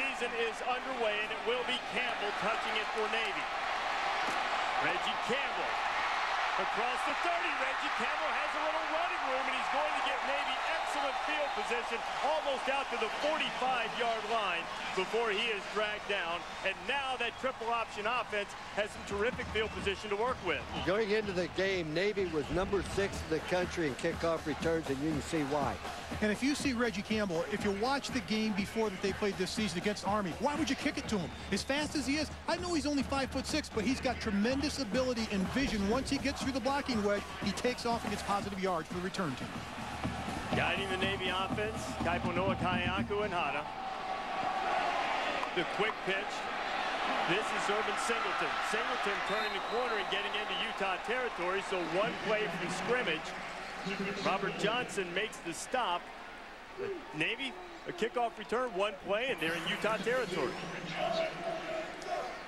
season is underway, and it will be Campbell touching it for Navy. Reggie Campbell across the 30. Reggie Campbell has a little running room, and he's going to get Navy excellent field position almost out to the 45-yard line before he is dragged down. And now that triple option offense has some terrific field position to work with. Going into the game, Navy was number six in the country in kickoff returns, and you can see why. And if you see Reggie Campbell, if you watch the game before that they played this season against Army, why would you kick it to him? As fast as he is, I know he's only five foot six, but he's got tremendous ability and vision. Once he gets through the blocking wedge, he takes off and gets positive yards for the return team. Guiding the Navy offense, Kaipo-Noa Kaheaku-Enhada. The quick pitch. This is Zerbin Singleton. Singleton turning the corner and getting into Utah territory, so one play from scrimmage. Robert Johnson makes the stop. Navy, a kickoff return, one play, and they're in Utah territory.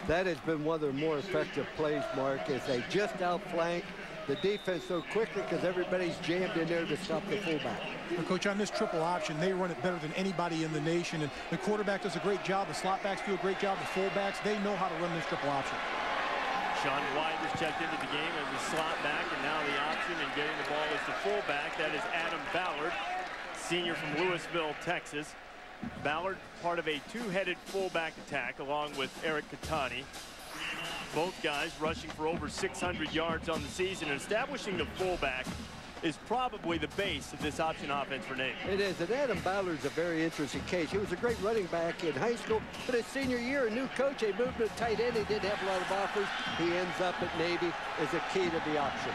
That has been one of their more effective plays, Mark, as they just outflank the defense so quickly because everybody's jammed in there to stop the fullback. Well, Coach, on this triple option, they run it better than anybody in the nation, and the quarterback does a great job. The slot backs do a great job. The fullbacks, they know how to run this triple option. Shun White has checked into the game as a slot back, and now the option and getting the ball is the fullback. That is Adam Ballard, senior from Lewisville, Texas. Ballard, part of a two-headed fullback attack, along with Eric Kettani. Both guys rushing for over 600 yards on the season and establishing the fullback is probably the base of this option offense for Navy. It is, and Adam Ballard's a very interesting case. He was a great running back in high school, but his senior year, a new coach, they moved to tight end. He didn't have a lot of offers. He ends up at Navy as a key to the option.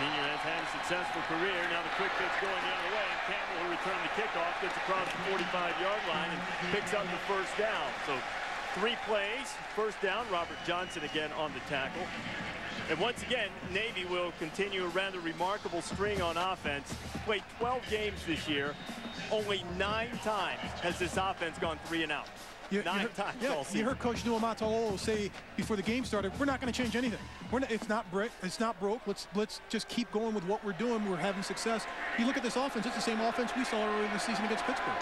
Senior has had a successful career. Now the quick pitch going the other way. And Returned the kickoff, gets across the 45-yard line and picks up the first down. So Three plays, first down, Robert Johnson again on the tackle. And once again, Navy will continue a rather remarkable string on offense. Played 12 games this year. Only nine times has this offense gone three and out. You, nine you heard, times yeah, all season. You heard Coach Niumatalolo say before the game started, we're not going to change anything. We're not, it's not break, it's not broke. Let's let's just keep going with what we're doing. We're having success. You look at this offense; it's the same offense we saw earlier this season against Pittsburgh.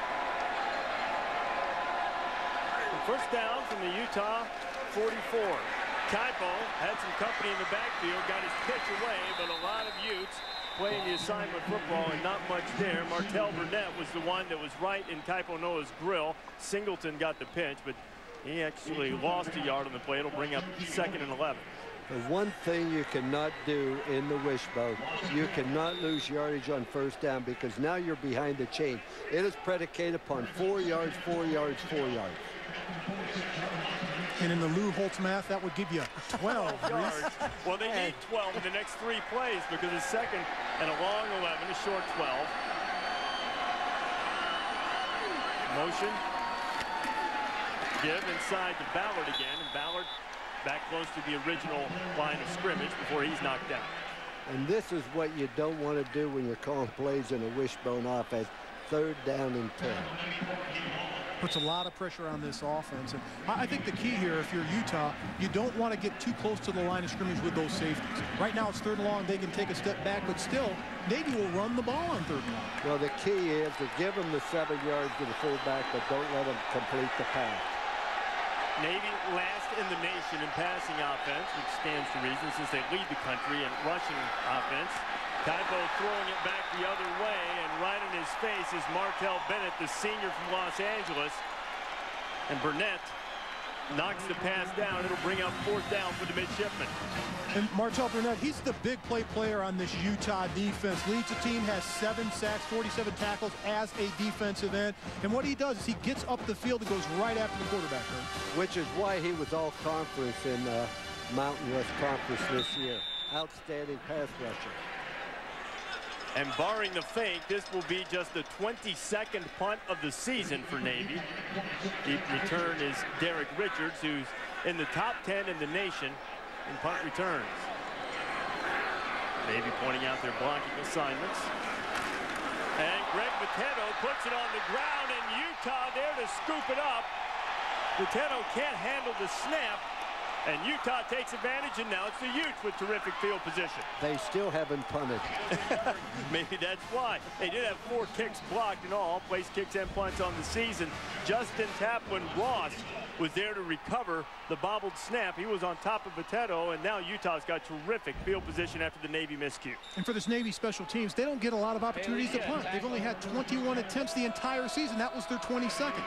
First down from the Utah 44. Kaipo had some company in the backfield, got his pitch away, but a lot of Utes playing the assignment football and not much there. Martail Burnett was the one that was right in Kaipo-Noa's grill. Singleton got the pinch, but he actually lost a yard on the play. It'll bring up second and 11. The one thing you cannot do in the wishbone, you cannot lose yardage on first down because now you're behind the chain. It is predicated upon four yards, four yards, four yards. And in the Lou Holtz math, that would give you 12 yards. well, they need 12 in the next three plays because a second and a long 11, a short 12. Motion. Give inside to Ballard again, and Ballard back close to the original line of scrimmage before he's knocked down. And this is what you don't want to do when you're calling plays in a wishbone offense. Third down and 10 puts a lot of pressure on this offense. And I think the key here, if you're Utah, you don't want to get too close to the line of scrimmage with those safeties. Right now, it's third and long. They can take a step back, but still, Navy will run the ball on third and long. Well, the key is to give them the seven yards to the fullback, but don't let them complete the pass. Navy last in the nation in passing offense, which stands to reason since they lead the country in rushing offense. Kaipo throwing it back the other way, and right in his face is Martail Burnett, the senior from Los Angeles. And Burnett knocks the pass down. It'll bring up fourth down for the midshipman. And Martail Burnett, he's the big play player on this Utah defense. Leads the team, has seven sacks, 47 tackles as a defensive end. And what he does is he gets up the field and goes right after the quarterback. Right? Which is why he was all conference in uh, Mountain West Conference this year. Outstanding pass rusher. And barring the fake, this will be just the 22nd punt of the season for Navy. The return is Derek Richards, who's in the top 10 in the nation in punt returns. Navy pointing out their blocking assignments. And Greg Veteto puts it on the ground, and Utah there to scoop it up. Veteto can't handle the snap, And Utah takes advantage, and now it's the Utes with terrific field position. They still haven't punted. Maybe that's why. They did have four kicks blocked in all, place kicks and punts on the season. Justin Taplin Ross was there to recover the bobbled snap. He was on top of Veteto, and now Utah's got terrific field position after the Navy miscue. And for this Navy special teams, they don't get a lot of opportunities to punt. They've only had 21 attempts the entire season. That was their 22nd.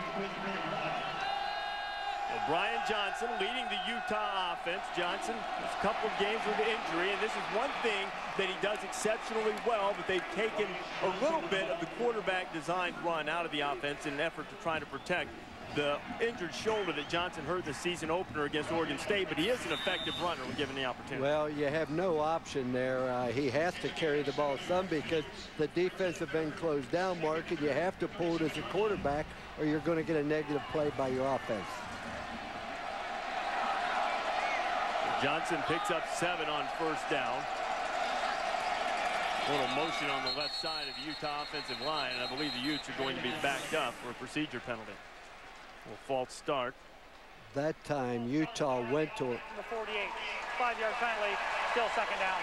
Brian Johnson leading the Utah offense. Johnson has a couple of games with injury, and this is one thing that he does exceptionally well, but they've taken a little bit of the quarterback designed run out of the offense in an effort to try to protect the injured shoulder that Johnson hurt the season opener against Oregon State, but he is an effective runner when given the opportunity. Well, you have no option there. Uh, he has to carry the ball some because the defense have been closed down, Mark, and you have to pull it as a quarterback or you're going to get a negative play by your offense. Johnson picks up seven on first down. A little motion on the left side of the Utah offensive line, and I believe the Utes are going to be backed up for a procedure penalty. A false start. That time, Utah went to it. The 48, five-yard penalty, still second down.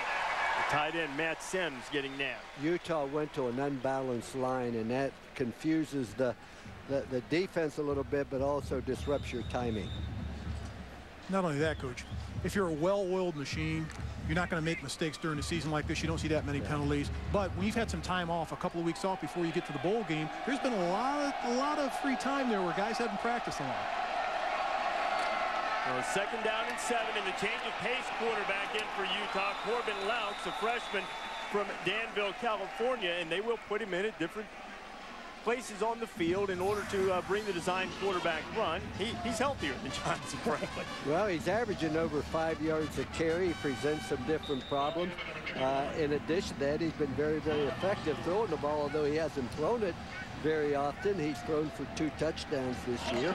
The tight end Matt Sims getting nabbed. Utah went to an unbalanced line, and that confuses the, the, the defense a little bit, but also disrupts your timing. Not only that, Coach, if you're a well-oiled machine, you're not going to make mistakes during a season like this. You don't see that many penalties. But when you've had some time off, a couple of weeks off before you get to the bowl game, there's been a lot of, a lot of free time there where guys haven't practiced a lot. Well, second down and seven, and the change of pace quarterback in for Utah. Corbin Louks, a freshman from Danville, California, and they will put him in at different places on the field in order to uh, bring the design quarterback run. He, he's healthier than Johnson, frankly. well, he's averaging over five yards a carry. He presents some different problems. Uh, in addition to that, he's been very, very effective throwing the ball, although he hasn't thrown it very often. He's thrown for two touchdowns this year.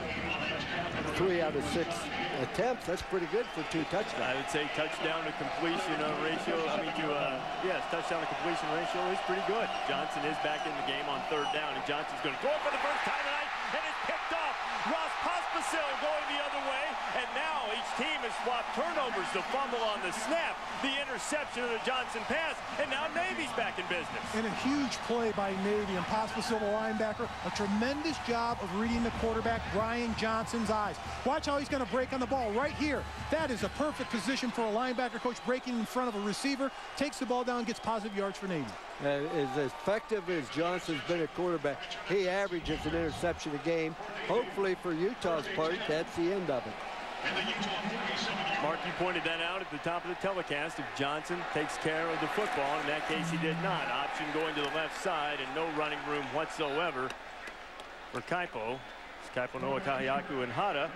Three out of six attempts. That's pretty good for two touchdowns. I would say touchdown to completion uh, ratio. I mean, to uh, yes, touchdown to completion ratio is pretty good. Johnson is back in the game on third down, and Johnson's going to go for the first time tonight, and it's picked off. Ross Pospisil going the other way, now each team has swapped turnovers. The fumble on the snap, the interception of the Johnson pass, and now Navy's back in business. And a huge play by Navy and Pospisil, the linebacker. A tremendous job of reading the quarterback, Brian Johnson's eyes. Watch how he's going to break on the ball right here. That is a perfect position for a linebacker coach breaking in front of a receiver, takes the ball down, gets positive yards for Navy. Uh, as effective as Johnson's been a quarterback, he averages an interception a game. Hopefully for Utah's part, that's the end of it. Mark, you pointed that out at the top of the telecast. If Johnson takes care of the football, in that case he did not. Option going to the left side and no running room whatsoever for Kaipo. Kaipo-Noa Kaheaku-Enhada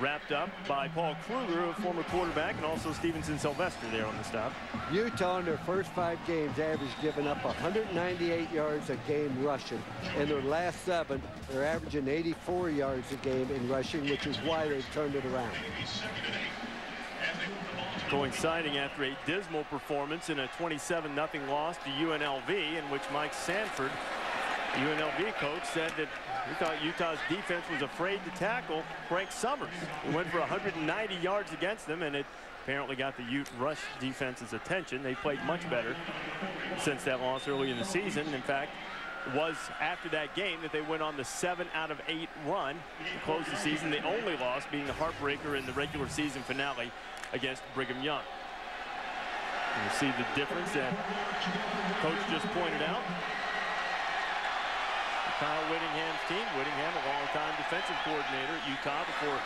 wrapped up by Paul Kruger, a former quarterback, and also Stevenson Sylvester there on the stop. Utah in their first five games averaged giving up 198 yards a game rushing. In their last seven, they're averaging 84 yards a game in rushing, which is why they've turned it around. Coinciding after a dismal performance in a 27-0 loss to UNLV, in which Mike Sanford, UNLV coach, said that we thought Utah's defense was afraid to tackle Frank Summers. He went for 190 yards against them, and it apparently got the Ute rush defense's attention. They played much better since that loss early in the season. In fact, it was after that game that they went on the seven out of eight run to close the season. The only loss being the heartbreaker in the regular season finale against Brigham Young. You see the difference that coach just pointed out. Kyle Whittingham's team. Whittingham, a long-time defensive coordinator at Utah before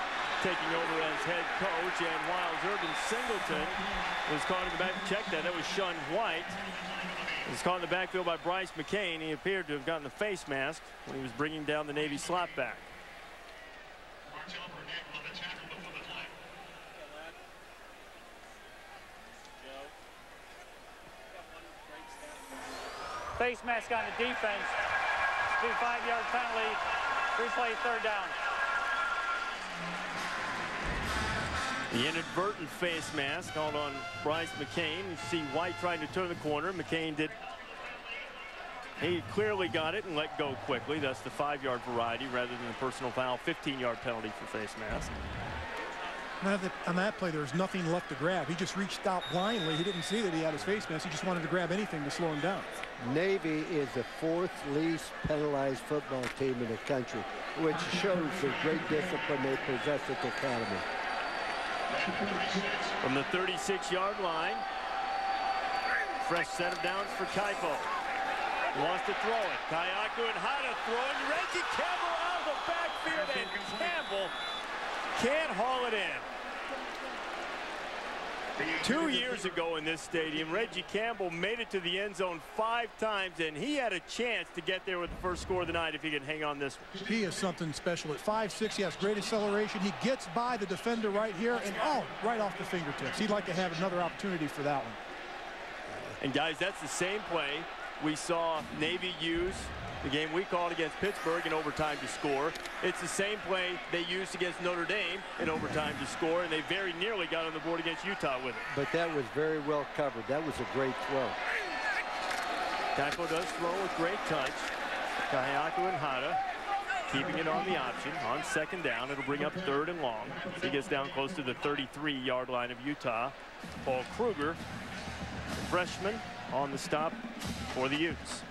taking over as head coach. And Wiles Zerbin Singleton was caught in the back. Check that. That was Shun White. He was caught in the backfield by Bryce McCain. He appeared to have gotten the face mask when he was bringing down the Navy slot back. Face mask on the defense. Five-yard penalty. Replay third down. The inadvertent face mask called on Bryce McCain. You see White trying to turn the corner. McCain did. He clearly got it and let go quickly. That's the five-yard variety rather than the personal foul 15-yard penalty for face mask. On that play, there was nothing left to grab. He just reached out blindly. He didn't see that he had his face mask. He just wanted to grab anything to slow him down. Navy is the fourth least penalized football team in the country, which shows the great discipline they possess at the academy. From the 36-yard line, fresh set of downs for Kaipo. Wants to throw it. Kaheaku-Enhada throwing. Reggie Campbell out of the backfield, and Campbell can't haul it in. Two years ago in this stadium, Reggie Campbell made it to the end zone five times, and he had a chance to get there with the first score of the night if he could hang on this one. He is something special. At 5'6", he has great acceleration. He gets by the defender right here, and oh, right off the fingertips. He'd like to have another opportunity for that one. And guys, that's the same play we saw Navy use the game we called against Pittsburgh in overtime to score. It's the same play they used against Notre Dame in overtime to score, and they very nearly got on the board against Utah with it. But that was very well covered. That was a great throw. Taco does throw with great touch. Kaheaku-Enhada keeping it on the option on second down. It'll bring up third and long. He gets down close to the 33-yard line of Utah. Paul Kruger, freshman, on the stop for the Utes.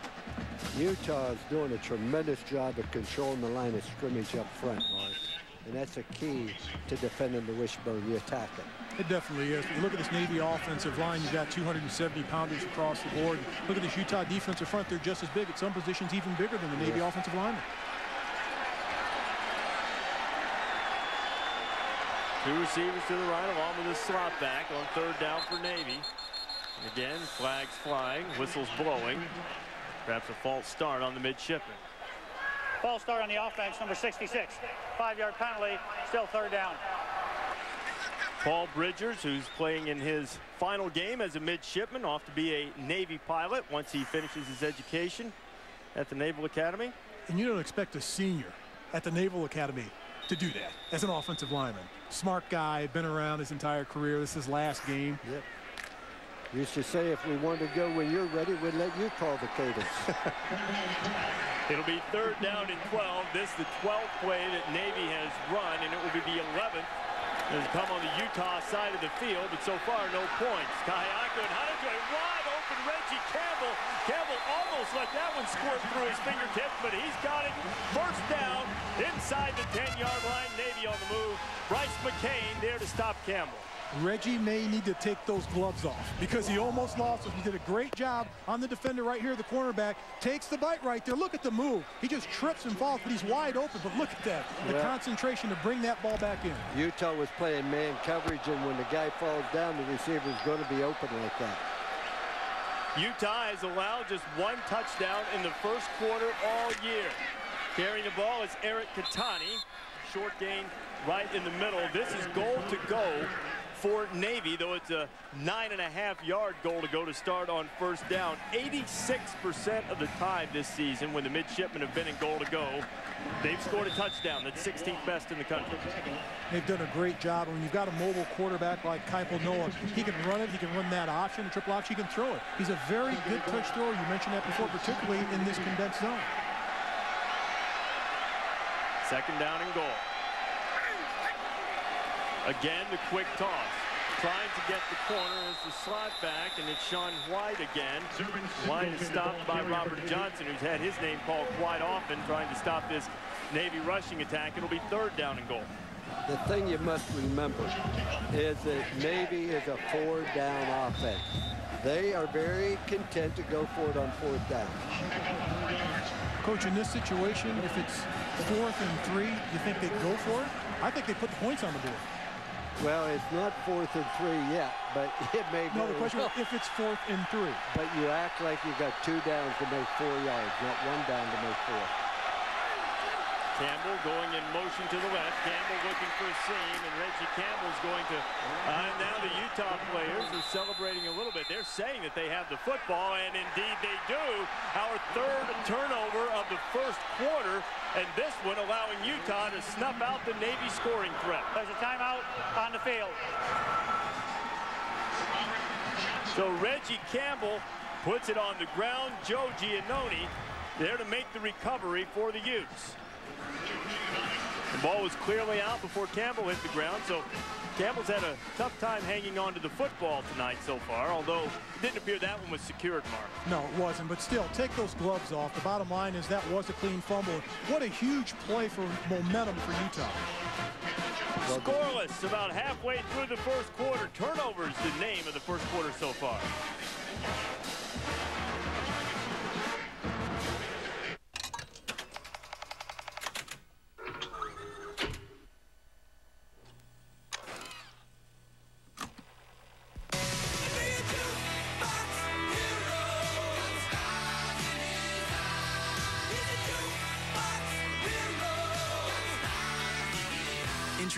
Utah is doing a tremendous job of controlling the line of scrimmage up front, Mark. And that's a key to defending the wishbone. You attack it. It definitely is. you look at this Navy offensive line, you've got 270 pounders across the board. Look at this Utah defensive front. They're just as big. At some positions, even bigger than the Navy offensive linemen. Two receivers to the right along with a slot back on third down for Navy. And again, flags flying, whistles blowing. Perhaps a false start on the midshipman. False start on the offense, number 66. Five-yard penalty, still third down. Paul Bridgers, who's playing in his final game as a midshipman, off to be a Navy pilot once he finishes his education at the Naval Academy. And you don't expect a senior at the Naval Academy to do that as an offensive lineman. Smart guy, been around his entire career. This is his last game. Yep. Used to say if we wanted to go when you're ready, we'd let you call the cadence. It'll be third down and 12. This is the 12th play that Navy has run, and it will be the 11th. Has come on the Utah side of the field, but so far no points. Kayako and Hanajoy wide open. Reggie Campbell. Campbell almost let that one squirt through his fingertips, but he's got it. First down inside the 10-yard line. Navy on the move. Bryce McCain there to stop Campbell. Reggie may need to take those gloves off because he almost lost them. He did a great job on the defender right here, the cornerback. Takes the bite right there. Look at the move. He just trips and falls, but he's wide open. But look at that. The yeah. concentration to bring that ball back in. Utah was playing man coverage, and when the guy falls down, the receiver is going to be open like that. Utah has allowed just one touchdown in the first quarter all year. Carrying the ball is Eric Kettani. Short gain right in the middle. This is goal to go for Navy, though it's a nine and a half yard goal to go to start on first down. 86% of the time this season when the midshipmen have been in goal to go, they've scored a touchdown. That's 16th best in the country. They've done a great job. When you've got a mobile quarterback like Kaipo-Noa, he can run it, he can run that option, the triple option, he can throw it. He's a very good touch thrower. You mentioned that before, particularly in this condensed zone. Second down and goal. Again, the quick toss. Trying to get the corner as the slot back, and it's Shun White again. White is stopped by Robert Johnson, who's had his name called quite often, trying to stop this Navy rushing attack. It'll be third down and goal. The thing you must remember is that Navy is a four-down offense. They are very content to go for it on fourth down. Coach, in this situation, if it's fourth and three, you think they'd go for it? I think they put the points on the board. Well, it's not fourth and three yet, but it may be. No, the question is if it's fourth and three. But you act like you got two downs to make four yards, not one down to make four. Campbell going in motion to the left. Campbell looking for a seam, and Reggie Campbell's going to... Uh, now the Utah players are celebrating a little bit. They're saying that they have the football, and indeed they do. Our third turnover of the first quarter, and this one allowing Utah to snuff out the Navy scoring threat. There's a timeout on the field. So Reggie Campbell puts it on the ground. Joe Giannone there to make the recovery for the Utes. The ball was clearly out before Campbell hit the ground, so Campbell's had a tough time hanging on to the football tonight so far, although it didn't appear that one was secured, Mark. No, it wasn't, but still, take those gloves off. The bottom line is that was a clean fumble. What a huge play for momentum for Utah. Scoreless about halfway through the first quarter. Turnovers the name of the first quarter so far.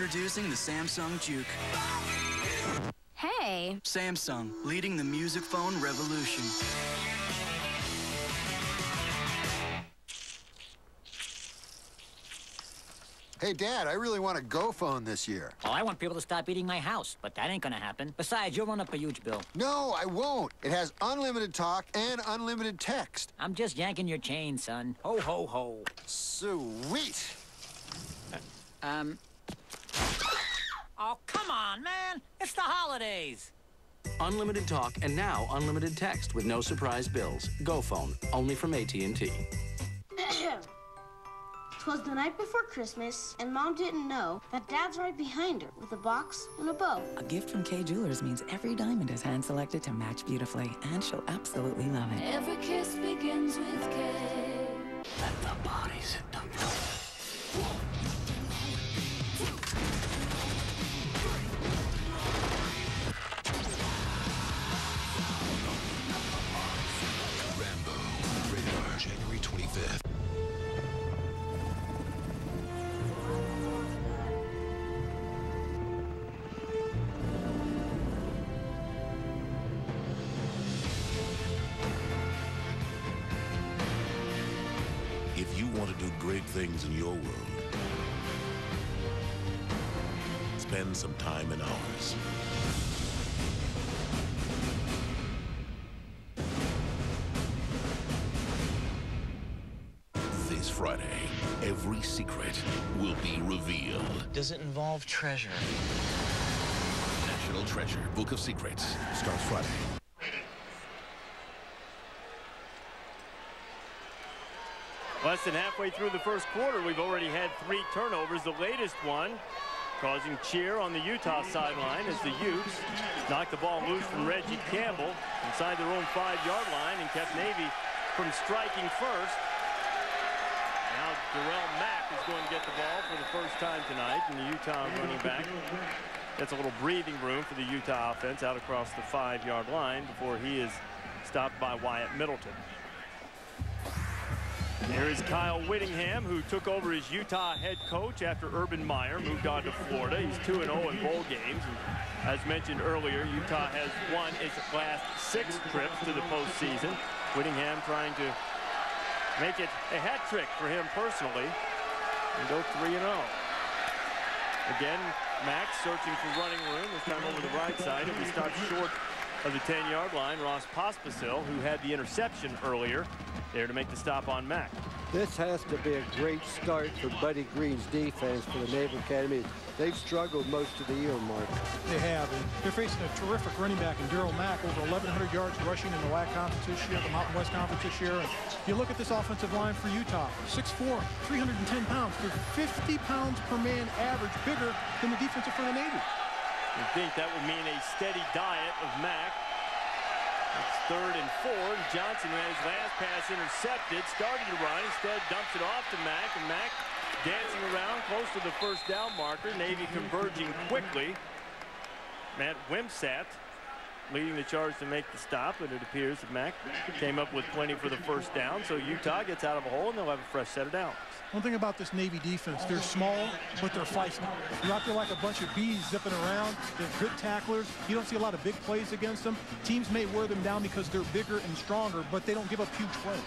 Introducing the Samsung Juke. Hey. Samsung, leading the music phone revolution. Hey, Dad, I really want a Go phone this year. Well, I want people to stop eating my house, but that ain't gonna happen. Besides, you'll run up a huge bill. No, I won't. It has unlimited talk and unlimited text. I'm just yanking your chain, son. Ho, ho, ho. Sweet. Um. Oh, come on, man. It's the holidays. Unlimited talk and now unlimited text with no surprise bills. GoPhone, only from AT&T. Twas the night before Christmas, and Mom didn't know that Dad's right behind her with a box and a bow. A gift from Kay Jewelers means every diamond is hand selected to match beautifully, and she'll absolutely love it. Every kiss begins with Kay. Let the bodies hit the floor. Does it involve treasure? National Treasure Book of Secrets starts Friday. Less than halfway through the first quarter, we've already had three turnovers. The latest one causing cheer on the Utah sideline as the Utes knocked the ball loose from Reggie Campbell inside their own five-yard line and kept Navy from striking first. Darrell Mack is going to get the ball for the first time tonight, and the Utah running back gets a little breathing room for the Utah offense out across the five-yard line before he is stopped by Wyatt Middleton. Here is Kyle Whittingham, who took over as Utah head coach after Urban Meyer moved on to Florida. He's 2-0 in bowl games. And as mentioned earlier, Utah has won its last six trips to the postseason. Whittingham trying to make it a hat trick for him personally and go 3-0. Again, Max searching for running room, this time over the right side. If he stops short of the 10-yard line, Ross Pospisil, who had the interception earlier, there to make the stop on Mack. This has to be a great start for Buddy Green's defense for the Naval Academy. They've struggled most of the year, Mark. They have. And they're facing a terrific running back in Darrell Mack, over 1,100 yards rushing in the WAC conference this year, the Mountain West Conference this year. And you look at this offensive line for Utah, 6'4", 310 pounds. They're 50 pounds per man average bigger than the defensive front of Navy. You think that would mean a steady diet of Mack. It's third and four. And Johnson had his last pass intercepted. Started to run. Instead dumps it off to Mack. And Mack dancing around close to the first down marker. Navy converging quickly. Matt Wimsatt leading the charge to make the stop. And it appears that Mack came up with plenty for the first down. So Utah gets out of a hole and they'll have a fresh set of downs. One thing about this Navy defense, they're small, but they're feisty. You're out there like a bunch of bees zipping around. They're good tacklers. You don't see a lot of big plays against them. Teams may wear them down because they're bigger and stronger, but they don't give up huge plays.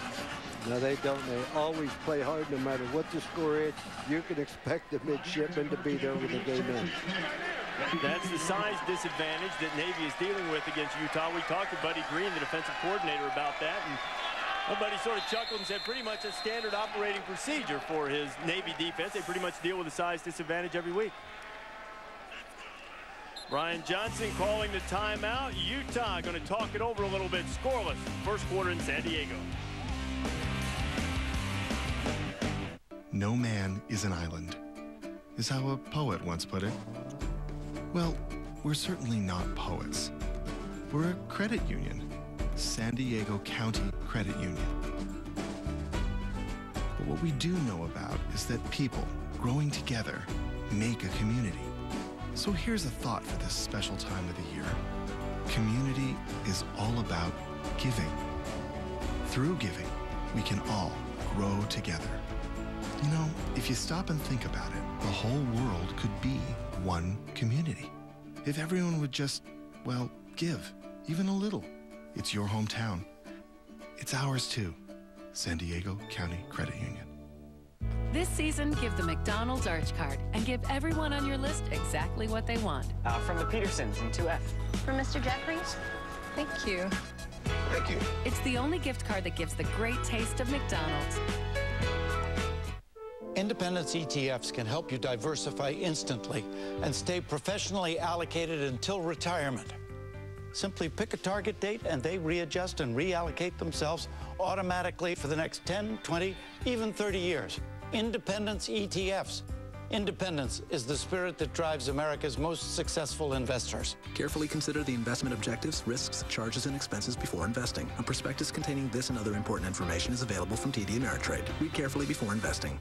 No, they don't. They always play hard no matter what the score is. You can expect the midshipmen to be there with the game end. That's the size disadvantage that Navy is dealing with against Utah. We talked to Buddy Green, the defensive coordinator, about that. And Nobody sort of chuckled and said pretty much a standard operating procedure for his Navy defense. They pretty much deal with a size disadvantage every week. Brian Johnson calling the timeout. Utah going to talk it over a little bit. Scoreless. First quarter in San Diego. No man is an island, is how a poet once put it. Well, we're certainly not poets. We're a credit union, San Diego County Credit Union. But what we do know about is that people growing together make a community. So here's a thought for this special time of the year. Community is all about giving. Through giving, we can all grow together. You know, if you stop and think about it, the whole world could be one community. If everyone would just, well, give, even a little. It's your hometown. It's ours too. San Diego County Credit Union. This season, give the McDonald's Arch Card and give everyone on your list exactly what they want. Uh, from the Petersons in 2F. From Mr. Jeffries? Thank you. Thank you. It's the only gift card that gives the great taste of McDonald's. Independence ETFs can help you diversify instantly and stay professionally allocated until retirement. Simply pick a target date and they readjust and reallocate themselves automatically for the next 10, 20, even 30 years. Independence ETFs. Independence is the spirit that drives America's most successful investors. Carefully consider the investment objectives, risks, charges, and expenses before investing. A prospectus containing this and other important information is available from TD Ameritrade. Read carefully before investing.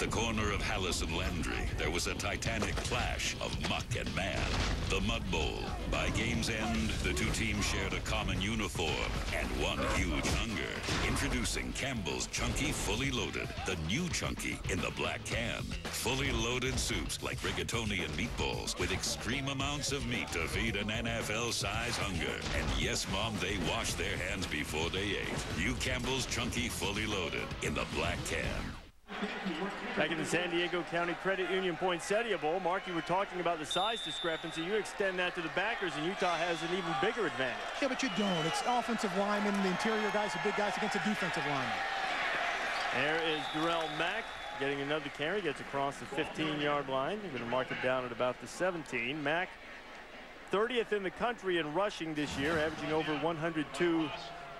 At the corner of Hallis and Landry, there was a titanic clash of muck and man. The Mud Bowl. By game's end, the two teams shared a common uniform and one huge hunger. Introducing Campbell's Chunky Fully Loaded, the new Chunky in the black can. Fully loaded soups like rigatoni and meatballs with extreme amounts of meat to feed an NFL-size hunger. And yes, Mom, they washed their hands before they ate. New Campbell's Chunky Fully Loaded in the black can. Back in the San Diego County Credit Union Poinsettia Bowl, Mark, you were talking about the size discrepancy. You extend that to the backers, and Utah has an even bigger advantage. Yeah, but you don't. It's offensive linemen, the interior guys, the big guys against the defensive linemen. There is Darrell Mack getting another carry, gets across the 15-yard line. They're going to mark it down at about the 17. Mack, 30th in the country in rushing this year, averaging over 102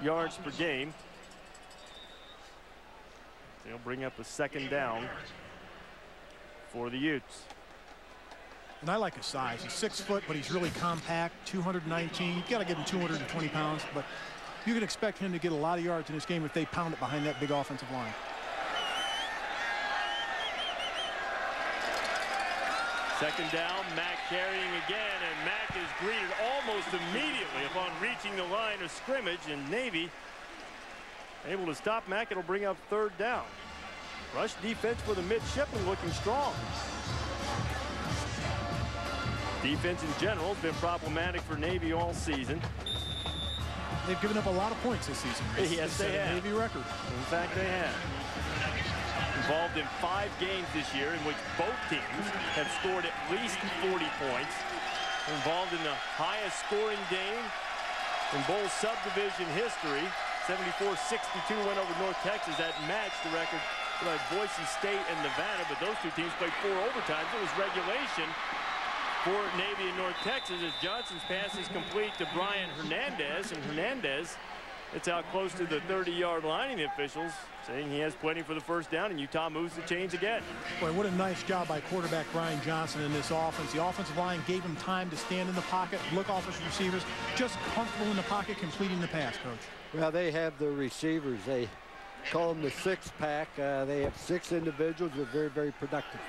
yards per game. They'll bring up a second down for the Utes. And I like his size. He's six foot, but he's really compact, 219. You've got to give him 220 pounds, but you can expect him to get a lot of yards in this game if they pound it behind that big offensive line. Second down, Mack carrying again, and Mack is greeted almost immediately upon reaching the line of scrimmage, and Navy able to stop Mack. It'll bring up third down. Rush defense for the midshipmen looking strong. Defense in general has been problematic for Navy all season. They've given up a lot of points this season. It's, yes, they have. Navy record. In fact, they have. Involved in five games this year in which both teams have scored at least 40 points. Involved in the highest scoring game in bowl subdivision history. 74-62 went over North Texas. That matched the record by Boise State and Nevada, but those two teams played four overtimes. It was regulation for Navy and North Texas as Johnson's pass is complete to Brian Hernandez, and Hernandez it's out close to the 30-yard line, and the officials saying he has plenty for the first down, and Utah moves the chains again. Boy, what a nice job by quarterback Brian Johnson in this offense. The offensive line gave him time to stand in the pocket, look off his receivers, just comfortable in the pocket, completing the pass, Coach. Well, they have the receivers. They call them the six-pack. Uh, they have six individuals that are very, very productive.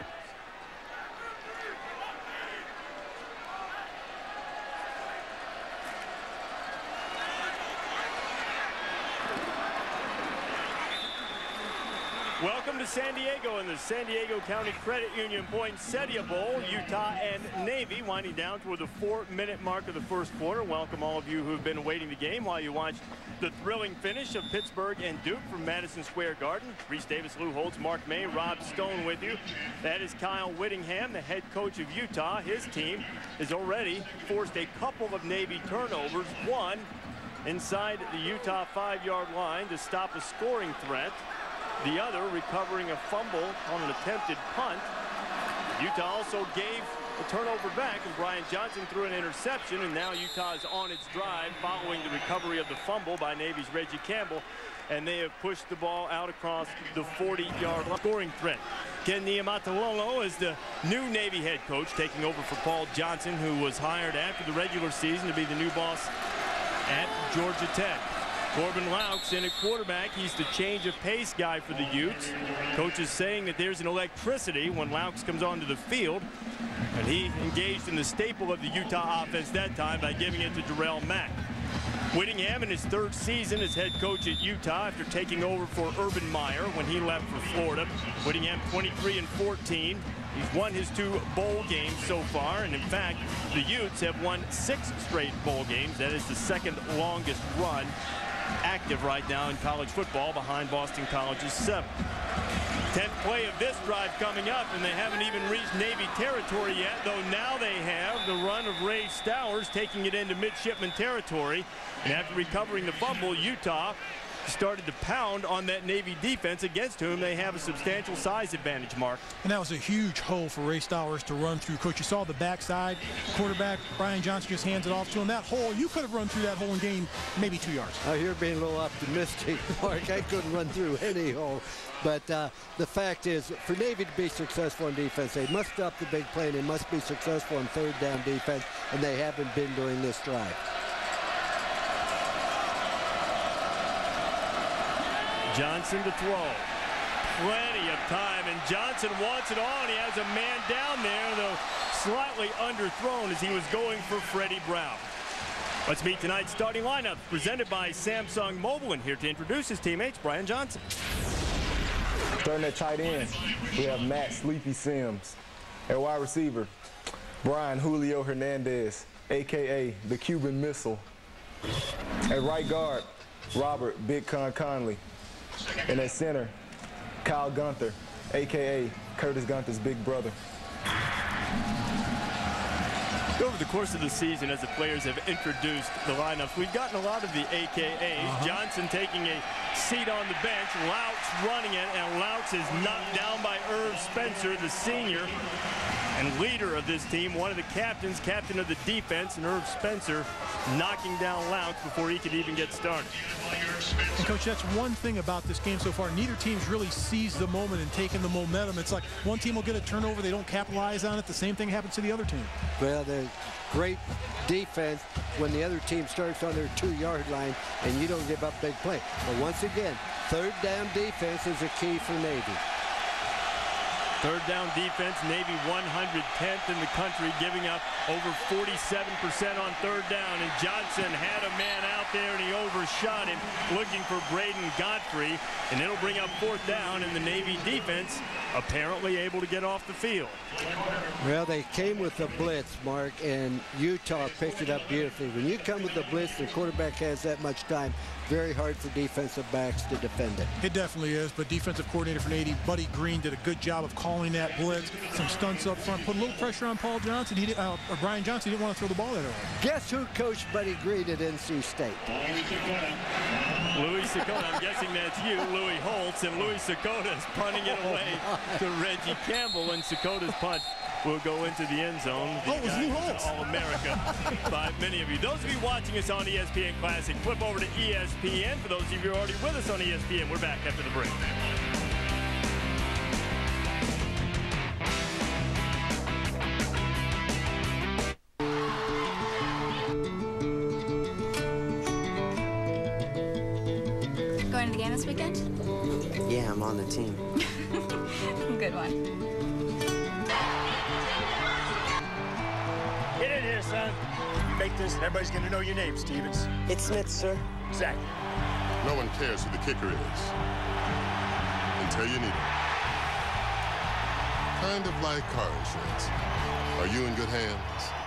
Welcome to San Diego in the San Diego County Credit Union Poinsettia Bowl. Utah and Navy winding down toward the four-minute mark of the first quarter. Welcome all of you who have been waiting the game while you watch the thrilling finish of Pittsburgh and Duke from Madison Square Garden. Reese Davis, Lou Holtz, Mark May, Rob Stone with you. That is Kyle Whittingham, the head coach of Utah. His team has already forced a couple of Navy turnovers. One inside the Utah five-yard line to stop a scoring threat. The other recovering a fumble on an attempted punt. Utah also gave a turnover back and Brian Johnson threw an interception and now Utah is on its drive following the recovery of the fumble by Navy's Reggie Campbell and they have pushed the ball out across the 40-yard scoring threat. Ken Niumatalolo is the new Navy head coach taking over for Paul Johnson who was hired after the regular season to be the new boss at Georgia Tech. Corbin Louks in at quarterback. He's the change of pace guy for the Utes. Coach is saying that there's an electricity when Louks comes onto the field. And he engaged in the staple of the Utah offense that time by giving it to Darrell Mack. Whittingham in his third season as head coach at Utah after taking over for Urban Meyer when he left for Florida. Whittingham 23 and 14. He's won his two bowl games so far, and in fact, the Utes have won six straight bowl games. That is the second longest run active right now in college football behind Boston College's seven. 10th play of this drive coming up, and they haven't even reached Navy territory yet, though now they have the run of Ray Stowers taking it into midshipman territory. And after recovering the fumble, Utah started to pound on that Navy defense against whom they have a substantial size advantage, Mark. And that was a huge hole for Ray Stowers to run through. Coach, you saw the backside. Quarterback Brian Johnson just hands it off to him. That hole, you could have run through that hole and gained maybe two yards. Oh, you're being a little optimistic, Mark. I couldn't run through any hole. But uh, the fact is, for Navy to be successful in defense, they must stop the big play, and they must be successful in third down defense, and they haven't been during this drive. Johnson to throw. Plenty of time, and Johnson wants it on. He has a man down there, though slightly underthrown as he was going for Freddie Brown. Let's meet tonight's starting lineup, presented by Samsung Mobile, and here to introduce his teammates, Brian Johnson. Starting at tight end, we have Matt Sleepy Sims. At wide receiver, Brian Julio Hernandez, a.k.a. the Cuban Missile. At right guard, Robert Big Con Conley. And at center, Kyle Gunther, a.k.a. Curtis Gunther's big brother. Over the course of the season, as the players have introduced the lineups, we've gotten a lot of the AKAs. Uh -huh. Johnson taking a seat on the bench, Louks running it, and Louks is knocked down by Irv Spencer, the senior and leader of this team, one of the captains, captain of the defense, and Irv Spencer knocking down Louks before he could even get started. And Coach, that's one thing about this game so far. Neither team's really seized the moment and taken the momentum. It's like one team will get a turnover, they don't capitalize on it. The same thing happens to the other team. Well, there's great defense when the other team starts on their two-yard line and you don't give up big play. But once again, third down defense is a key for Navy. Third down defense, Navy 110th in the country, giving up over 47% on third down. And Johnson had a man out there, and he overshot him, looking for Braden Godfrey. And it'll bring up fourth down, and the Navy defense apparently able to get off the field. Well, they came with the blitz, Mark, and Utah picked it up beautifully. When you come with the blitz, the quarterback has that much time. Very hard for defensive backs to defend it. It definitely is, but defensive coordinator for Navy, Buddy Green, did a good job of calling that blitz. Some stunts up front, put a little pressure on Paul Johnson. He did, uh, or Brian Johnson didn't want to throw the ball that early. Guess who coached Buddy Green at NC State? Louis Sakoda. I'm guessing that's you, Louis Holtz, and Louis Sakoda is punting it away to Reggie Campbell, and Sakoda's punt will go into the end zone. The oh, it was Lou Holtz. All-America by many of you. Those of you watching us on ESPN Classic, flip over to ESPN. For those of you who are already with us on ESPN, we're back after the break. Going to the game this weekend? Yeah, I'm on the team. Good one. Get in here, son. You make this, and everybody's going to know your name, Stevens. It's Smith, sir. Exactly. No one cares who the kicker is until you need it. Kind of like car insurance. Are you in good hands?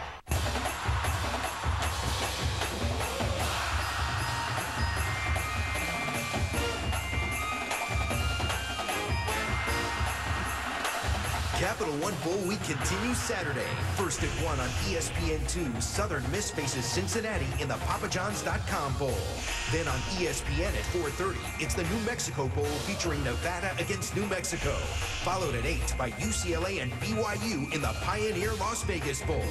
Capital One Bowl Week continues Saturday. First at 1 on ESPN2, Southern Miss faces Cincinnati in the PapaJohns.com Bowl. Then on ESPN at 4.30, it's the New Mexico Bowl featuring Nevada against New Mexico. Followed at 8 by UCLA and BYU in the Pioneer Las Vegas Bowl.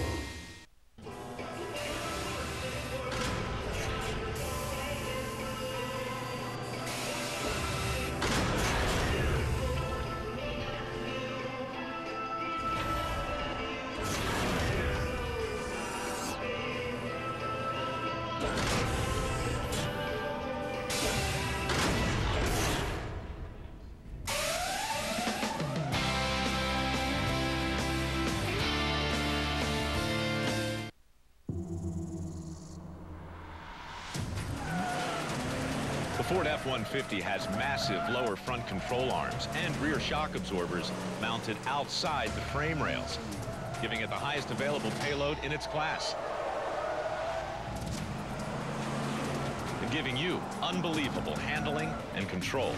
F-150 has massive lower front control arms and rear shock absorbers mounted outside the frame rails, giving it the highest available payload in its class. And giving you unbelievable handling and control.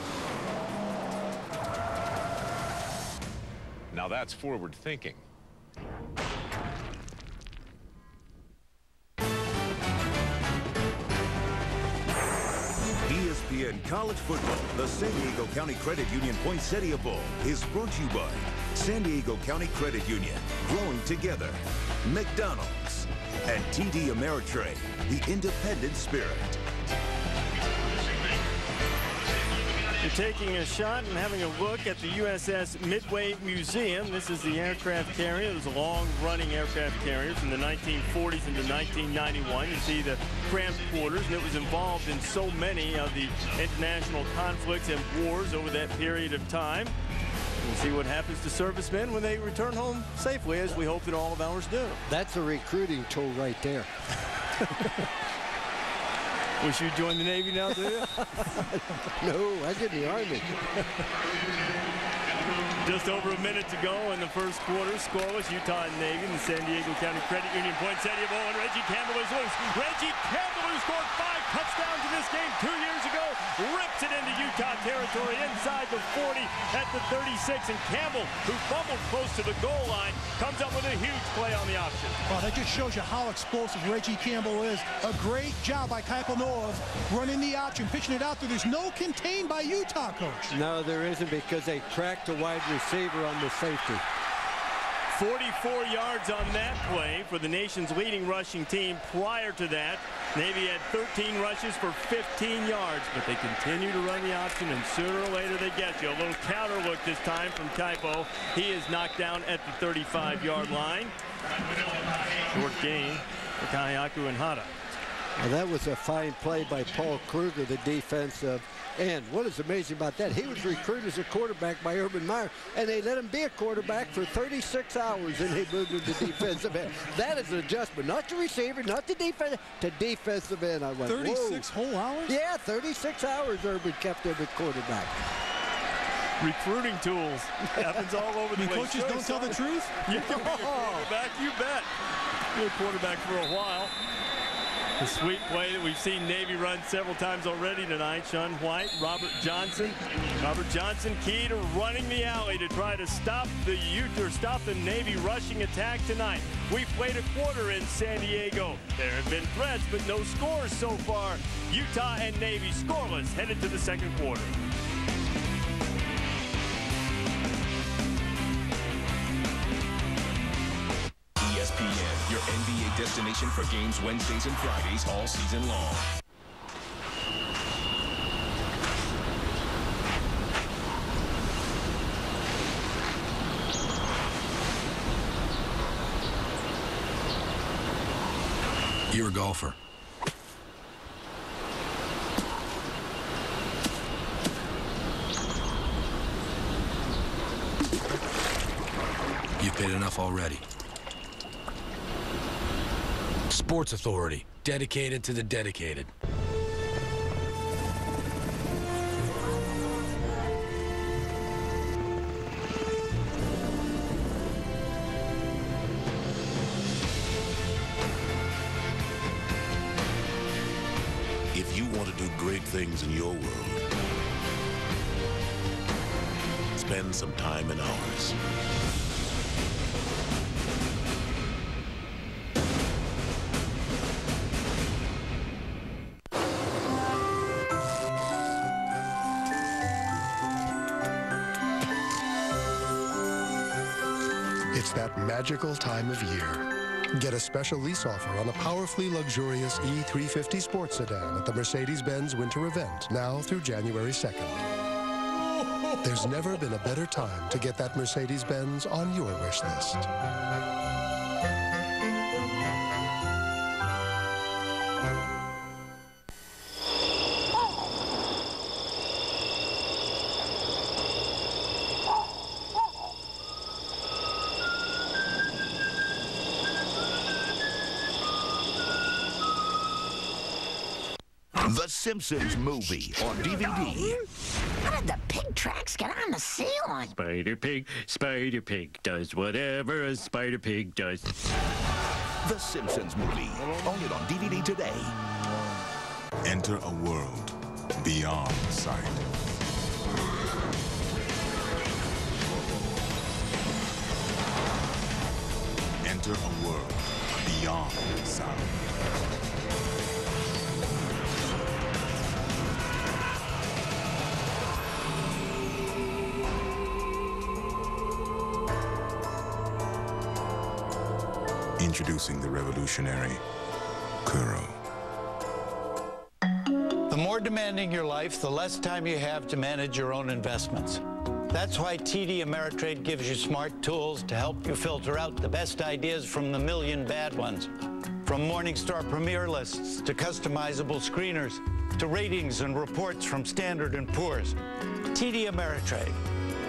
Now that's forward thinking. ESPN College Football, the San Diego County Credit Union Poinsettia Bowl is brought to you by San Diego County Credit Union, growing together, McDonald's, and TD Ameritrade, the independent spirit. You're taking a shot and having a look at the USS Midway Museum. This is the aircraft carrier. It was a long-running aircraft carrier from the 1940s into 1991. You see the cramped quarters, and it was involved in so many of the international conflicts and wars over that period of time. We'll see what happens to servicemen when they return home safely, as we hope that all of ours do. That's a recruiting tool right there. Wish you'd join the Navy now, do you? no, I did the Army. Just over a minute to go in the first quarter. Scoreless, Utah and Navy in the San Diego County Credit Union Poinsettia Bowl. And Reggie Campbell is loose. Reggie Campbell, who scored five touchdowns in this game two years ago, rips it into Utah territory inside the 40 at the 36. And Campbell, who fumbled close to the goal line, comes up with a huge play on the option. Well, that just shows you how explosive Reggie Campbell is. A great job by Kaipo-Noa running the option, pitching it out there. There's no contain by Utah, coach. No, there isn't because they tracked a wide receiver on the safety. 44 yards on that play for the nation's leading rushing team. Prior to that, Navy had 13 rushes for 15 yards, but they continue to run the option, and sooner or later they get you. A little counter look this time from Kaipo. He is knocked down at the 35-yard line. Short gain for Kaheaku-Enhada. Well, that was a fine play by Paul Kruger, the defensive end. What is amazing about that, he was recruited as a quarterback by Urban Meyer, and they let him be a quarterback for 36 hours, and he moved him to defensive end. That is an adjustment, not to receiver, not to defense, to defensive end. I went, 36 Whoa. whole hours? Yeah, 36 hours Urban kept him at quarterback. Recruiting tools happens all over the you place. coaches Sure, don't tell the truth? You can be a quarterback, you bet. You're a quarterback for a while. The sweet play that we've seen Navy run several times already tonight. Shun White, Robert Johnson. Robert Johnson key to running the alley to try to stop the Ute or stop the Navy rushing attack tonight. We played a quarter in San Diego. There have been threats, but no scores so far. Utah and Navy scoreless headed to the second quarter. Destination for games Wednesdays and Fridays all season long. You're a golfer. You've paid enough already. Sports Authority, dedicated to the dedicated. If you want to do great things in your world, spend some time in ours. Magical time of year. Get a special lease offer on a powerfully luxurious E350 sports sedan at the Mercedes-Benz winter event now through January 2nd. There's never been a better time to get that Mercedes-Benz on your wish list. Simpsons movie on DVD. How did the pig tracks get on the ceiling? Spider Pig, Spider Pig does whatever a Spider Pig does. The Simpsons movie. Own it on DVD today. Enter a world beyond sight. Enter a world beyond sound. Introducing the revolutionary Kuro. The more demanding your life, the less time you have to manage your own investments. That's why TD Ameritrade gives you smart tools to help you filter out the best ideas from the million bad ones. From Morningstar Premier lists to customizable screeners to ratings and reports from Standard & Poor's. TD Ameritrade.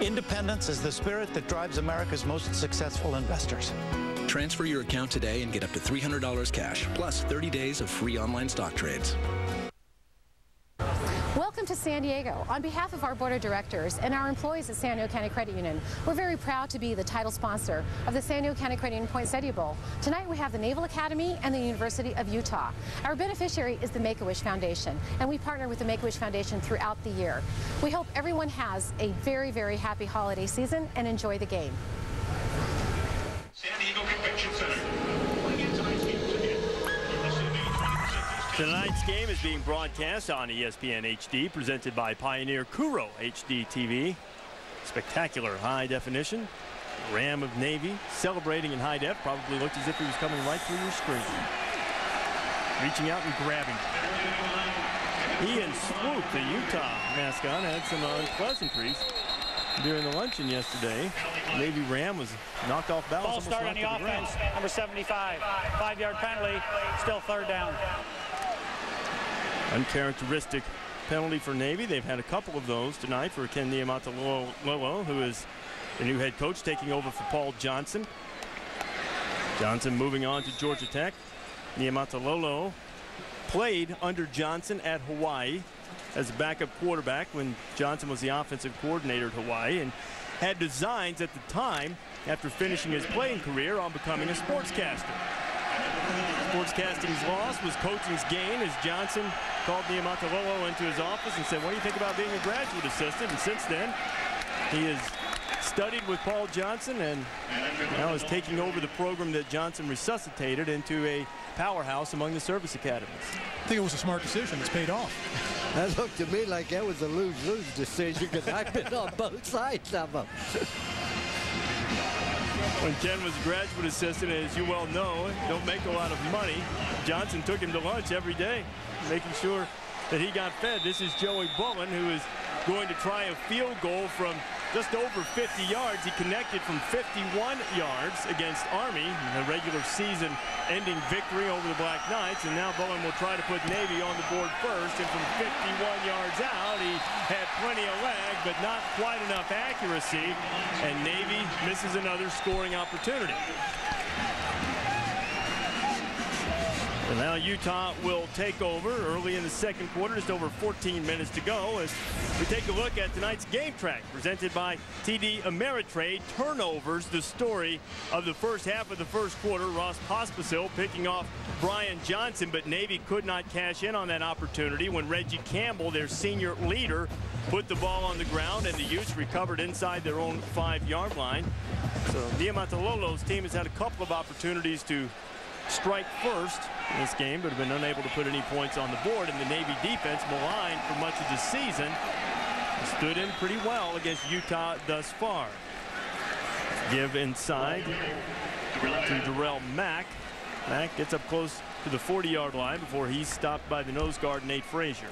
Independence is the spirit that drives America's most successful investors. Transfer your account today and get up to $300 cash, plus 30 days of free online stock trades. Welcome to San Diego. On behalf of our board of directors and our employees at San Diego County Credit Union, we're very proud to be the title sponsor of the San Diego County Credit Union Poinsettia Bowl. Tonight we have the Naval Academy and the University of Utah. Our beneficiary is the Make-A-Wish Foundation, and we partner with the Make-A-Wish Foundation throughout the year. We hope everyone has a very, very happy holiday season and enjoy the game. San Diego Convention Center. Tonight's game is being broadcast on ESPN HD, presented by Pioneer Kuro HD TV. Spectacular high definition. Ram of Navy celebrating in high def. Probably looked as if he was coming right through your screen. Reaching out and grabbing. Ian Swoop, the Utah mascot, had some unpleasantries during the luncheon yesterday. Navy Ram was knocked off balance. Ball start on the offense, number 75. Five-yard penalty, still third down. Uncharacteristic penalty for Navy. They've had a couple of those tonight for Ken Niumatalolo, who is the new head coach, taking over for Paul Johnson. Johnson moving on to Georgia Tech. Niumatalolo played under Johnson at Hawaii as a backup quarterback when Johnson was the offensive coordinator at Hawaii and had designs at the time after finishing his playing career on becoming a sportscaster. Sportscasting's loss was coaching's gain as Johnson called Niumatalolo into his office and said, what do you think about being a graduate assistant? And since then, he has studied with Paul Johnson and now is taking over the program that Johnson resuscitated into a powerhouse among the service academies. I think it was a smart decision. It's paid off. That looked to me like that was a lose-lose decision because I've been on both sides of them. When Ken was a graduate assistant, as you well know, don't make a lot of money. Johnson took him to lunch every day, making sure that he got fed. This is Joey Bullen, who is going to try a field goal from just over 50 yards. He connected from 51 yards against Army, in a regular season ending victory over the Black Knights. And now Bullen will try to put Navy on the board first. And from 51 yards out, he had plenty of leg, but not quite enough accuracy. And Navy misses another scoring opportunity. And now Utah will take over early in the second quarter, just over 14 minutes to go as we take a look at tonight's game track presented by TD Ameritrade. Turnovers, the story of the first half of the first quarter. Ross Pospisil picking off Brian Johnson, but Navy could not cash in on that opportunity when Reggie Campbell, their senior leader, put the ball on the ground and the Utes recovered inside their own five-yard line. So Niumatalolo's team has had a couple of opportunities to strike first in this game, but have been unable to put any points on the board. And the Navy defense, maligned for much of the season, stood in pretty well against Utah thus far. Give inside to Darrell Mack. Mack gets up close to the 40-yard line before he's stopped by the nose guard, Nate Frazier.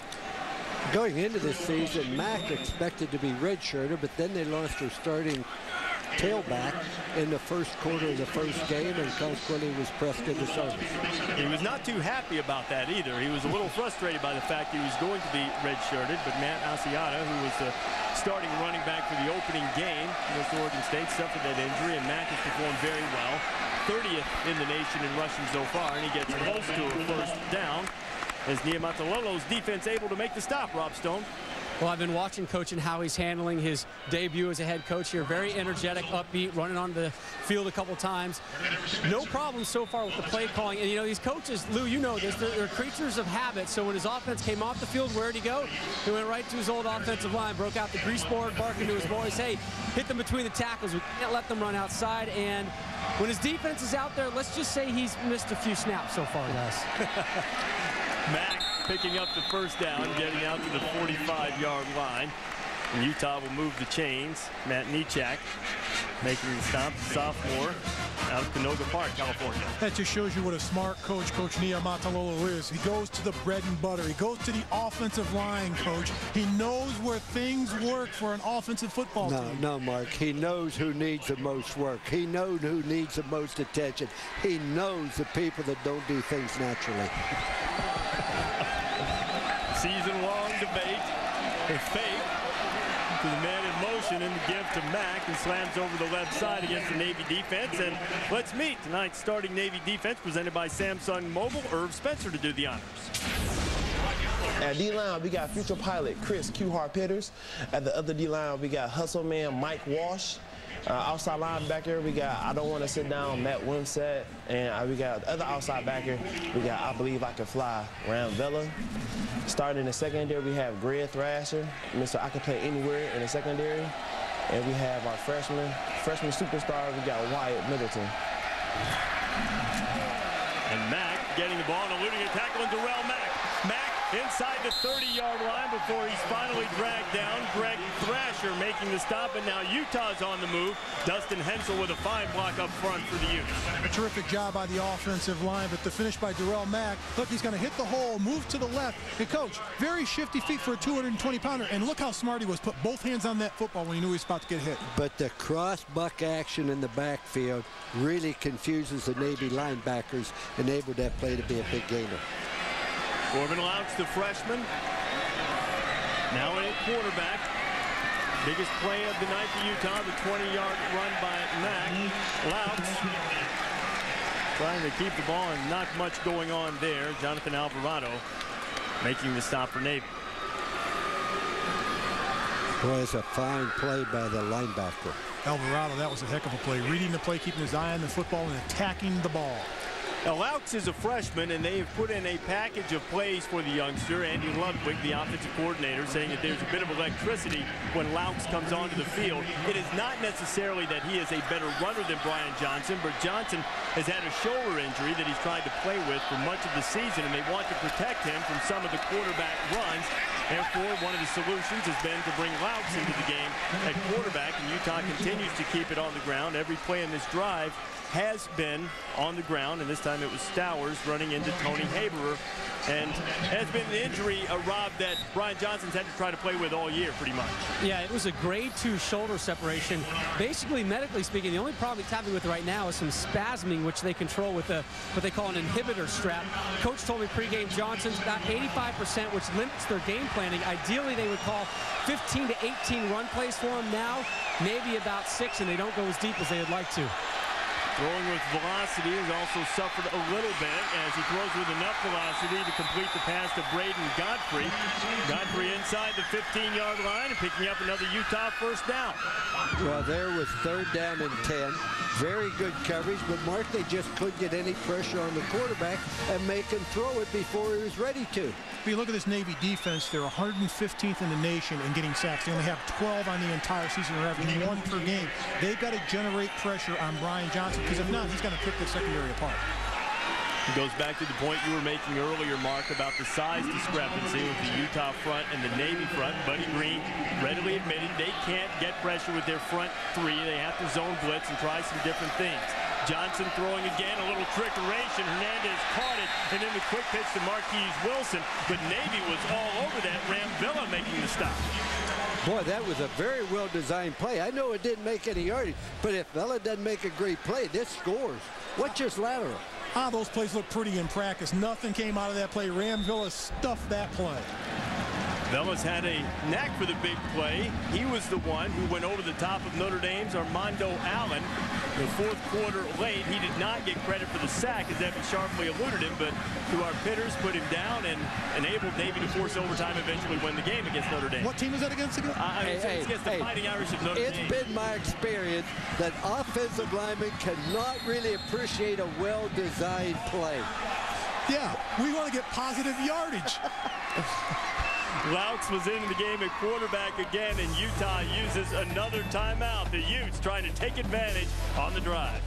Going into this season, Mack expected to be redshirted, but then they lost their starting tailback in the first quarter of the first game, and consequently was pressed into service. He was not too happy about that either. He was a little frustrated by the fact he was going to be redshirted, but Matt Asiata, who was the starting running back for the opening game against Oregon State, suffered that injury, and Mack has performed very well. 30th in the nation in rushing so far, and he gets close to a first down as Niumatalolo's defense able to make the stop, Rob Stone. Well, I've been watching Coach and how he's handling his debut as a head coach here. Very energetic, upbeat, running on the field a couple times. No problem so far with the play calling. And, you know, these coaches, Lou, you know this, they're, creatures of habit. So when his offense came off the field, where'd he go? He went right to his old offensive line, broke out the grease board, barking to his boys, hey, hit them between the tackles. We can't let them run outside. And when his defense is out there, let's just say he's missed a few snaps so far, guys. picking up the first down, getting out to the 45-yard line. And Utah will move the chains. Matt Nechak making the stop, sophomore out of Canoga Park, California. That just shows you what a smart coach Coach Niumatalolo is. He goes to the bread and butter. He goes to the offensive line, coach. He knows where things work for an offensive football team. no, team. No, Mark. He knows who needs the most work. He knows who needs the most attention. He knows the people that don't do things naturally. Season-long debate. The fake to the man in motion and the give to Mack and slams over the left side against the Navy defense. And let's meet tonight's starting Navy defense presented by Samsung Mobile. Irv Spencer to do the honors. At D-line, we got future pilot Chris Kuhar-Pitters. At the other D-line, we got hustle man Mike Walsh. Uh, outside linebacker, we got I Don't Want to Sit Down, Matt Wimsatt. And uh, we got the other outside backer, we got I Believe I Can Fly, Ram Vella. Starting in the secondary, we have Greg Thrasher, Mr. I Can Play Anywhere in the secondary. And we have our freshman, freshman superstar, we got Wyatt Middleton. And Mack getting the ball and eluding a tackle and Darrell inside the 30-yard line before he's finally dragged down. Greg Thrasher making the stop, and now Utah's on the move. Dustin Hensel with a fine block up front for the Utes. A terrific job by the offensive line, but the finish by Darrell Mack. Look, he's going to hit the hole, move to the left. And, Coach, very shifty feet for a 220-pounder, and look how smart he was. Put both hands on that football when he knew he was about to get hit. But the cross-buck action in the backfield really confuses the Navy linebackers, enabled that play to be a big gainer. Corbin Louks, the freshman. Now in at quarterback. Biggest play of the night for Utah, the 20-yard run by Mack. Louks trying to keep the ball and not much going on there. Jonathan Alvarado making the stop for Navy. Boy, it's a fine play by the linebacker. Alvarado, that was a heck of a play. Reading the play, keeping his eye on the football, and attacking the ball. Now, is a freshman, and they have put in a package of plays for the youngster. Andy Ludwig, the offensive coordinator, saying that there's a bit of electricity when Louks comes onto the field. It is not necessarily that he is a better runner than Brian Johnson, but Johnson has had a shoulder injury that he's tried to play with for much of the season, and they want to protect him from some of the quarterback runs. Therefore, one of the solutions has been to bring Louks into the game at quarterback, and Utah continues to keep it on the ground. Every play in this drive has been on the ground, and this time it was Stowers running into Tony Haberer. And has been an injury, a Rob, that Brian Johnson's had to try to play with all year, pretty much. Yeah, it was a grade two shoulder separation. Basically, medically speaking, the only problem he's having with right now is some spasming, which they control with a what they call an inhibitor strap. Coach told me pregame Johnson's about 85%, which limits their game planning. Ideally, they would call 15 to 18 run plays for him now, maybe about six, and they don't go as deep as they would like to. Throwing with velocity has also suffered a little bit as he throws with enough velocity to complete the pass to Braden Godfrey. Godfrey inside the 15-yard line and picking up another Utah first down. Well, there was third down and 10. Very good coverage, but Mark, they just couldn't get any pressure on the quarterback and make him throw it before he was ready to. If you look at this Navy defense, they're 115th in the nation in getting sacks. They only have 12 on the entire season. They're averaging one per game. They've got to generate pressure on Brian Johnson because if not, he's going to pick the secondary apart. It goes back to the point you were making earlier, Mark, about the size discrepancy with the Utah front and the Navy front. Buddy Green readily admitted they can't get pressure with their front three. They have to zone blitz and try some different things. Johnson throwing again, a little trickeration. Hernandez caught it, and then the quick pitch to Marquise Wilson. But Navy was all over that. Ram Villa making the stop. Boy, that was a very well-designed play. I know it didn't make any yardage, but if Villa doesn't make a great play, this scores. What's just lateral? Ah, those plays look pretty in practice. Nothing came out of that play. Ram Villa stuffed that play. Vella's had a knack for the big play. He was the one who went over the top of Notre Dame's Armando Allen. The fourth quarter late, he did not get credit for the sack as Evan Sharpley eluded him, but to our Pitters put him down and enabled Navy to force overtime eventually win the game against Notre Dame. What team is that against again? Uh, Hey, it's hey, against hey, the Fighting Irish of Notre It's Dame. been my experience that offensive linemen cannot really appreciate a well-designed play. Yeah, we want to get positive yardage. Louks was in the game at quarterback again, and Utah uses another timeout. The Utes trying to take advantage on the drive.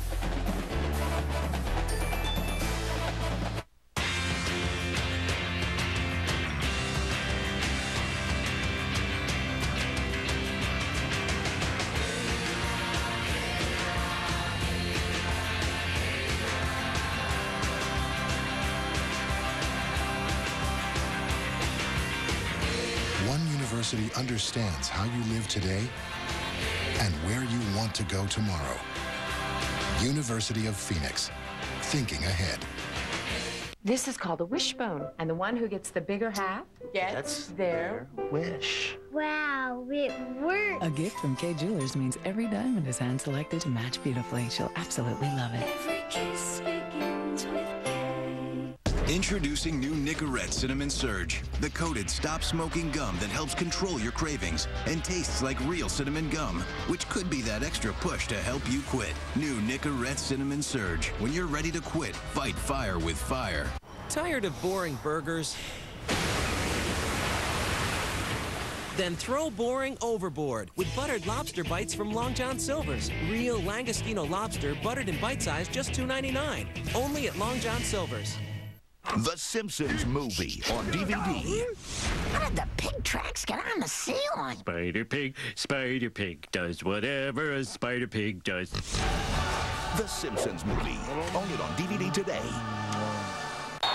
University understands how you live today and where you want to go tomorrow. University of Phoenix. Thinking ahead. This is called a wishbone, and the one who gets the bigger half gets That's their wish. Wow, it worked. A gift from Kay Jewelers means every diamond is hand selected to match beautifully. She'll absolutely love it. Introducing new Nicorette Cinnamon Surge, the coated stop smoking gum that helps control your cravings and tastes like real cinnamon gum, which could be that extra push to help you quit. New Nicorette Cinnamon Surge. When you're ready to quit, fight fire with fire. Tired of boring burgers? Then throw boring overboard with buttered lobster bites from Long John Silver's. Real Langostino lobster buttered in bite size, just $2.99. Only at Long John Silver's. The Simpsons movie on DVD. How did the pig tracks get on the ceiling? Spider Pig, Spider Pig does whatever a Spider Pig does. The Simpsons movie. Own it on DVD today. All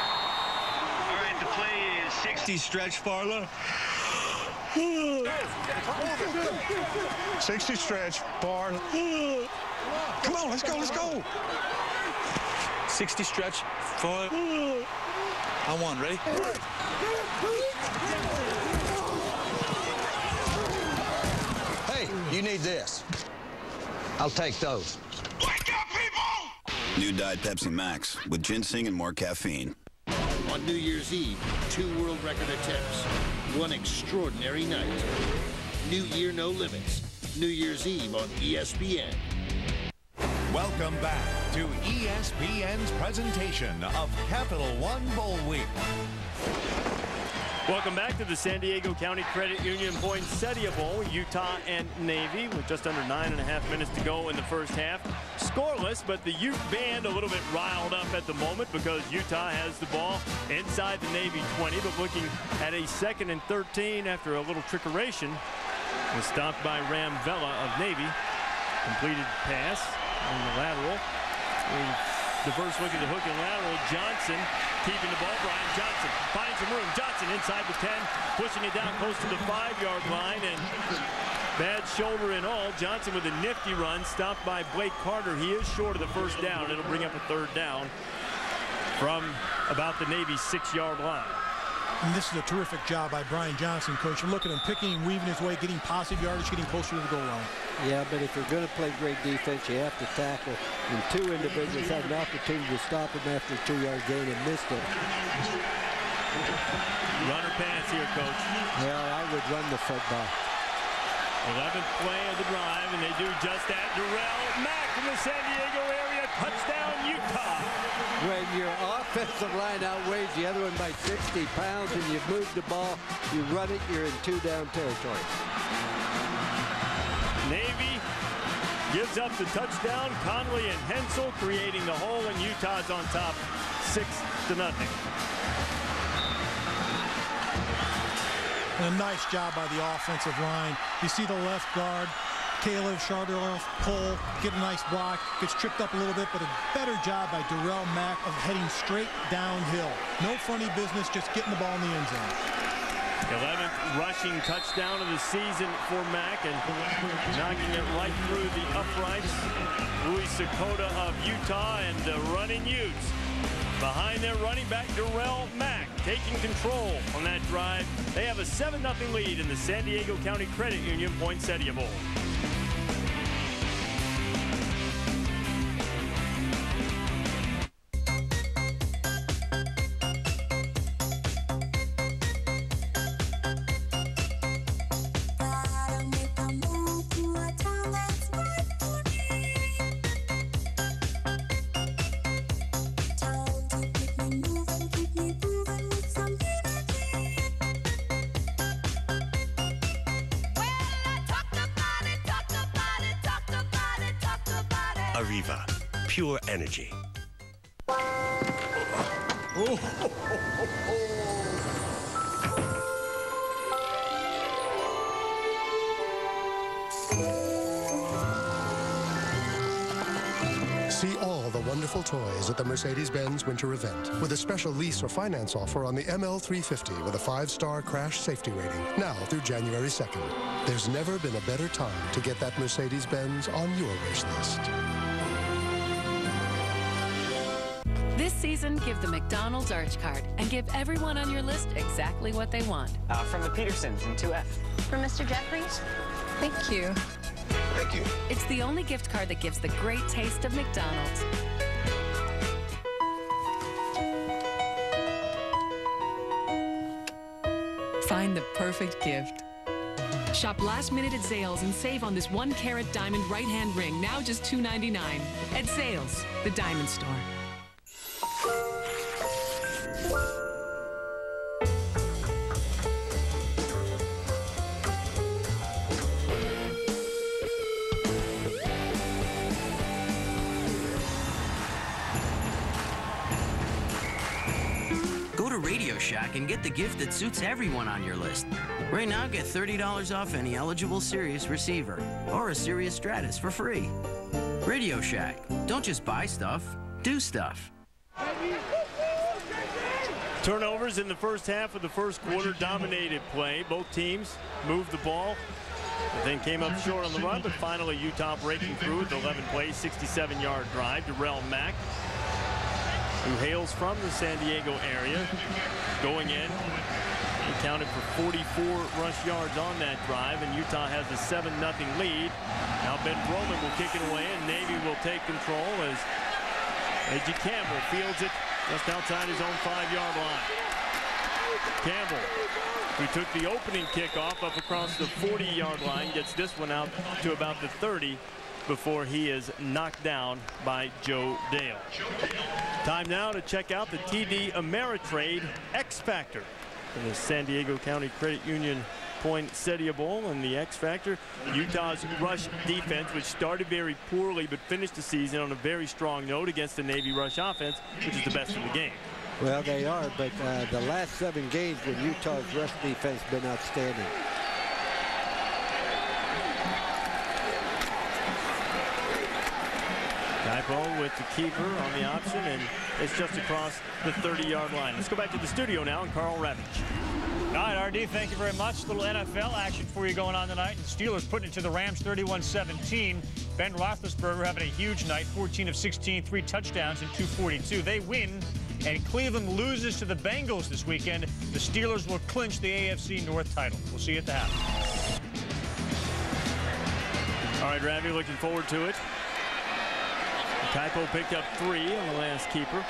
right, the play is 60 stretch, Farla. 60 stretch, bar. Come on, let's go, let's go. 60 stretch, four. I won, ready? Hey, you need this. I'll take those. Wake up, people! New Diet Pepsi Max with ginseng and more caffeine. On New Year's Eve, two world record attempts, one extraordinary night. New Year No Limits. New Year's Eve on E ESPN. Welcome back to ESPN's presentation of Capital One Bowl Week. Welcome back to the San Diego County Credit Union Poinsettia Bowl, Utah and Navy, with just under nine and a half minutes to go in the first half. Scoreless, but the Ute band a little bit riled up at the moment because Utah has the ball inside the Navy 20, but looking at a second and 13 after a little trickeration. Was stopped by Ram Vella of Navy. Completed pass the lateral. The first look at the hook and lateral. Johnson keeping the ball. Brian Johnson finds some room. Johnson inside the 10, pushing it down close to the five-yard line. And bad shoulder and all. Johnson with a nifty run, stopped by Blake Carter. He is short of the first down. It'll bring up a third down from about the Navy six-yard line. And this is a terrific job by Brian Johnson, coach. Look at him picking and weaving his way, getting positive yardage, getting closer to the goal line. Yeah, but if you're going to play great defense, you have to tackle. And two individuals had an opportunity to stop him after a two-yard gain and missed it. Runner pass here, coach. Yeah, I would run the football. 11th play of the drive, and they do just that. Darrell Mack from the San Diego area. Touchdown, Utah. When your offensive line outweighs the other one by 60 pounds and you move the ball, you run it, you're in two-down territory. Navy gives up the touchdown. Conley and Hensel creating the hole, and Utah's on top six to nothing. And a nice job by the offensive line. You see the left guard, Caleb Schlauderaff pull, get a nice block, gets tripped up a little bit, but a better job by Darrell Mack of heading straight downhill. No funny business, just getting the ball in the end zone. 11th rushing touchdown of the season for Mack and knocking it right through the uprights. Louis Sakoda of Utah and the running Utes. Behind their running back, Darrell Mack, taking control on that drive. They have a 7-0 lead in the San Diego County Credit Union Poinsettia Bowl. Arriva, pure energy. See all the wonderful toys at the Mercedes-Benz Winter Event with a special lease or finance offer on the ML350 with a five-star crash safety rating now through January 2nd. There's never been a better time to get that Mercedes-Benz on your wish list. This season, give the McDonald's Arch Card and give everyone on your list exactly what they want. Uh, from the Petersons in 2F. From Mr. Jeffries? Thank you. Thank you. It's the only gift card that gives the great taste of McDonald's. Find the perfect gift. Shop last minute at Zales and save on this one carat diamond right hand ring, now just $2.99. At Zales, the diamond store. Go to Radio Shack and get the gift that suits everyone on your list. Right now, get $30 off any eligible Sirius receiver or a Sirius Stratus for free. Radio Shack. Don't just buy stuff, do stuff. Turnovers in the first half of the first quarter dominated play. Both teams moved the ball, then came up short on the run, but finally Utah breaking through with 11 plays, 67-yard drive. Darrell Mack, who hails from the San Diego area, going in. He counted for 44 rush yards on that drive, and Utah has a 7-0 lead. Now Ben Broman will kick it away, and Navy will take control as A.J. Campbell fields it just outside his own five-yard line. Campbell, who took the opening kickoff up across the 40-yard line, gets this one out to about the 30 before he is knocked down by Joe Dale. Time now to check out the TD Ameritrade X Factor in the San Diego County Credit Union Poinsettia Bowl and the X Factor. Utah's rush defense, which started very poorly but finished the season on a very strong note against the Navy rush offense, which is the best in the game. Well, they are, but uh, the last seven games when Utah's rush defense been outstanding. Kaipo with the keeper on the option, and it's just across the 30-yard line. Let's go back to the studio now, and Carl Ravech. All right, RD, thank you very much. little NFL action for you going on tonight. And Steelers putting it to the Rams 31-17. Ben Roethlisberger having a huge night, 14 of 16, three touchdowns and 242. They win, and Cleveland loses to the Bengals this weekend. The Steelers will clinch the AFC North title. We'll see you at the half. All right, Ravi, looking forward to it. Kaipo picked up three on the last keeper.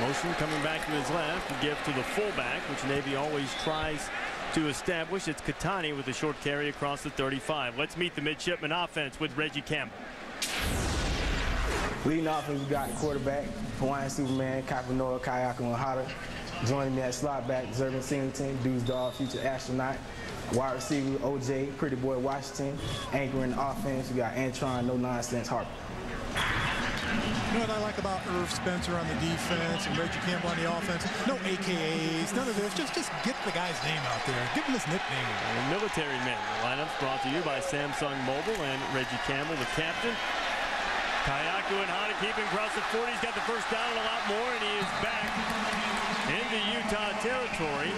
Motion coming back to his left to give to the fullback, which Navy always tries to establish. It's Kettani with a short carry across the 35. Let's meet the midshipman offense with Reggie Campbell. Leading offense, we got quarterback, Hawaiian Superman, Kaipo-Noa, Kayaka Mahara. Joining me at slot back, Zerbin Singleton, Deuce Dog, future astronaut. Wide receiver, OJ, Pretty Boy Washington. Anchoring offense, we got Antron, No Nonsense Harper. You know what I like about Irv Spencer on the defense and Reggie Campbell on the offense? No AKAs, none of this. Just just get the guy's name out there. Give him his nickname. The military men. The lineup's brought to you by Samsung Mobile and Reggie Campbell, the captain. Kaheaku-Enhada keeping across the 40. He's got the first down and a lot more, and he is back into Utah territory.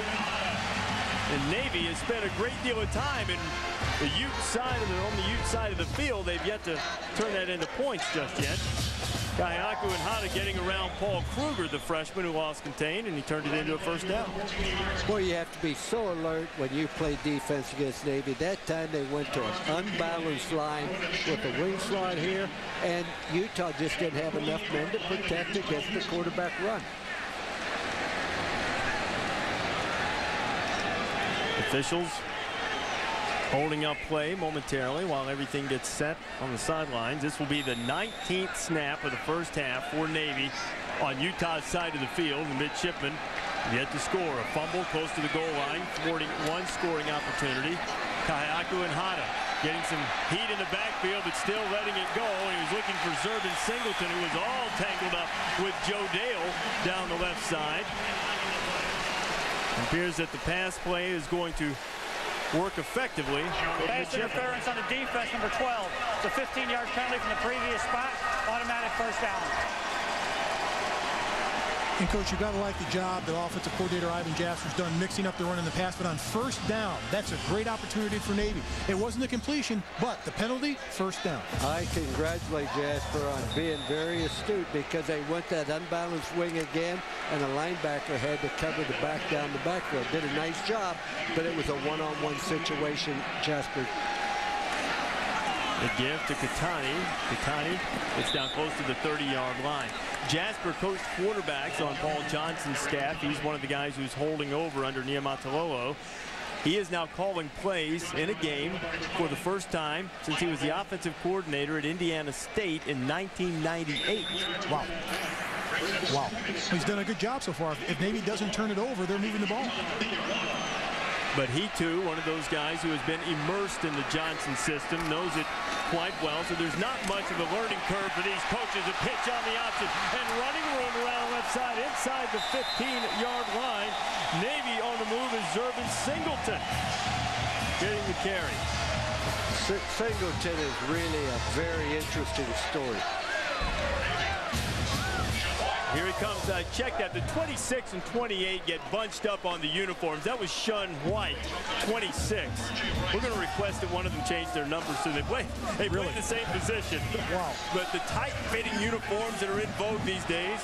And Navy has spent a great deal of time in the Ute side the, on the Ute side of the field. They've yet to turn that into points just yet. Kaheaku-Enhada getting around Paul Kruger, the freshman who lost contained, and he turned it into a first down. Well, you have to be so alert when you play defense against Navy. That time they went to an unbalanced line with a wing slot here, and Utah just didn't have enough men to protect against the quarterback run. Officials holding up play momentarily while everything gets set on the sidelines. This will be the 19th snap of the first half for Navy on Utah's side of the field. The midshipmen yet to score. A fumble close to the goal line, thwarting one scoring opportunity. Kaheaku-Enhada getting some heat in the backfield, but still letting it go. And he was looking for Zerbin Singleton, who was all tangled up with Joe Dale down the left side. Appears that the pass play is going to work effectively. Pass interference on the defense, number 12. It's a 15-yard penalty from the previous spot. Automatic first down. And, Coach, you've got to like the job that offensive coordinator Ivan Jasper's done mixing up the run and the pass. But on first down, that's a great opportunity for Navy. It wasn't a completion, but the penalty, first down. I congratulate Jasper on being very astute because they went that unbalanced wing again, and the linebacker had to cover the back down the backfield. Did a nice job, but it was a one-on-one -on -one situation. Jasper the give to Kettani. Kettani it's down close to the 30-yard line. Jasper coached quarterbacks on Paul Johnson's staff. He's one of the guys who's holding over under Niumatalolo. He is now calling plays in a game for the first time since he was the offensive coordinator at Indiana State in 1998. Wow. Wow. He's done a good job so far. If Navy doesn't turn it over, they're moving the ball. But he, too, one of those guys who has been immersed in the Johnson system, knows it quite well. So there's not much of a learning curve for these coaches. A pitch on the option and running room around the left side inside the 15-yard line. Navy on the move is Zerbin Singleton getting the carry. Singleton is really a very interesting story. Here he comes. Uh, I checked that. The 26 and 28 get bunched up on the uniforms. That was Shun White, 26. We're going to request that one of them change their numbers so they play, they really? play the same position. Wow. But the tight-fitting uniforms that are in vogue these days,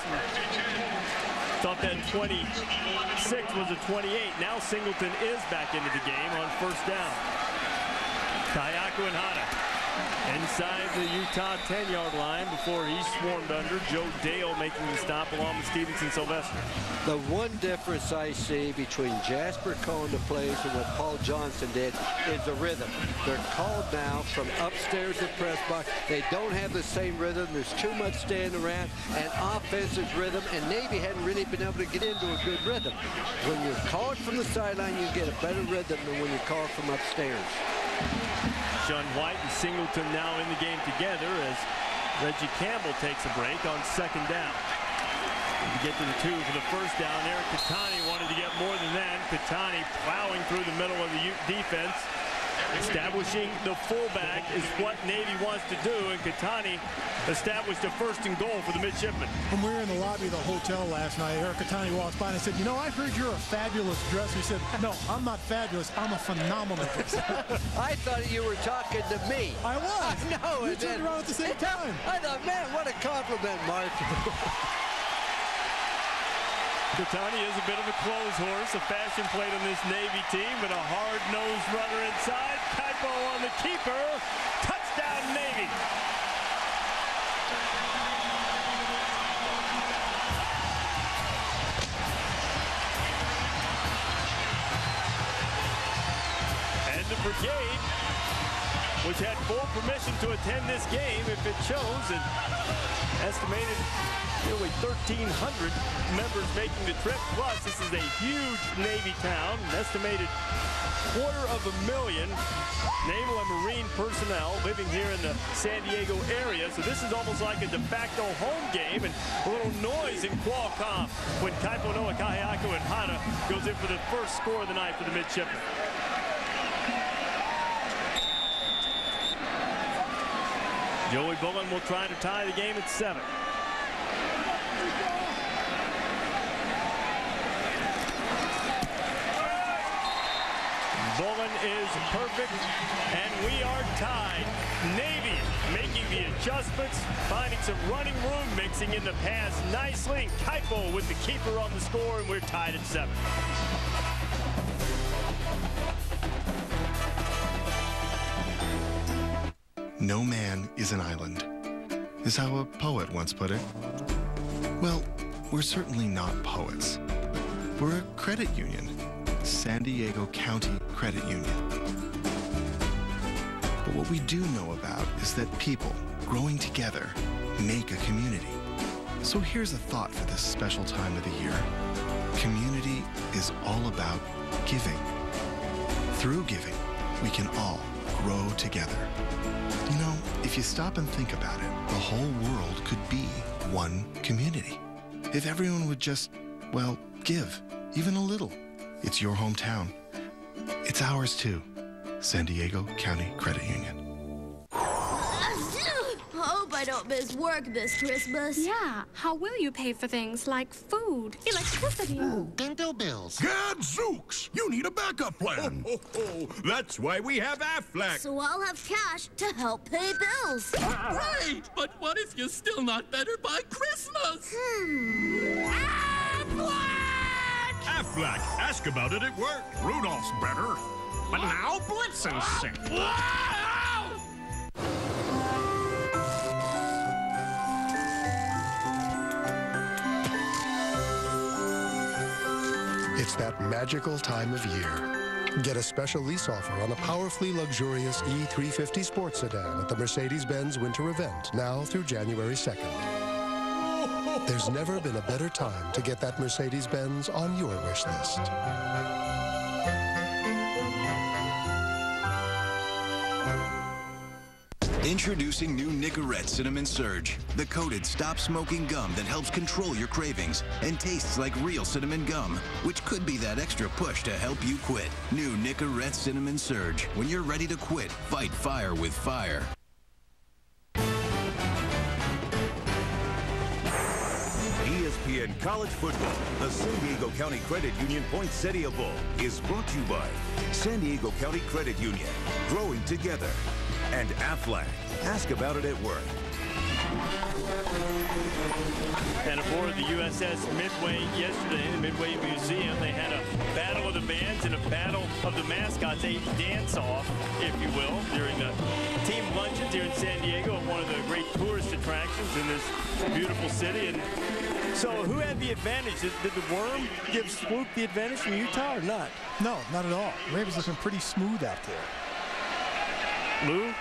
thought that 26 was a 28. Now Singleton is back into the game on first down. Kaheaku-Enhada inside the Utah 10-yard line before he swarmed under. Joe Dale making the stop along with Stevenson Sylvester. The one difference I see between Jasper calling the plays and what Paul Johnson did is the rhythm. They're called now from upstairs the press box. They don't have the same rhythm. There's too much standing around and offensive rhythm, and Navy hadn't really been able to get into a good rhythm. When you're called from the sideline, you get a better rhythm than when you're called from upstairs. Shun White and Singleton now in the game together as Reggie Campbell takes a break on second down. To get to the two for the first down, Eric Kettani wanted to get more than that. Kettani plowing through the middle of the defense. Establishing the fullback is what Navy wants to do, and Kettani established a first and goal for the midshipmen. When we were in the lobby of the hotel last night, Eric Kettani walks by and said, you know, I heard you're a fabulous dresser. He said, no, I'm not fabulous. I'm a phenomenal dresser. I thought you were talking to me. I was. I know. We turned around at the same time. I thought, man, what a compliment, Mark. Kettani is a bit of a clothes horse, a fashion plate on this Navy team, but a hard-nosed runner inside. Kaipo on the keeper. Touchdown, Navy. And the brigade which had full permission to attend this game if it chose, and estimated nearly 1,300 members making the trip. Plus, this is a huge Navy town, an estimated quarter of a million naval and marine personnel living here in the San Diego area. So this is almost like a de facto home game and a little noise in Qualcomm when Kaipo-Noa Kaheaku-Enhada goes in for the first score of the night for the midshipmen. Joey Bullen will try to tie the game at seven. Bullen is perfect, and we are tied. Navy making the adjustments, finding some running room, mixing in the pass nicely. Kaipo with the keeper on the score, and we're tied at seven. No man is an island, is how a poet once put it. Well, we're certainly not poets. We're a credit union, San Diego County Credit Union. But what we do know about is that people growing together make a community. So here's a thought for this special time of the year. Community is all about giving. Through giving, we can all grow together. You know, if you stop and think about it, the whole world could be one community. If everyone would just, well, give, even a little. It's your hometown. It's ours too. San Diego County Credit Union. Hope I don't miss work this Christmas. Yeah, how will you pay for things like food, electricity? Ooh, dental bills. Gadzooks! You need a backup plan. Oh, oh, That's why we have Aflac. So I'll have cash to help pay bills. Right, but what if you're still not better by Christmas? Hmm. Aflac. Ask about it at work. Rudolph's better. But now Blitzen's sick. It's that magical time of year. Get a special lease offer on a powerfully luxurious E350 sports sedan at the Mercedes-Benz winter event now through January 2nd. There's never been a better time to get that Mercedes-Benz on your wish list. Introducing new Nicorette Cinnamon Surge, the coated stop smoking gum that helps control your cravings and tastes like real cinnamon gum, which could be that extra push to help you quit. New Nicorette Cinnamon Surge. When you're ready to quit, fight fire with fire. ESPN College Football, the San Diego County Credit Union Poinsettia Bowl is brought to you by San Diego County Credit Union, growing together, and Aflac. Ask about it at work. And aboard the USS Midway yesterday, in the Midway Museum, they had a battle of the bands and a battle of the mascots, a dance-off, if you will, during the team luncheons here in San Diego, one of the great tourist attractions in this beautiful city. And so who had the advantage? Did, did the Worm give Swoop the advantage from Utah or not? No, not at all. Ravens looking pretty smooth out there. Lou,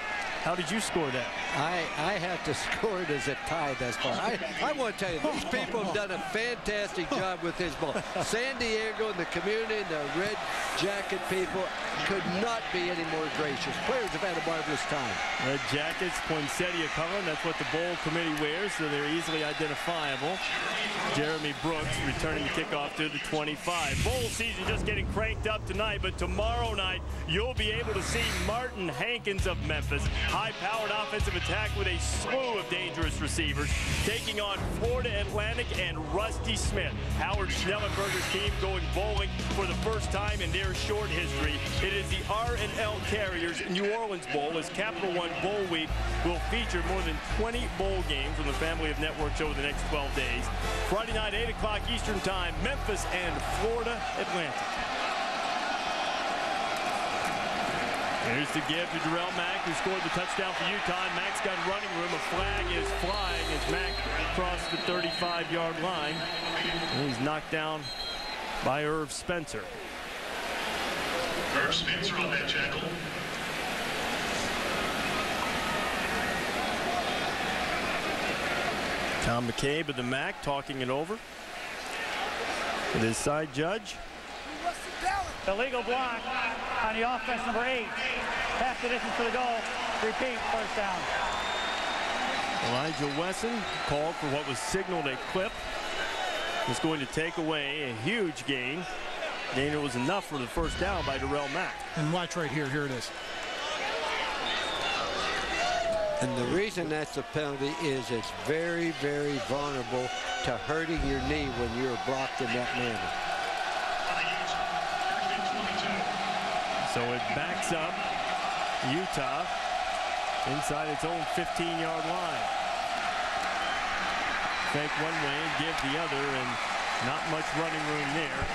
how did you score that? I, I have to score it as a tie thus far. I, I want to tell you, these people have done a fantastic job with this ball. San Diego and the community and the red jacket people could not be any more gracious. Players have had a marvelous time. Red jackets, poinsettia color, that's what the bowl committee wears, so they're easily identifiable. Jeremy Brooks returning the kickoff to the 25. Bowl season just getting cranked up tonight, but tomorrow night you'll be able to see Martin Hankins of Memphis. High-powered offensive attack with a slew of dangerous receivers, taking on Florida Atlantic and Rusty Smith. Howard Schnellenberger's team going bowling for the first time in their short history. It is the R&L Carriers New Orleans Bowl as Capital One Bowl Week will feature more than 20 bowl games from the family of networks over the next 12 days. Friday night, 8 o'clock Eastern Time, Memphis and Florida Atlantic. Here's the give to Darrell Mack, who scored the touchdown for Utah. And Mack's got running room. A flag is flying as Mack crossed the 35-yard line. And he's knocked down by Irv Spencer. Irv Spencer on that tackle. Tom McCabe of the MAC talking it over with his side judge. Illegal block on the offense, number eight. Half the distance to the goal. Repeat, first down. Elijah Wesson called for what was signaled a clip. Was going to take away a huge gain. Gain it was enough for the first down by Darrell Mack. And watch right here. Here it is. And the reason that's a penalty is it's very, very vulnerable to hurting your knee when you're blocked in that manner. So it backs up Utah inside its own 15-yard line. Fake one way, give the other, and not much running room there.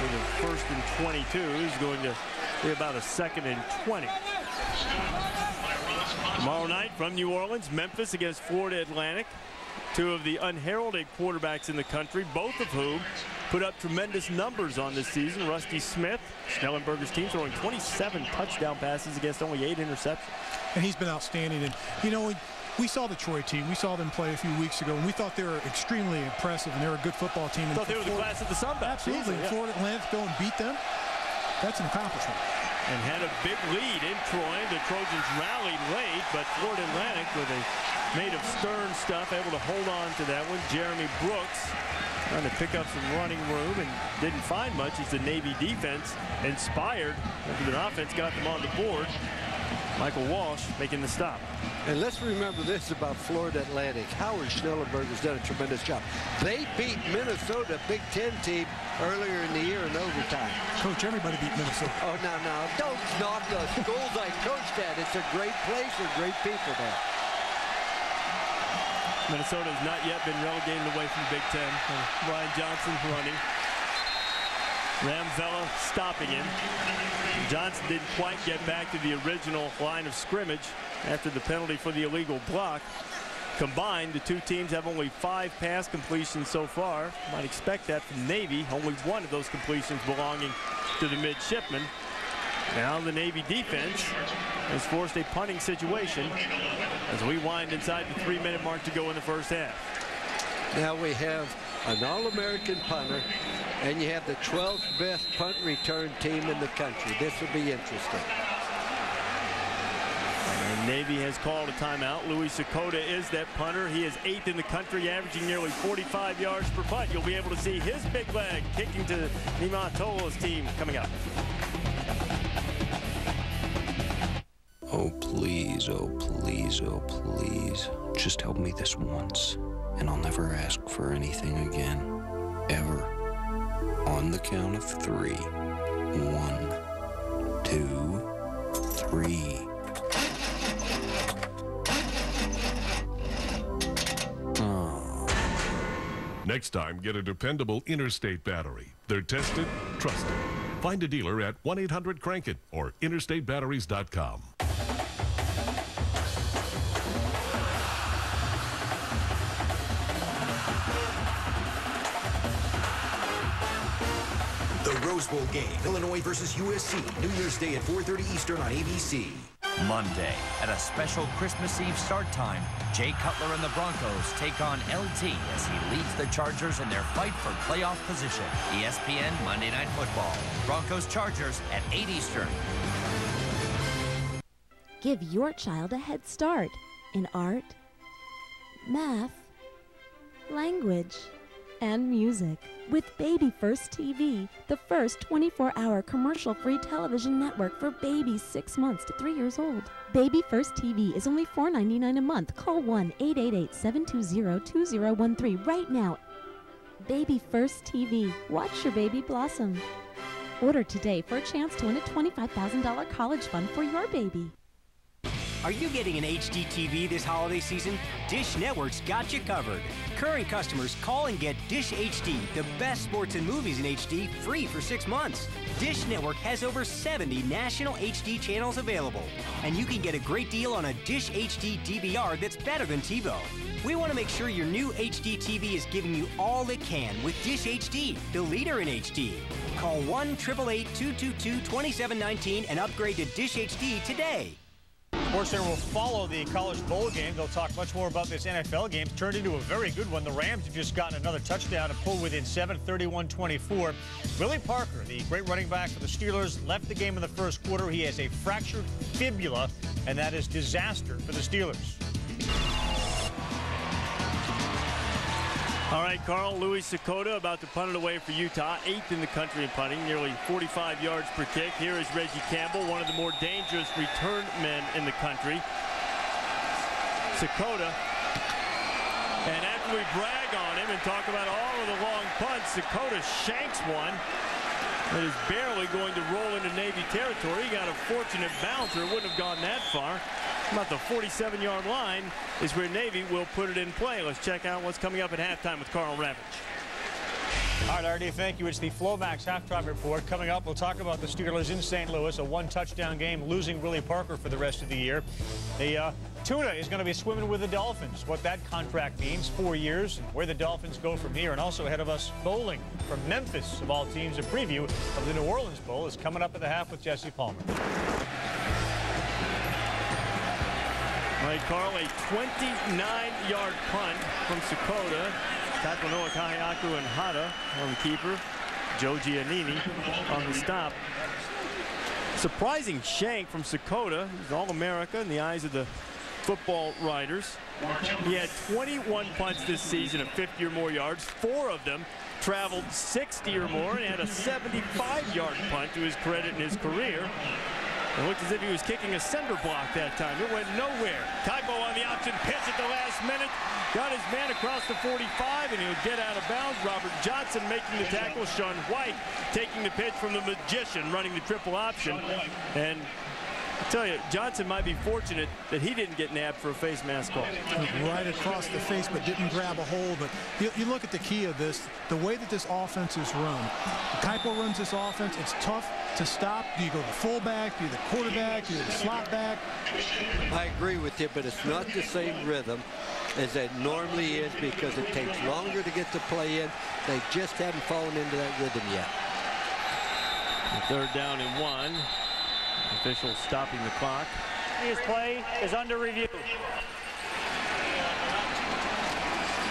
With a first and 22 is going to be about a second and 20. Tomorrow night from New Orleans, Memphis against Florida Atlantic. Two of the unheralded quarterbacks in the country, both of whom put up tremendous numbers on this season. Rusty Smith, Schnellenberger's team, throwing 27 touchdown passes against only eight interceptions. And he's been outstanding. And, you know, we saw the Troy team. We saw them play a few weeks ago, and we thought they were extremely impressive, and they're a good football team. I thought they were the class of the Sun Belt. Absolutely. Yeah. Florida Atlantic go and beat them. That's an accomplishment. And had a big lead in Troy. The Trojans rallied late, but Florida Atlantic with a made of stern stuff, able to hold on to that one. Jeremy Brooks trying to pick up some running room and didn't find much as the Navy defense inspired after their offense got them on the board. Michael Walsh making the stop. And let's remember this about Florida Atlantic. Howard Schnellenberger has done a tremendous job. They beat Minnesota, Big Ten team, earlier in the year in overtime. Coach, everybody beat Minnesota. Oh, no, no. Don't knock the schools I coached at. It's a great place with great people there. Minnesota has not yet been relegated away from the Big Ten. Brian Johnson running. Ram Vela stopping him. Johnson didn't quite get back to the original line of scrimmage after the penalty for the illegal block. Combined, the two teams have only five pass completions so far. Might expect that from Navy. Only one of those completions belonging to the midshipmen. Now the Navy defense has forced a punting situation as we wind inside the three-minute mark to go in the first half. Now we have an All-American punter, and you have the 12th best punt return team in the country. This will be interesting. And Navy has called a timeout. Louis Sakoda is that punter. He is eighth in the country, averaging nearly 45 yards per punt. You'll be able to see his big leg kicking to Niumatalolo's team coming up. Oh, please, oh, please, oh, please. Just help me this once, and I'll never ask for anything again. Ever. On the count of three. One, two, three. Next time, get a dependable interstate battery. They're tested, trusted. Find a dealer at 1 800 Crank It or interstatebatteries.com. Rose Bowl game, Illinois versus USC, New Year's Day at 4.30 Eastern on ABC. Monday, at a special Christmas Eve start time, Jay Cutler and the Broncos take on LT as he leads the Chargers in their fight for playoff position. ESPN Monday Night Football. Broncos Chargers at 8 Eastern. Give your child a head start in art, math, language, and music with Baby First TV, the first 24 hour commercial free television network for babies 6 months to 3 years old. Baby First TV is only $4.99 a month. Call 1 888 720 2013 right now. Baby First TV. Watch your baby blossom. Order today for a chance to win a $25,000 college fund for your baby. Are you getting an HD TV this holiday season? Dish Network's got you covered. Current customers call and get Dish HD, the best sports and movies in HD, free for six months. Dish Network has over 70 national HD channels available, and you can get a great deal on a Dish HD DVR that's better than TiVo. We want to make sure your new HD TV is giving you all it can with Dish HD, the leader in HD. Call 1 888 222 2719 and upgrade to Dish HD today. SportsCenter will follow the college bowl game. They'll talk much more about this NFL game. Turned into a very good one. The Rams have just gotten another touchdown to pull within 7, 31-24. Willie Parker, the great running back for the Steelers, left the game in the first quarter. He has a fractured fibula, and that is disaster for the Steelers. All right, Carl, Louis Sakoda about to punt it away for Utah, eighth in the country in punting, nearly 45 yards per kick. Here is Reggie Campbell, one of the more dangerous return men in the country. Sakoda. And after we brag on him and talk about all of the long punts, Sakoda shanks one that is barely going to roll into Navy territory. He got a fortunate bounce, or it wouldn't have gone that far. About the 47-yard line is where Navy will put it in play. Let's check out what's coming up at halftime with Karl Ravech. All right, RD, thank you. It's the Flomax halftime report. Coming up, we'll talk about the Steelers in St. Louis, a one-touchdown game, losing Willie Parker for the rest of the year. The uh, Tuna is going to be swimming with the Dolphins, what that contract means, four years, and where the Dolphins go from here. And also ahead of us, bowling from Memphis, of all teams. A preview of the New Orleans Bowl is coming up at the half with Jesse Palmer. Right, Carl, a 29-yard punt from Sakoda. Takanoa Kahiaku and Hata on the keeper. Joe Giannini on the stop. Surprising shank from Sakoda. He's All-America in the eyes of the football writers. He had 21 punts this season at 50 or more yards. Four of them traveled 60 or more and had a 75-yard punt to his credit in his career. It looked as if he was kicking a cinder block that time. It went nowhere. Kaipo on the option pitch at the last minute. Got his man across the 45, and he'll get out of bounds. Robert Johnson making the tackle. Shun White taking the pitch from the magician, running the triple option. And I tell you, Johnson might be fortunate that he didn't get nabbed for a face mask call. Right across the face, but didn't grab a hold. But you, you look at the key of this, the way that this offense is run. Kaipo runs this offense. It's tough to stop. Do you go the fullback? Do you the quarterback? Do you the slot back? I agree with you, but it's not the same rhythm as it normally is because it takes longer to get the play in. They just haven't fallen into that rhythm yet. Third down and one. Official stopping the clock. His play is under review.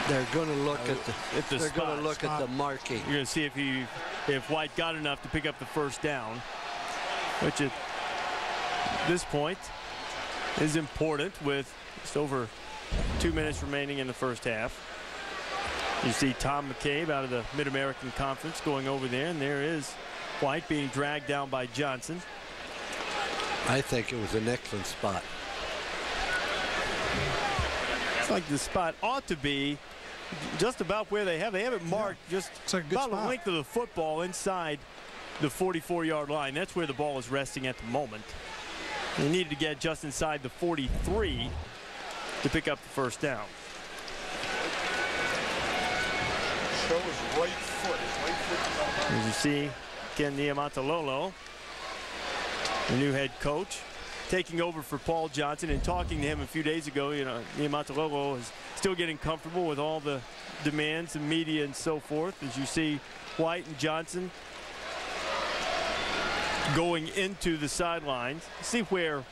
They're going to look at the, At the they're going to look at the marking. You're going to see if he, if White got enough to pick up the first down, which at this point is important with just over two minutes remaining in the first half. You see Tom McCabe out of the Mid-American Conference going over there, and there is White being dragged down by Johnson. I think it was an excellent spot. It's like the spot ought to be just about where they have. They have it marked just about the length of the football inside the 44-yard line. That's where the ball is resting at the moment. They needed to get just inside the 43 to pick up the first down. Show his right foot. Right foot. As you see, Ken Niumatalolo, the new head coach, taking over for Paul Johnson and talking to him a few days ago. You know, Niumatalolo is still getting comfortable with all the demands and media and so forth. As you see, White and Johnson going into the sidelines. See where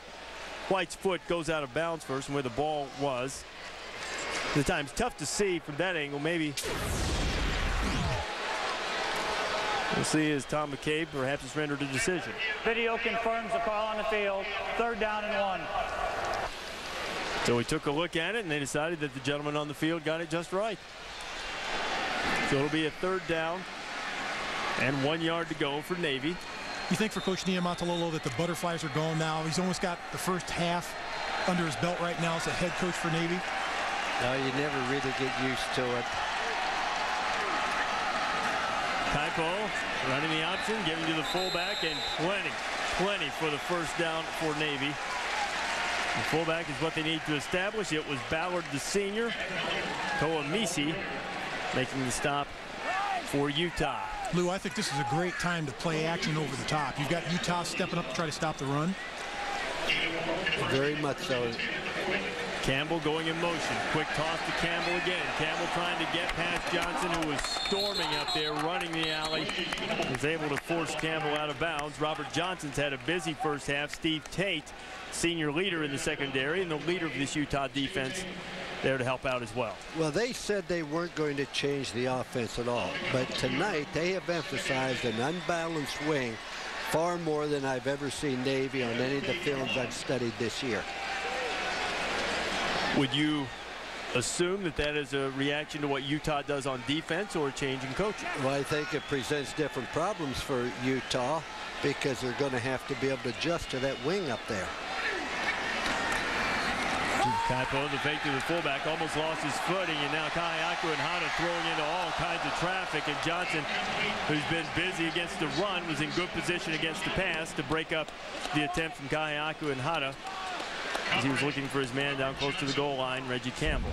White's foot goes out of bounds first and where the ball was. The time's tough to see from that angle. Maybe We'll see as Tom McCabe perhaps has rendered a decision. Video confirms the call on the field. Third down and one. So we took a look at it and they decided that the gentleman on the field got it just right. So it'll be a third down and one yard to go for Navy. You think for Coach Niumatalolo that the butterflies are gone now? He's almost got the first half under his belt right now as a head coach for Navy. No, you never really get used to it. Kaipo running the option, giving to the fullback, and plenty, plenty for the first down for Navy. The fullback is what they need to establish. It was Ballard, the senior, Koa Misi making the stop for Utah. Lou, I think this is a great time to play action over the top. You've got Utah stepping up to try to stop the run. Very much so. Campbell going in motion. Quick toss to Campbell again. Campbell trying to get past Johnson, who was storming up there, running the alley. Was able to force Campbell out of bounds. Robert Johnson's had a busy first half. Steve Tate, senior leader in the secondary and the leader of this Utah defense, there to help out as well. Well, they said they weren't going to change the offense at all. But tonight, they have emphasized an unbalanced wing far more than I've ever seen Navy on any of the films I've studied this year. Would you assume that that is a reaction to what Utah does on defense or a change in coaching? Well, I think it presents different problems for Utah because they're going to have to be able to adjust to that wing up there. Kaipo, the fake to the fullback, almost lost his footing, and now Kaheaku-Enhada throwing into all kinds of traffic, and Johnson, who's been busy against the run, was in good position against the pass to break up the attempt from Kaheaku-Enhada as he was looking for his man down close to the goal line, Reggie Campbell.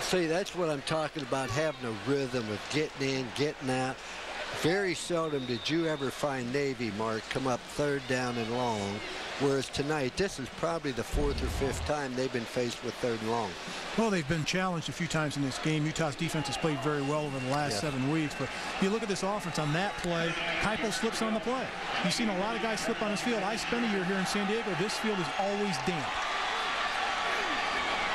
See, that's what I'm talking about, having a rhythm of getting in, getting out. Very seldom did you ever find Navy, Mark, come up third down and long. Whereas tonight, this is probably the fourth or fifth time they've been faced with third and long. Well, they've been challenged a few times in this game. Utah's defense has played very well over the last yeah. seven weeks. But you look at this offense on that play, Kaipo slips on the play. You've seen a lot of guys slip on his field. I spent a year here in San Diego. This field is always damp.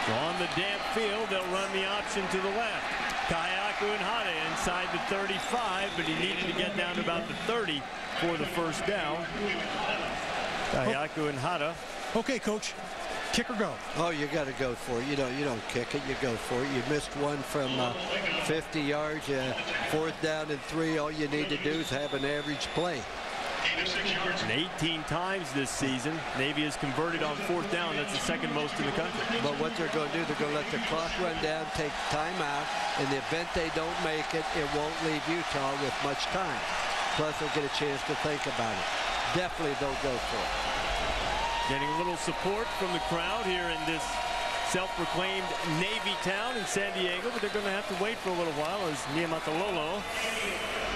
On the damp field, they'll run the option to the left. Kaheaku-Enhada inside the 35, but he needed to get down to about the 30 for the first down. Kaheaku-Enhada. Okay, coach. Kick or go? Oh, you got to go for it. You don't, you don't kick it. You go for it. You missed one from uh, 50 yards. Uh, fourth down and three. All you need to do is have an average play. And 18 times this season, Navy has converted on fourth down. That's the second most in the country. But what they're going to do, they're going to let the clock run down, take time out. In the event they don't make it, it won't leave Utah with much time. Plus, they'll get a chance to think about it. Definitely they'll go for it. Getting a little support from the crowd here in this self-proclaimed Navy town in San Diego, but they're going to have to wait for a little while as Niumatalolo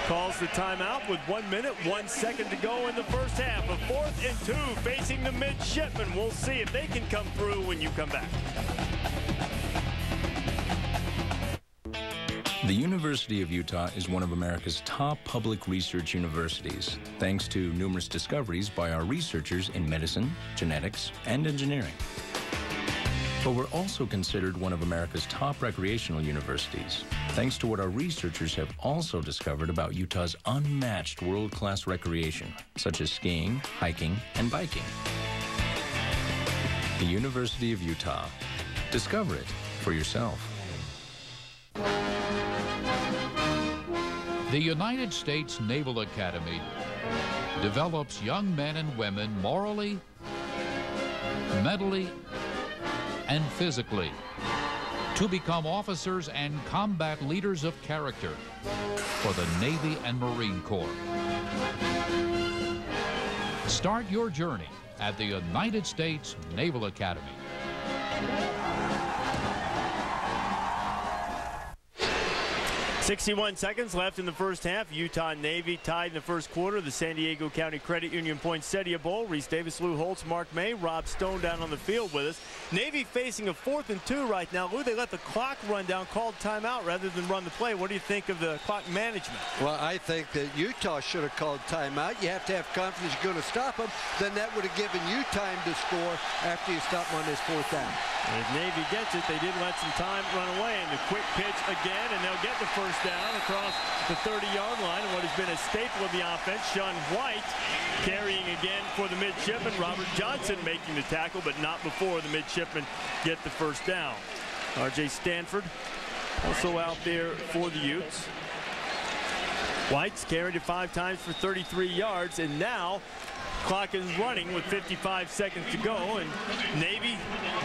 calls the timeout with one minute, one second to go in the first half. A fourth and two facing the midshipmen. We'll see if they can come through when you come back. The University of Utah is one of America's top public research universities, thanks to numerous discoveries by our researchers in medicine, genetics, and engineering. But we're also considered one of America's top recreational universities, thanks to what our researchers have also discovered about Utah's unmatched world-class recreation, such as skiing, hiking, and biking. The University of Utah. Discover it for yourself. The United States Naval Academy develops young men and women morally, mentally, and physically to become officers and combat leaders of character for the Navy and Marine Corps. Start your journey at the United States Naval Academy. 61 seconds left in the first half. Utah Navy tied in the first quarter. The San Diego County Credit Union Poinsettia Bowl. Reese Davis, Lou Holtz, Mark May, Rob Stone down on the field with us. Navy facing a fourth and two right now. Lou, they let the clock run down, called timeout rather than run the play. What do you think of the clock management? Well, I think that Utah should have called timeout. You have to have confidence you're going to stop them. Then that would have given you time to score after you stop them on this fourth down. If Navy gets it, they did let some time run away. And the quick pitch again, and they'll get the first down across the 30-yard line. And what has been a staple of the offense, Shun White carrying again for the midshipman. Robert Johnson making the tackle, but not before the midshipman get the first down. R.J. Stanford also out there for the Utes. White's carried it five times for 33 yards, and now Clock is running with 55 seconds to go, and Navy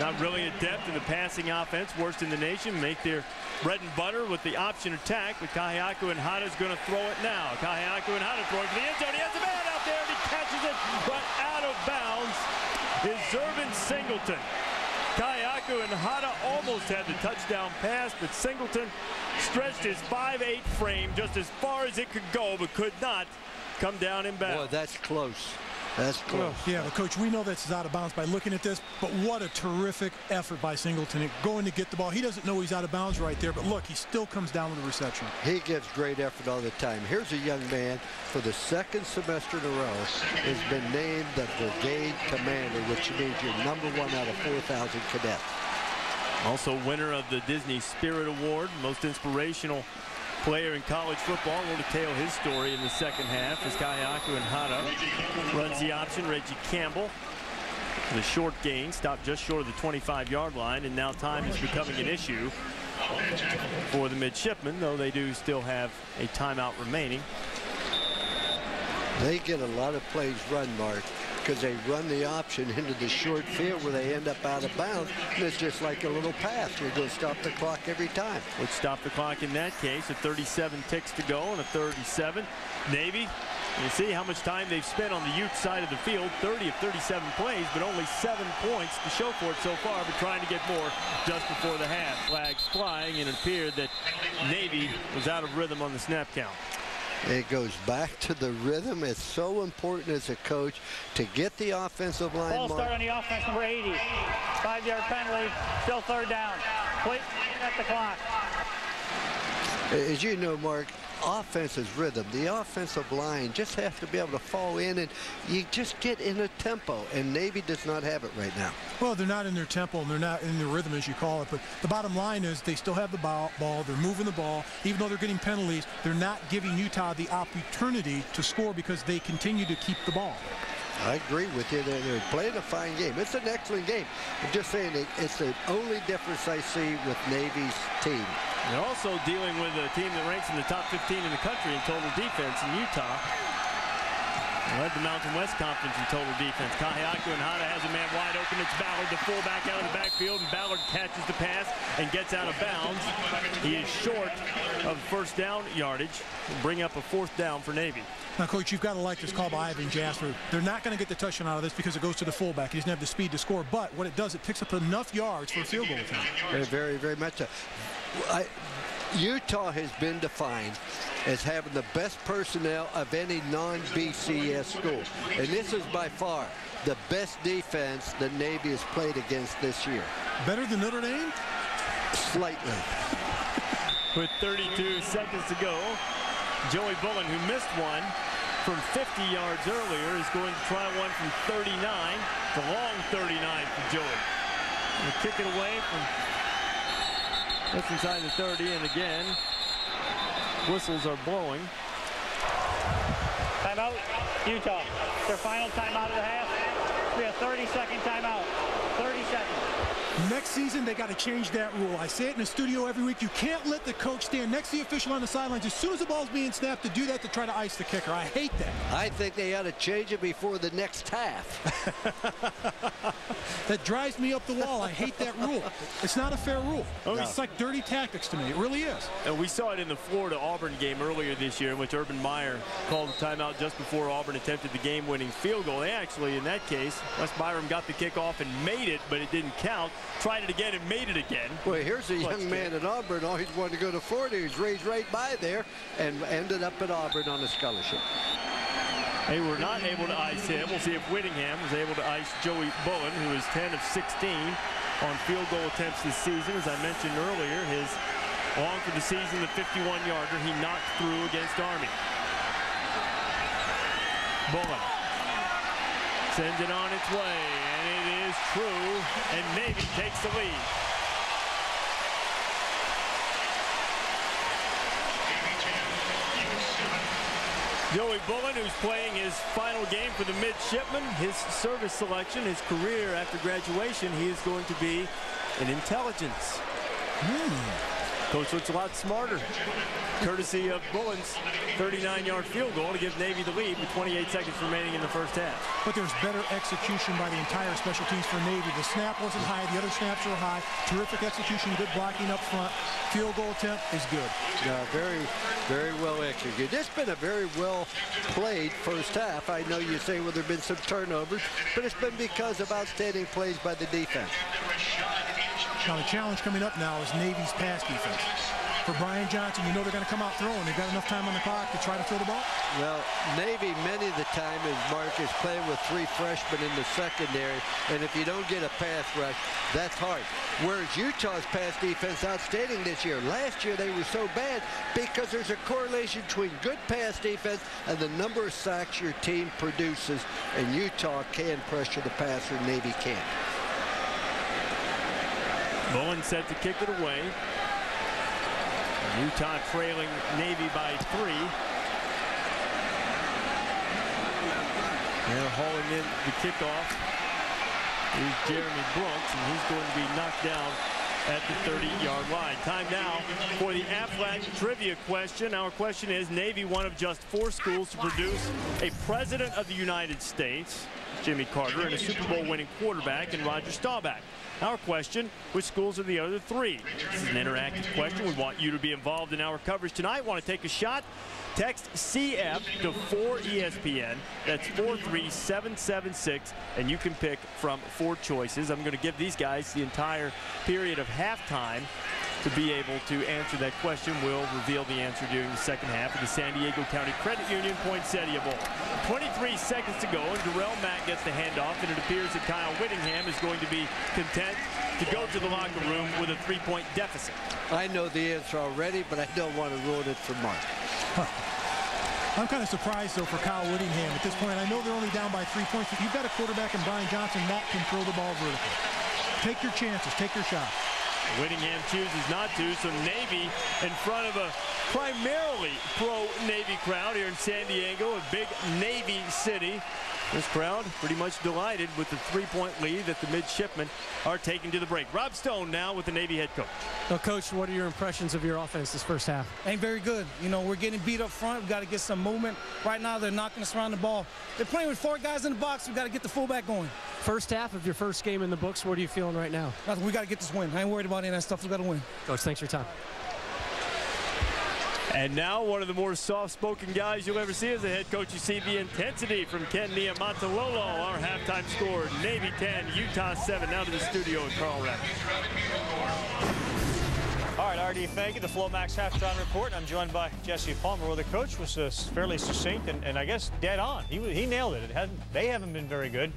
not really adept in the passing offense, worst in the nation, make their bread and butter with the option attack, but Kaheaku-Enhada is going to throw it now. Kaheaku-Enhada throwing for the end zone. He has a man out there, and he catches it, but out of bounds is Zerbin Singleton. Kahiaku and Hata almost had the touchdown pass, but Singleton stretched his 5'8 frame just as far as it could go, but could not come down in bounds. Boy, that's close. That's close. Well, yeah, but coach, we know this is out of bounds by looking at this, but what a terrific effort by Singleton going to get the ball. He doesn't know he's out of bounds right there, but look, he still comes down with the reception. He gives great effort all the time. Here's a young man for the second semester in a row has been named the brigade commander, which means you're number one out of 4,000 cadets. Also winner of the Disney Spirit Award, most inspirational player in college football. We'll detail his story in the second half as Kaheaku-Enhada runs the option. Reggie Campbell the short gain stopped just short of the 25-yard line, and now time is becoming an issue for the midshipmen, though they do still have a timeout remaining. They get a lot of plays run, Mark because they run the option into the short field where they end up out of bounds. It's just like a little pass. We're going to stop the clock every time. Would stop the clock in that case. A 37 ticks to go and a 37. Navy, you see how much time they've spent on the Ute side of the field. 30 of 37 plays, but only seven points to show for it so far, but trying to get more just before the half. Flags flying, and it appeared that Navy was out of rhythm on the snap count. It goes back to the rhythm. It's so important as a coach to get the offensive line. Ball start on the offense, number 80. Five-yard penalty, still third down. Play at the clock. As you know, Mark, offense is rhythm. The offensive line just has to be able to fall in and you just get in a tempo. And Navy does not have it right now. Well, they're not in their tempo and they're not in their rhythm, as you call it. But the bottom line is they still have the ball. They're moving the ball. Even though they're getting penalties, they're not giving Utah the opportunity to score because they continue to keep the ball. I agree with you. They're, they're, playing a fine game. It's an excellent game. I'm just saying it's the only difference I see with Navy's team. They're also dealing with a team that ranks in the top 15 in the country in total defense in Utah. Led the Mountain West Conference in total defense. Kaheaku-Enhada has a man wide open. It's Ballard, the fullback out of the backfield, and Ballard catches the pass and gets out of bounds. He is short of first down yardage. Bring up a fourth down for Navy. Now, Coach, you've got to like this call by Ivan Jasper. They're not going to get the touchdown out of this because it goes to the fullback. He doesn't have the speed to score, but what it does, it picks up enough yards for a field goal attempt. Very, very, very much so. Utah has been defined as having the best personnel of any non-BCS school. And this is by far the best defense the Navy has played against this year. Better than Notre Dame? Slightly. With 32 seconds to go, Joey Bullen, who missed one from 50 yards earlier, is going to try one from 39. The long 39 for Joey. And kick it away from that's inside the 30, and again, whistles are blowing. Timeout, Utah. Their final timeout of the half. We have 30-second timeout. 30 seconds. Next season, they got to change that rule. I say it in the studio every week. You can't let the coach stand next to the official on the sidelines as soon as the ball's being snapped to do that to try to ice the kicker. I hate that. I think they ought to change it before the next half. that drives me up the wall. I hate that rule. It's not a fair rule. Oh, no. It's like dirty tactics to me. It really is. And we saw it in the Florida-Auburn game earlier this year in which Urban Meyer called a timeout just before Auburn attempted the game-winning field goal. They actually, in that case, Wes Byrum got the kickoff and made it, but it didn't count. Tried it again and made it again. Well, here's a young man uh, at Auburn. Oh, Always wanted to go to Florida. He was raised right by there and ended up at Auburn on a scholarship. They were not able to ice him. We'll see if Whittingham was able to ice Joey Bullen, who is 10 of 16 on field goal attempts this season. As I mentioned earlier, his long for the season, the 51-yarder he knocked through against Army. Bullen sends it on its way, and is true, and Navy takes the lead. Joey Bullen, who's playing his final game for the midshipmen, his service selection, his career after graduation, he is going to be in intelligence. Hmm. Coach looks a lot smarter, courtesy of Bullen's 39-yard field goal to give Navy the lead with 28 seconds remaining in the first half. But there's better execution by the entire special teams for Navy. The snap wasn't high. The other snaps were high. Terrific execution, good blocking up front. Field goal attempt is good. Yeah, very, very well executed. It's been a very well played first half. I know you say, well, there have been some turnovers, but it's been because of outstanding plays by the defense. Now the challenge coming up now is Navy's pass defense. For Brian Johnson. You know they're going to come out throwing. They've got enough time on the clock to try to throw the ball. Well, Navy many of the time is Marcus playing with three freshmen in the secondary, and if you don't get a pass rush, that's hard. Whereas Utah's pass defense outstanding this year. Last year they were so bad because there's a correlation between good pass defense and the number of sacks your team produces, and Utah can pressure the passer, Navy can't. Bullen set to kick it away. Utah trailing Navy by three. Now hauling in the kickoff is Jeremy Brooks, and he's going to be knocked down at the 30-yard line. Time now for the Aflac trivia question. Our question is, Navy one of just four schools to produce a President of the United States, Jimmy Carter, and a Super Bowl winning quarterback in Roger Staubach. Our question, which schools are the other three? This is an interactive question. We want you to be involved in our coverage tonight. Want to take a shot? Text CF to 4ESPN. That's 43776, and you can pick from four choices. I'm going to give these guys the entire period of halftime to be able to answer that question. We'll reveal the answer during the second half of the San Diego County Credit Union Poinsettia Bowl. 23 seconds to go, and Darrell Mack gets the handoff, and it appears that Kyle Whittingham is going to be content to go to the locker room with a three-point deficit. I know the answer already, but I don't want to ruin it for Mark. I'm kind of surprised, though, for Kyle Whittingham at this point. I know they're only down by three points, but you've got a quarterback in Brian Johnson that can throw the ball vertically. Take your chances. Take your shot. Whittingham chooses not to, so Navy in front of a primarily pro-Navy crowd here in San Diego, a big Navy city. This crowd pretty much delighted with the three-point lead that the midshipmen are taking to the break. Rob Stone now with the Navy head coach. Well, coach, what are your impressions of your offense this first half? Ain't very good. You know, we're getting beat up front. We've got to get some movement. Right now, they're knocking us around the ball. They're playing with four guys in the box. We've got to get the fullback going. First half of your first game in the books, what are you feeling right now? Nothing. We got to get this win. I ain't worried about any of that stuff. We got to win. Coach, thanks for your time. And now one of the more soft-spoken guys you'll ever see as a head coach. You see the intensity from Ken Niumatalolo. Our halftime score, Navy 10, Utah 7. Now to the studio with Carl Rapp. All right, RD, thank you. The Flomax halftime report. I'm joined by Jesse Palmer, where the coach was uh, fairly succinct and, and, I guess dead on. He, he nailed it. it hasn't, they haven't been very good,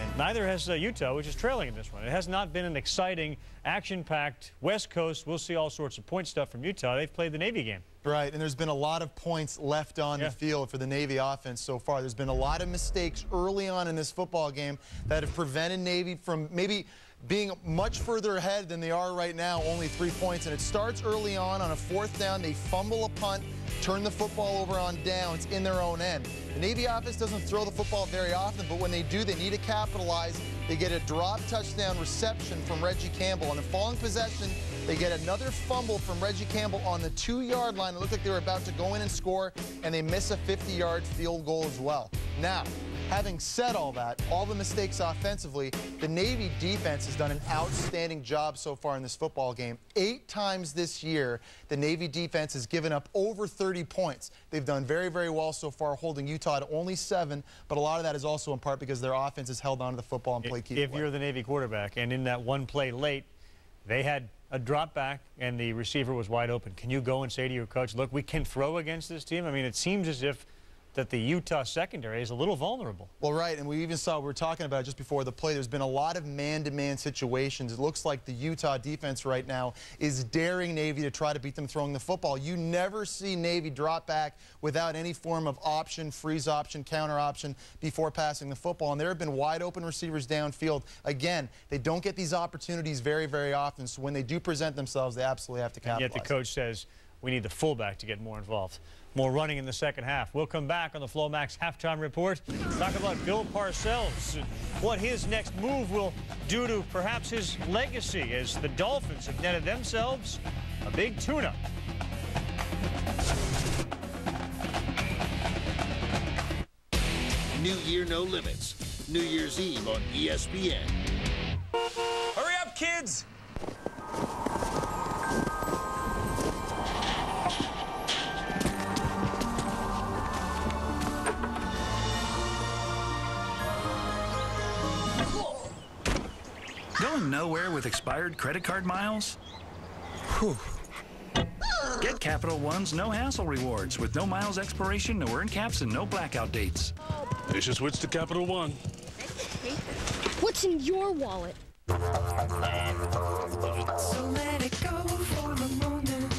and neither has uh, Utah, which is trailing in this one. It has not been an exciting, action-packed West Coast. We'll see all sorts of point stuff from Utah. They've played the Navy game. Right, and there's been a lot of points left on yeah. the field for the Navy offense so far. There's been a lot of mistakes early on in this football game that have prevented Navy from maybe being much further ahead than they are right now, only three points. And it starts early on on a fourth down. They fumble a punt, turn the football over on downs in their own end. The Navy offense doesn't throw the football very often, but when they do, they need to capitalize. They get a drop touchdown reception from Reggie Campbell. On the following possession, they get another fumble from Reggie Campbell on the two-yard line. It looked like they were about to go in and score, and they miss a 50-yard field goal as well. Now, having said all that, all the mistakes offensively, the Navy defense has done an outstanding job so far in this football game. Eight times this year, the Navy defense has given up over 30 points. They've done very, very well so far, holding Utah to only seven, but a lot of that is also in part because their offense has held on to the football and played keep If you're the Navy quarterback, and in that one play late, they had a drop back and the receiver was wide open. Can you go and say to your coach, look, we can throw against this team? I mean, it seems as if that the Utah secondary is a little vulnerable. Well, right, and we even saw, we were talking about just before the play, there's been a lot of man-to-man -man situations. It looks like the Utah defense right now is daring Navy to try to beat them throwing the football. You never see Navy drop back without any form of option, freeze option, counter option before passing the football, and there have been wide open receivers downfield. Again, they don't get these opportunities very, very often, so when they do present themselves, they absolutely have to capitalize. And yet the coach says we need the fullback to get more involved more running in the second half. We'll come back on the Flomax halftime report, talk about Bill Parcells, what his next move will do to perhaps his legacy as the Dolphins have netted themselves a big tuna. New Year No Limits. New Year's Eve on ESPN. Hurry up, kids! Going nowhere with expired credit card miles? Whew. Get Capital One's no hassle rewards with no miles expiration, no earn caps, and no blackout dates. They should switch to Capital One. What's in your wallet? So let it go for a moment.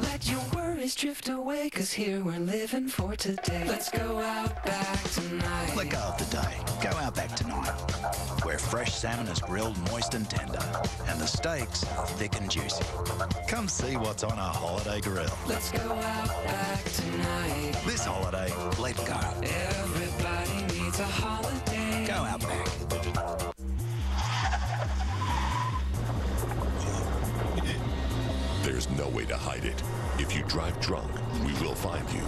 Let your worries drift away, cause here we're living for today. Let's go out back tonight. Let go of the day. Go out back tonight. Where fresh salmon is grilled moist and tender, and the steaks are thick and juicy. Come see what's on our holiday grill. Let's go out back tonight. This holiday, let go. Everybody needs a holiday. Go out back. There's no way to hide it. If you drive drunk, we will find you.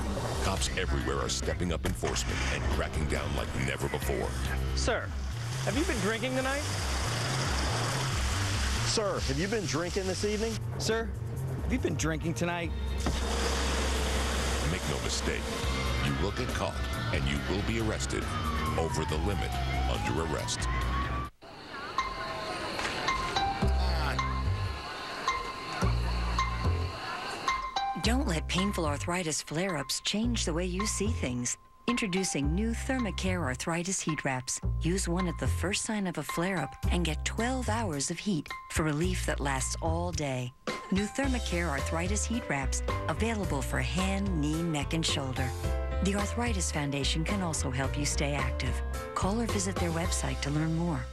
Cops everywhere are stepping up enforcement and cracking down like never before. Sir, have you been drinking tonight? Sir, have you been drinking this evening? Sir, have you been drinking tonight? Make no mistake, you will get caught and you will be arrested over the limit under arrest. Don't let painful arthritis flare-ups change the way you see things. Introducing new Thermacare Arthritis Heat Wraps. Use one at the first sign of a flare-up and get 12 hours of heat for relief that lasts all day. New Thermacare Arthritis Heat Wraps, available for hand, knee, neck, and shoulder. The Arthritis Foundation can also help you stay active. Call or visit their website to learn more.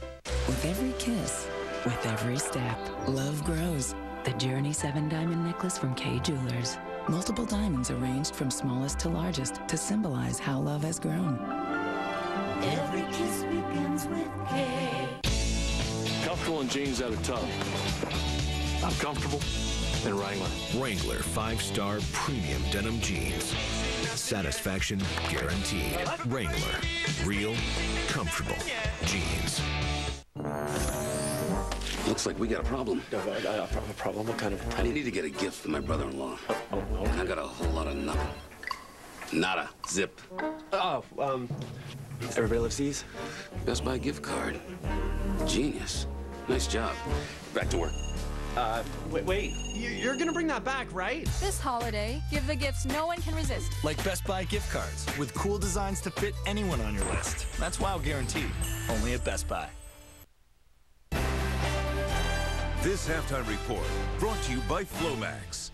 With every kiss, with every step, love grows. The Journey 7 Diamond Necklace from Kay Jewelers. Multiple diamonds arranged from smallest to largest to symbolize how love has grown. Every kiss begins with K. Comfortable in jeans out of tub. I'm comfortable in Wrangler. Wrangler five-star premium denim jeans. Satisfaction guaranteed. Wrangler, real, comfortable jeans. Looks like we got a problem. a problem? What kind of problem? I need to get a gift for my brother-in-law. Oh, I got a whole lot of nothing. Nada. Zip. Oh, um, everybody loves these? Best Buy gift card. Genius. Nice job. Back to work. Uh, wait, wait. You- You're gonna bring that back, right? This holiday, give the gifts no one can resist. Like Best Buy gift cards with cool designs to fit anyone on your list. That's wow guaranteed. Only at Best Buy. This halftime report brought to you by Flomax.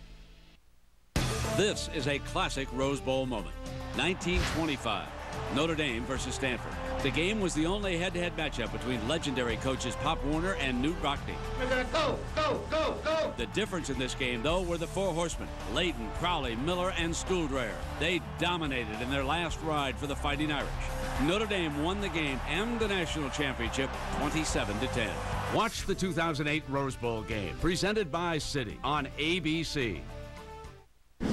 This is a classic Rose Bowl moment. 1925, Notre Dame versus Stanford. The game was the only head-to-head matchup between legendary coaches Pop Warner and Knute Rockne. We're gonna go, go, go, go. The difference in this game, though, were the four horsemen, Layden, Crowley, Miller, and Stuhldreher. They dominated in their last ride for the Fighting Irish. Notre Dame won the game and the national championship 27 to 10. Watch the 2008 Rose Bowl game, presented by Citi on ABC. You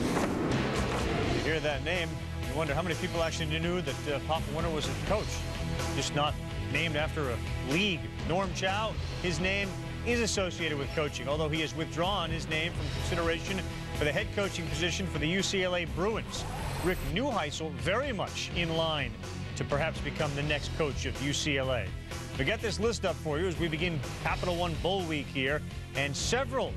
hear that name, you wonder how many people actually knew that uh, Pop Warner was a coach. Just not named after a league. Norm Chow, his name is associated with coaching, although he has withdrawn his name from consideration for the head coaching position for the UCLA Bruins. Rick Neuheisel very much in line to perhaps become the next coach of UCLA. We get this list up for you as we begin Capital One Bowl Week here, and several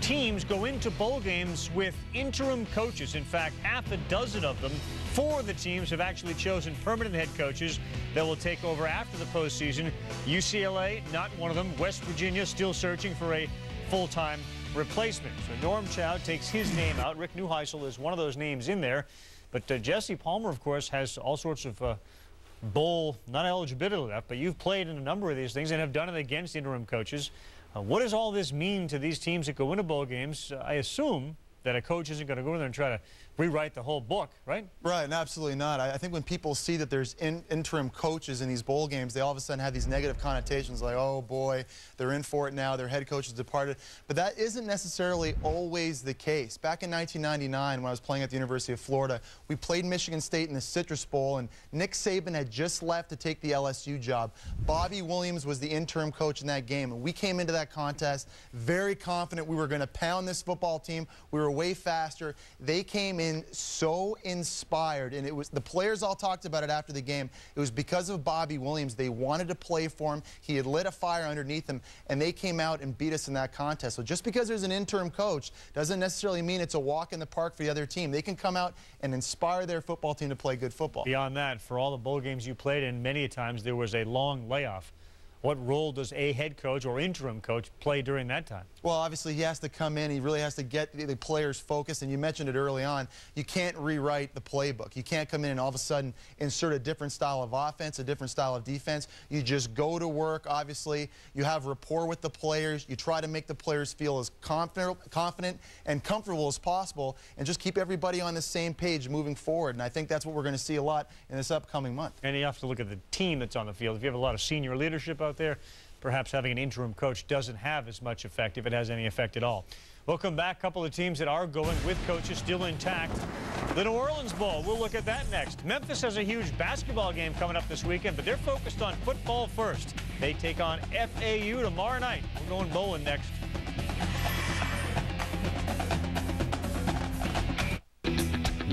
teams go into bowl games with interim coaches. In fact, half a dozen of them. Four of the teams have actually chosen permanent head coaches that will take over after the postseason. UCLA, not one of them. West Virginia still searching for a full-time replacement. So Norm Chow takes his name out. Rick Neuheisel is one of those names in there. But uh, Jesse Palmer, of course, has all sorts of uh, bowl, not eligibility left, but you've played in a number of these things and have done it against interim coaches. Uh, what does all this mean to these teams that go into bowl games? I assume that a coach isn't going to go in there and try to rewrite the whole book, right? Right, absolutely not. I, I think when people see that there's in, interim coaches in these bowl games, they all of a sudden have these negative connotations like, oh boy, they're in for it now, their head coach has departed. But that isn't necessarily always the case. Back in 1999, when I was playing at the University of Florida, we played Michigan State in the Citrus Bowl, and Nick Saban had just left to take the LSU job. Bobby Williams was the interim coach in that game, and we came into that contest very confident we were going to pound this football team. We were way faster. They came in so inspired, and it was the players all talked about it after the game. It was because of Bobby Williams. They wanted to play for him. He had lit a fire underneath them, and they came out and beat us in that contest. So just because there's an interim coach doesn't necessarily mean it's a walk in the park for the other team. They can come out and inspire their football team to play good football. Beyond that, for all the bowl games you played in, many times there was a long layoff. What role does a head coach or interim coach play during that time? Well, obviously, he has to come in. He really has to get the players focused. And you mentioned it early on. You can't rewrite the playbook. You can't come in and all of a sudden insert a different style of offense, a different style of defense. You just go to work, obviously. You have rapport with the players. You try to make the players feel as confident, confident and comfortable as possible and just keep everybody on the same page moving forward. And I think that's what we're going to see a lot in this upcoming month. And you have to look at the team that's on the field. If you have a lot of senior leadership out there, perhaps having an interim coach doesn't have as much effect, if it has any effect at all. We'll come back. A couple of teams that are going with coaches still intact. The New Orleans Bowl, we'll look at that next. Memphis has a huge basketball game coming up this weekend, but they're focused on football first. They take on FAU tomorrow night. We're going bowling next.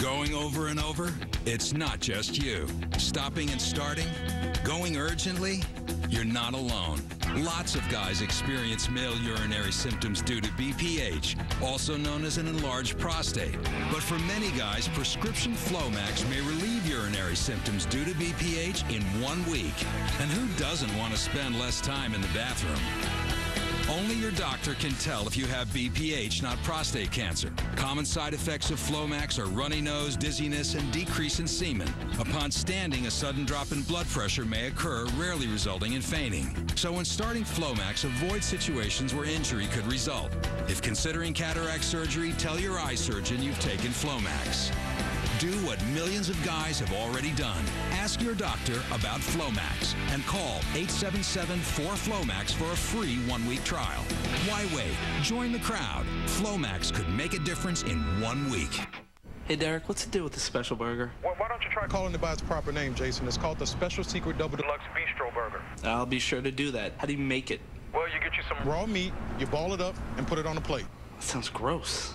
Going over and over? It's not just you. Stopping and starting? Going urgently? You're not alone. Lots of guys experience male urinary symptoms due to BPH, also known as an enlarged prostate. But for many guys, prescription Flomax may relieve urinary symptoms due to BPH in one week. And who doesn't want to spend less time in the bathroom? Only your doctor can tell if you have BPH, not prostate cancer. Common side effects of Flomax are runny nose, dizziness, and decrease in semen. Upon standing, a sudden drop in blood pressure may occur, rarely resulting in fainting. So when starting Flomax, avoid situations where injury could result. If considering cataract surgery, tell your eye surgeon you've taken Flomax. Do what millions of guys have already done. Ask your doctor about Flomax and call 877-4FLOMAX for a free one-week trial. Why wait? Join the crowd. Flomax could make a difference in one week. Hey, Derek, what's the deal with the special burger? Why, why don't you try calling it by its proper name, Jason? It's called the Special Secret Double Deluxe Bistro Burger. I'll be sure to do that. How do you make it? Well, you get you some raw meat, you ball it up, and put it on a plate. That sounds gross.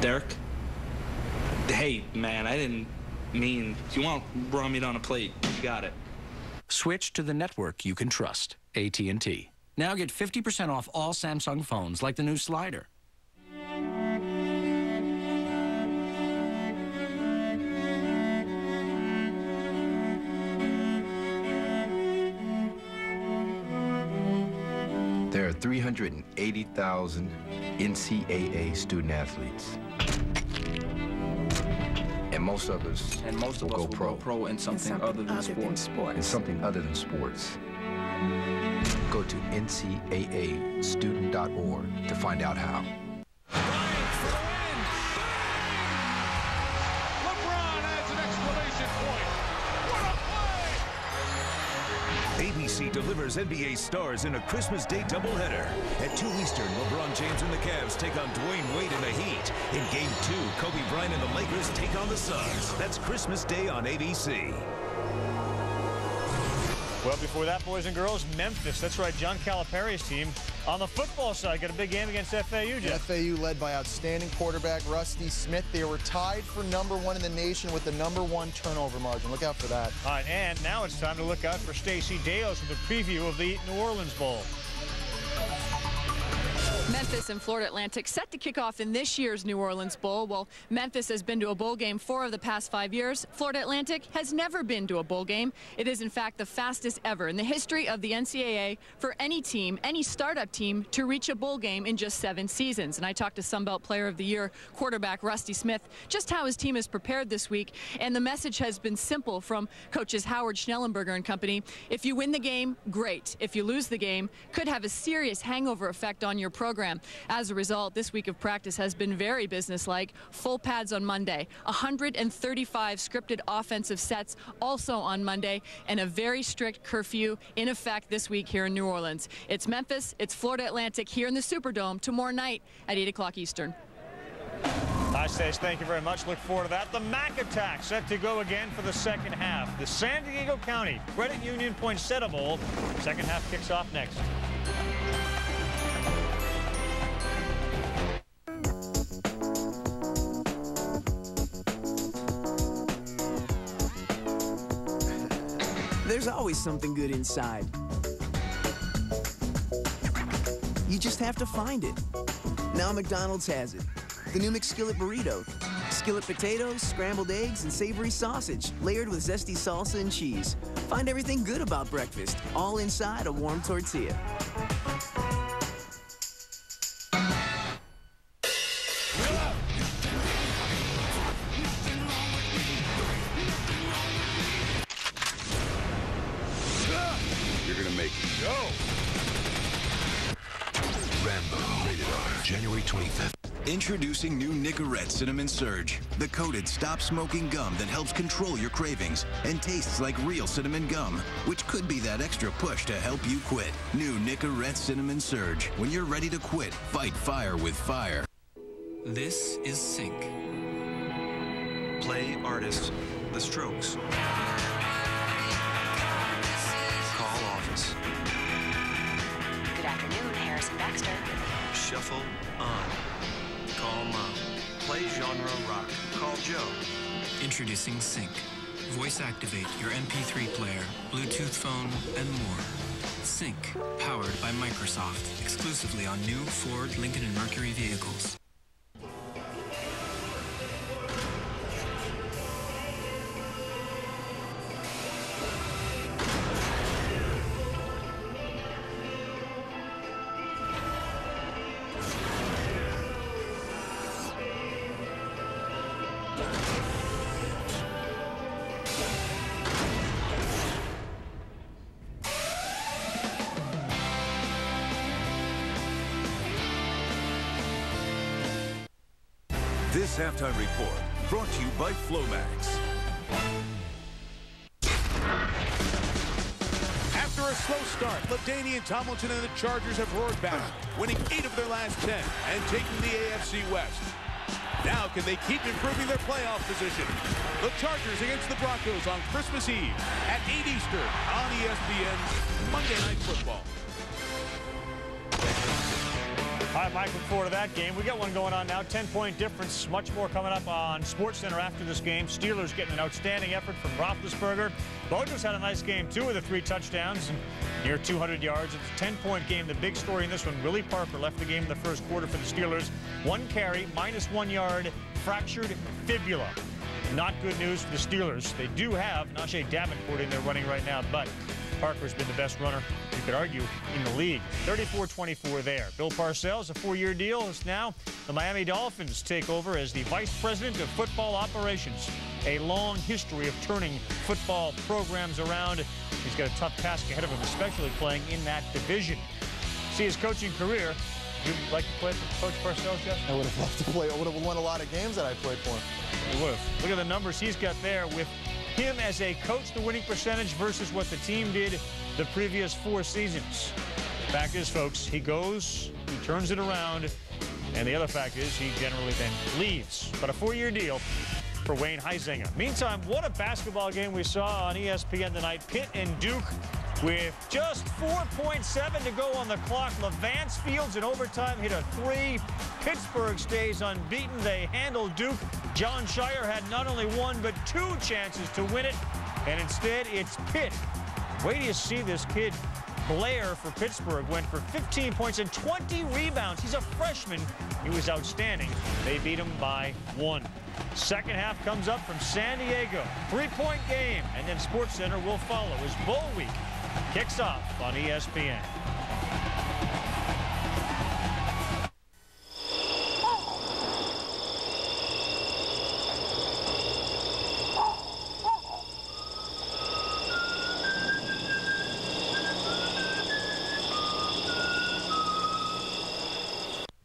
Derek? Hey, man, I didn't mean. You want raw meat on a plate, you got it. Switch to the network you can trust. AT&T. Now get 50% off all Samsung phones like the new slider. 380,000 NCAA student athletes. And most of us And most will of us go will pro. go pro in something, other than sports. In something other than sports. Go to ncaastudent.org to find out how. ABC delivers NBA stars in a Christmas Day doubleheader. At 2 Eastern, LeBron James and the Cavs take on Dwyane Wade and the Heat. In Game 2, Kobe Bryant and the Lakers take on the Suns. That's Christmas Day on ABC. Well, before that, boys and girls, Memphis. That's right, John Calipari's team. On the football side, got a big game against FAU, Jeff. FAU led by outstanding quarterback Rusty Smith. They were tied for number one in the nation with the number one turnover margin. Look out for that. All right, and now it's time to look out for Stacy Dales with a preview of the New Orleans Bowl. Memphis and Florida Atlantic set to kick off in this year's New Orleans Bowl. Well, Memphis has been to a bowl game four of the past five years. Florida Atlantic has never been to a bowl game. It is, in fact, the fastest ever in the history of the NCAA for any team, any startup team, to reach a bowl game in just seven seasons. And I talked to Sunbelt Player of the Year quarterback Rusty Smith just how his team is prepared this week. And the message has been simple from coaches Howard Schnellenberger and company. If you win the game, great. If you lose the game, could have a serious hangover effect on your program. As a result, this week of practice has been very businesslike. Full pads on Monday, 135 scripted offensive sets also on Monday, and a very strict curfew in effect this week here in New Orleans. It's Memphis, it's Florida Atlantic here in the Superdome tomorrow night at 8 o'clock Eastern. Hi, Stace. Thank you very much. Look forward to that. The Mac Attack set to go again for the second half. The San Diego County Credit Union Poinsettia Bowl. Second half kicks off next. There's always something good inside. You just have to find it. Now McDonald's has it. The new McSkillet burrito. Skillet potatoes, scrambled eggs, and savory sausage, layered with zesty salsa and cheese. Find everything good about breakfast, all inside a warm tortilla. Introducing new Nicorette Cinnamon Surge, the coated stop smoking gum that helps control your cravings and tastes like real cinnamon gum, which could be that extra push to help you quit. New Nicorette Cinnamon Surge. When you're ready to quit, fight fire with fire. This is Sync. Play artist The Strokes. Call office. Good afternoon, Harrison Baxter. Shuffle on. Call mom. Play genre rock. Call Joe. Introducing Sync. Voice activate your MP3 player, Bluetooth phone, and more. Sync, powered by Microsoft, exclusively on new Ford, Lincoln, and Mercury vehicles. By Flomax. After a slow start, LaDainian Tomlinson and the Chargers have roared back, winning eight of their last 10 and taking the AFC West. Now can they keep improving their playoff position? The Chargers against the Broncos on Christmas Eve at 8 Eastern on ESPN's Monday Night Football. All right, Mike, look forward to that game. We got one going on now. 10-point difference. Much more coming up on SportsCenter after this game. Steelers getting an outstanding effort from Roethlisberger. Bojo's had a nice game, too, with the three touchdowns and near 200 yards. It's a 10-point game. The big story in this one, Willie Parker left the game in the first quarter for the Steelers. One carry, minus one yard, fractured fibula. Not good news for the Steelers. They do have Najee Davenport in there running right now, but Parker's been the best runner, you could argue, in the league. 34-24 there. Bill Parcells, a four-year deal. Is now the Miami Dolphins take over as the Vice President of Football Operations. A long history of turning football programs around. He's got a tough task ahead of him, especially playing in that division. See his coaching career. You'd like to play for Coach Parcells, Jeff? I would have loved to play. I would have won a lot of games that I played for. He would have. Look at the numbers he's got there with him as a coach, the winning percentage versus what the team did the previous four seasons. Fact is, folks, he goes, he turns it around, and the other fact is he generally then leaves. But a four-year deal for Wayne Huizenga. Meantime, what a basketball game we saw on ESPN tonight. Pitt and Duke with just 4.7 to go on the clock. Levance Fields in overtime hit a three. Pittsburgh stays unbeaten. They handle Duke. Jon Scheyer had not only one, but two chances to win it. And instead, it's Pitt. Wait you see this kid. Blair for Pittsburgh went for 15 points and 20 rebounds. He's a freshman. He was outstanding. They beat him by one. Second half comes up from San Diego. Three-point game, and then SportsCenter will follow as Bowl Week kicks off on ESPN.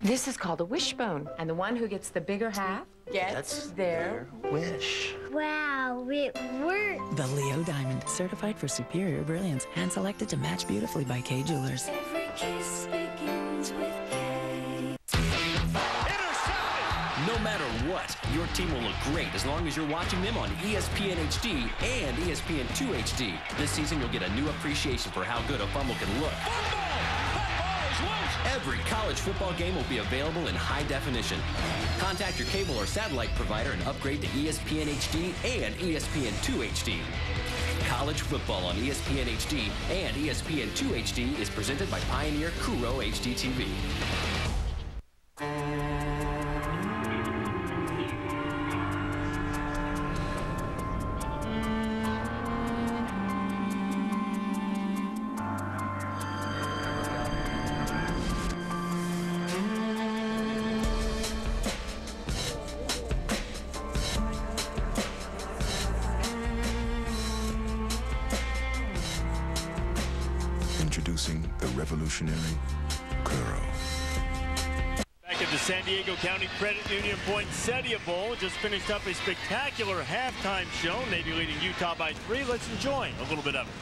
This is called a wishbone, and the one who gets the bigger half gets That's their wish. Wow, it worked. The Leo Diamond, certified for superior brilliance, hand selected to match beautifully by Kay Jewelers. Every kiss begins with K. No matter what, your team will look great as long as you're watching them on ESPN HD and E ESPN2 HD. This season, you'll get a new appreciation for how good a fumble can look. Every college football game will be available in high definition. Contact your cable or satellite provider and upgrade to ESPN HD and ESPN2 HD. College football on ESPN HD and ESPN2 HD is presented by Pioneer Kuro HD Poinsettia Bowl, just finished up a spectacular halftime show. Navy leading Utah by three. Let's enjoy a little bit of it.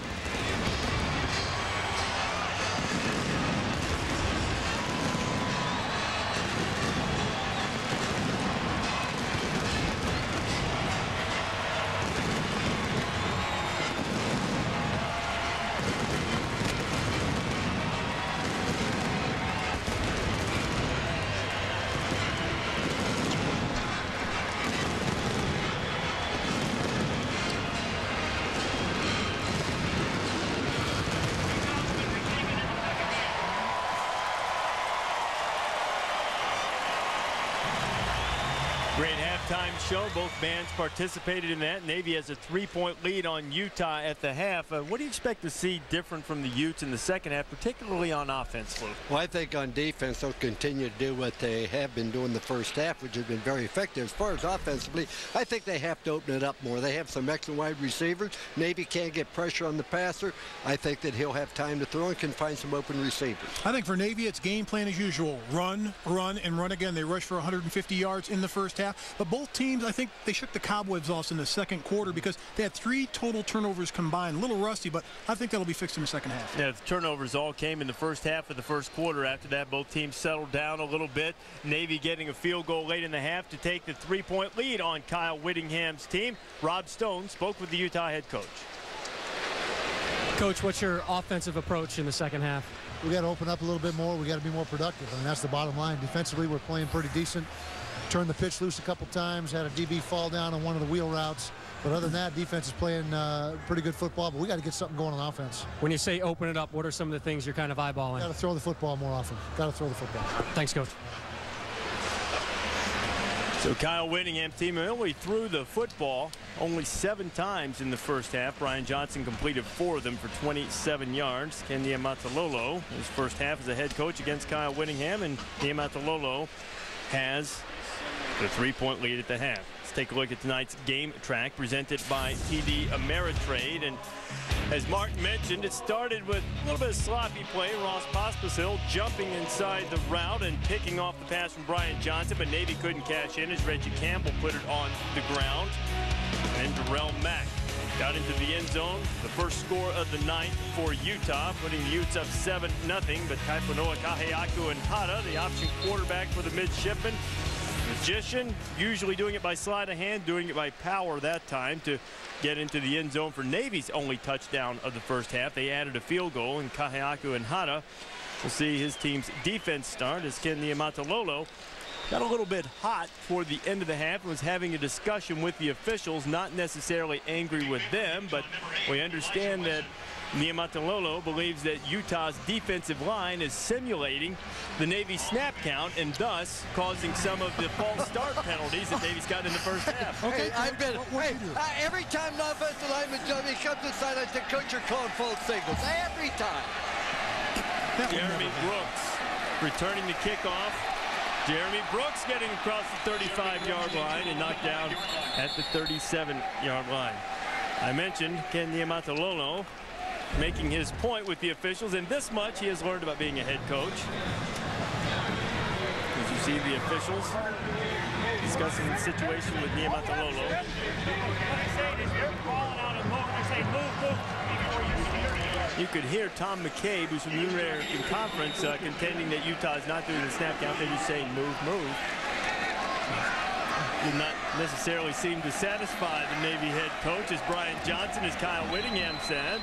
Great halftime show. Both bands participated in that. Navy has a three-point lead on Utah at the half. Uh, what do you expect to see different from the Utes in the second half, particularly on offense, Lou? Well, I think on defense they'll continue to do what they have been doing the first half, which has been very effective. As far as offensively, I think they have to open it up more. They have some excellent wide receivers. Navy can't get pressure on the passer. I think that he'll have time to throw and can find some open receivers. I think for Navy, it's game plan as usual. Run, run, and run again. They rushed for 150 yards in the first half. But both teams, I think they shook the cobwebs off in the second quarter because they had three total turnovers combined. A little rusty, but I think that'll be fixed in the second half. Yeah, the turnovers all came in the first half of the first quarter. After that, both teams settled down a little bit. Navy getting a field goal late in the half to take the three-point lead on Kyle Whittingham's team. Rob Stone spoke with the Utah head coach. Coach, what's your offensive approach in the second half? We got to open up a little bit more. We got to be more productive. I mean, that's the bottom line. Defensively, we're playing pretty decent. Turned the pitch loose a couple times. Had a DB fall down on one of the wheel routes. But other than that, defense is playing uh, pretty good football. But we got to get something going on offense. When you say open it up, what are some of the things you're kind of eyeballing? Got to throw the football more often. Got to throw the football. Thanks, Coach. So Kyle Whittingham's team only threw the football only seven times in the first half. Brian Johnson completed four of them for 27 yards. Ken Niumatalolo, his first half as a head coach against Kyle Whittingham, and Niumatalolo has the three-point lead at the half. Let's take a look at tonight's game track presented by TD Ameritrade. And as Mark mentioned, it started with a little bit of sloppy play. Ross Pospisil jumping inside the route and picking off the pass from Brian Johnson, but Navy couldn't cash in as Reggie Campbell put it on the ground. And Darrell Mack got into the end zone. The first score of the night for Utah, putting the Utes up 7-0. But Kaipo-Noa Kaheaku-Enhada, the option quarterback for the midshipmen, Magician, usually doing it by sleight of hand, doing it by power that time to get into the end zone for Navy's only touchdown of the first half. They added a field goal, and Kaheaku-Enhada will see his team's defense start as Ken Niumatalolo got a little bit hot toward the end of the half and was having a discussion with the officials, not necessarily angry with them, but we understand that Niumatalolo believes that Utah's defensive line is simulating the Navy snap count and thus causing some of the false start penalties that Navy's got in the first half. Okay, I've been. Hey, uh, every time an offensive lineman Johnny comes inside, I think coach are calling false signals. Every time. Jeremy Brooks returning the kickoff. Jeremy Brooks getting across the 35-yard line and knocked down at the 37-yard line. I mentioned Ken Niumatalolo making his point with the officials, and this much he has learned about being a head coach. As you see the officials discussing the situation with Niumatalolo. You could hear Tom McCabe, who's from the American Conference, uh, contending that Utah is not doing the snap count. They're just saying move, move. Did not necessarily seem to satisfy the Navy head coach, as Brian Johnson, as Kyle Whittingham said.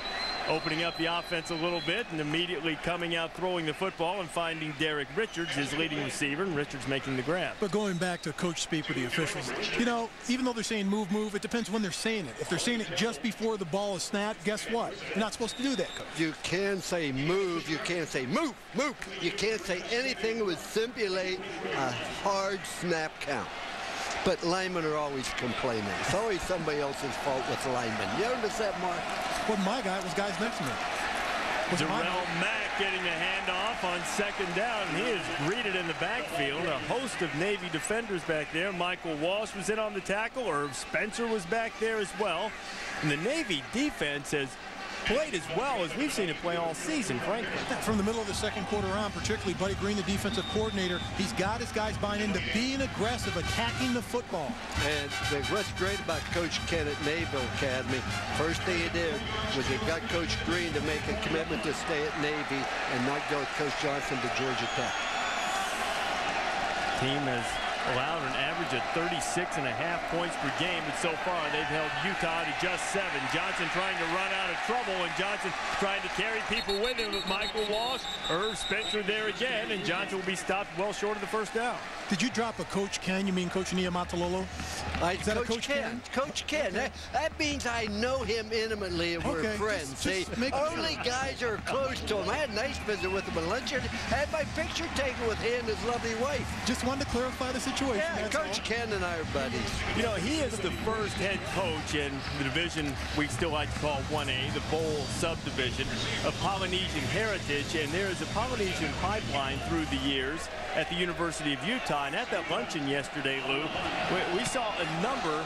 Opening up the offense a little bit and immediately coming out throwing the football and finding Derek Richards, his leading receiver, and Richards making the grab. But going back to coach speak with the officials, you know, even though they're saying move, move, it depends when they're saying it. If they're saying it just before the ball is snapped, guess what? You're not supposed to do that, coach. You can say move. You can't say move, move. You can't say anything that would simulate a hard snap count. But linemen are always complaining. It's always somebody else's fault with linemen. You notice that, Mark? Well, my guy was guys next to me. Was Darrell my- Mack getting the handoff on second down. He is greeted in the backfield. A host of Navy defenders back there. Michael Walsh was in on the tackle. Irv Spencer was back there as well. And the Navy defense has played as well as we've seen it play all season, frankly. From the middle of the second quarter on, particularly Buddy Green, the defensive coordinator, he's got his guys buying into being aggressive, attacking the football. And the, what's great about Coach Ken at Naval Academy, first thing he did was he got Coach Green to make a commitment to stay at Navy and not go with Coach Johnson to Georgia Tech. Team has allowed an average of 36 and a half points per game, but so far they've held Utah to just seven. Johnson trying to run out of trouble, and Johnson trying to carry people with him with Michael Walsh. Irv Spencer there again, and Johnson will be stopped well short of the first down. Did you drop a Coach Ken? You mean Coach Niumatalolo? I, Is that a Coach, Coach Ken. Coach Ken. That, that means I know him intimately and we're Okay, friends. just- See, just making only sure. guys are close to him. I had a nice visit with him at lunch. and had my picture taken with him and his lovely wife. Just wanted to clarify the situation. Yeah, that's Coach Ken and I are buddies. You know, he is the first head coach in the division we still like to call 1A, the bowl subdivision of Polynesian heritage. And there is a Polynesian pipeline through the years at the University of Utah. At that luncheon yesterday, Lou, we, we saw a number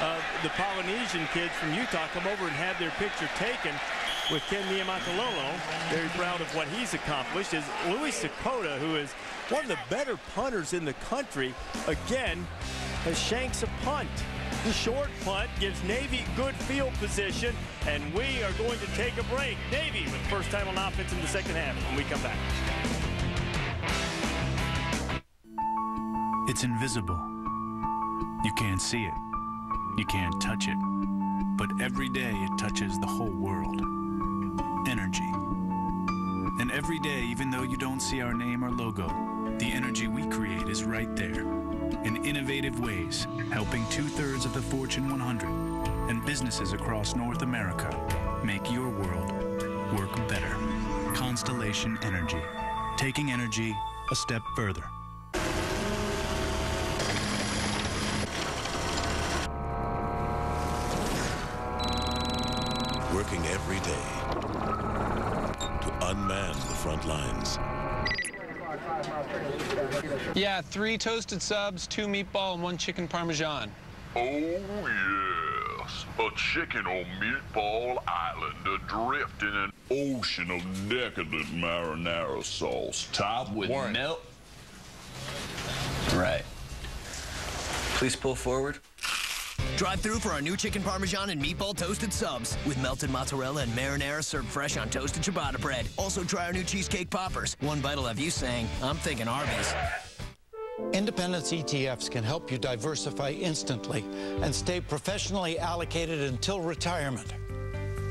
of the Polynesian kids from Utah come over and have their picture taken with Ken Niumatalolo. Very proud of what he's accomplished. Is Louis Sakoda, who is one of the better punters in the country, again, has shanks a punt. The short punt gives Navy good field position, and we are going to take a break. Navy with first time on offense in the second half when we come back. It's invisible. You can't see it. You can't touch it. But every day it touches the whole world. Energy. And every day, even though you don't see our name or logo, the energy we create is right there. In innovative ways, helping two thirds of the Fortune 100 and businesses across North America make your world work better. Constellation Energy. Taking energy a step further. Working every day to unman the front lines. Yeah, three toasted subs, two meatball, and one chicken parmesan. Oh, yes. A chicken on Meatball Island adrift in an ocean of decadent marinara sauce topped with milk. Right. Please pull forward. Drive through for our new chicken parmesan and meatball toasted subs with melted mozzarella and marinara served fresh on toasted ciabatta bread. Also try our new cheesecake poppers. One bite will have you saying, I'm thinking Arby's. Independence ETFs can help you diversify instantly and stay professionally allocated until retirement.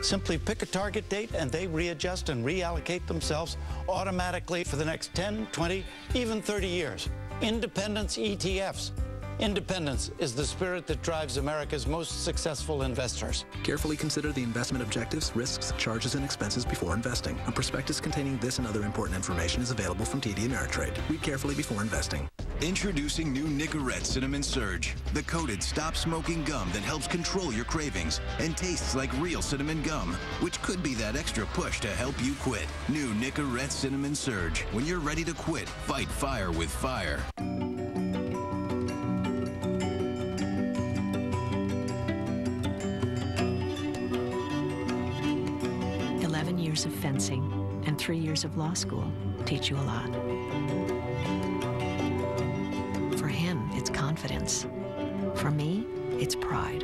Simply pick a target date and they readjust and reallocate themselves automatically for the next 10, 20, even 30 years. Independence ETFs. Independence is the spirit that drives America's most successful investors. Carefully consider the investment objectives, risks, charges, and expenses before investing. A prospectus containing this and other important information is available from TD Ameritrade. Read carefully before investing. Introducing new Nicorette Cinnamon Surge, the coated stop smoking gum that helps control your cravings and tastes like real cinnamon gum, which could be that extra push to help you quit. New Nicorette Cinnamon Surge. When you're ready to quit, fight fire with fire. Years of fencing and three years of law school teach you a lot. For him, it's confidence. For me, it's pride.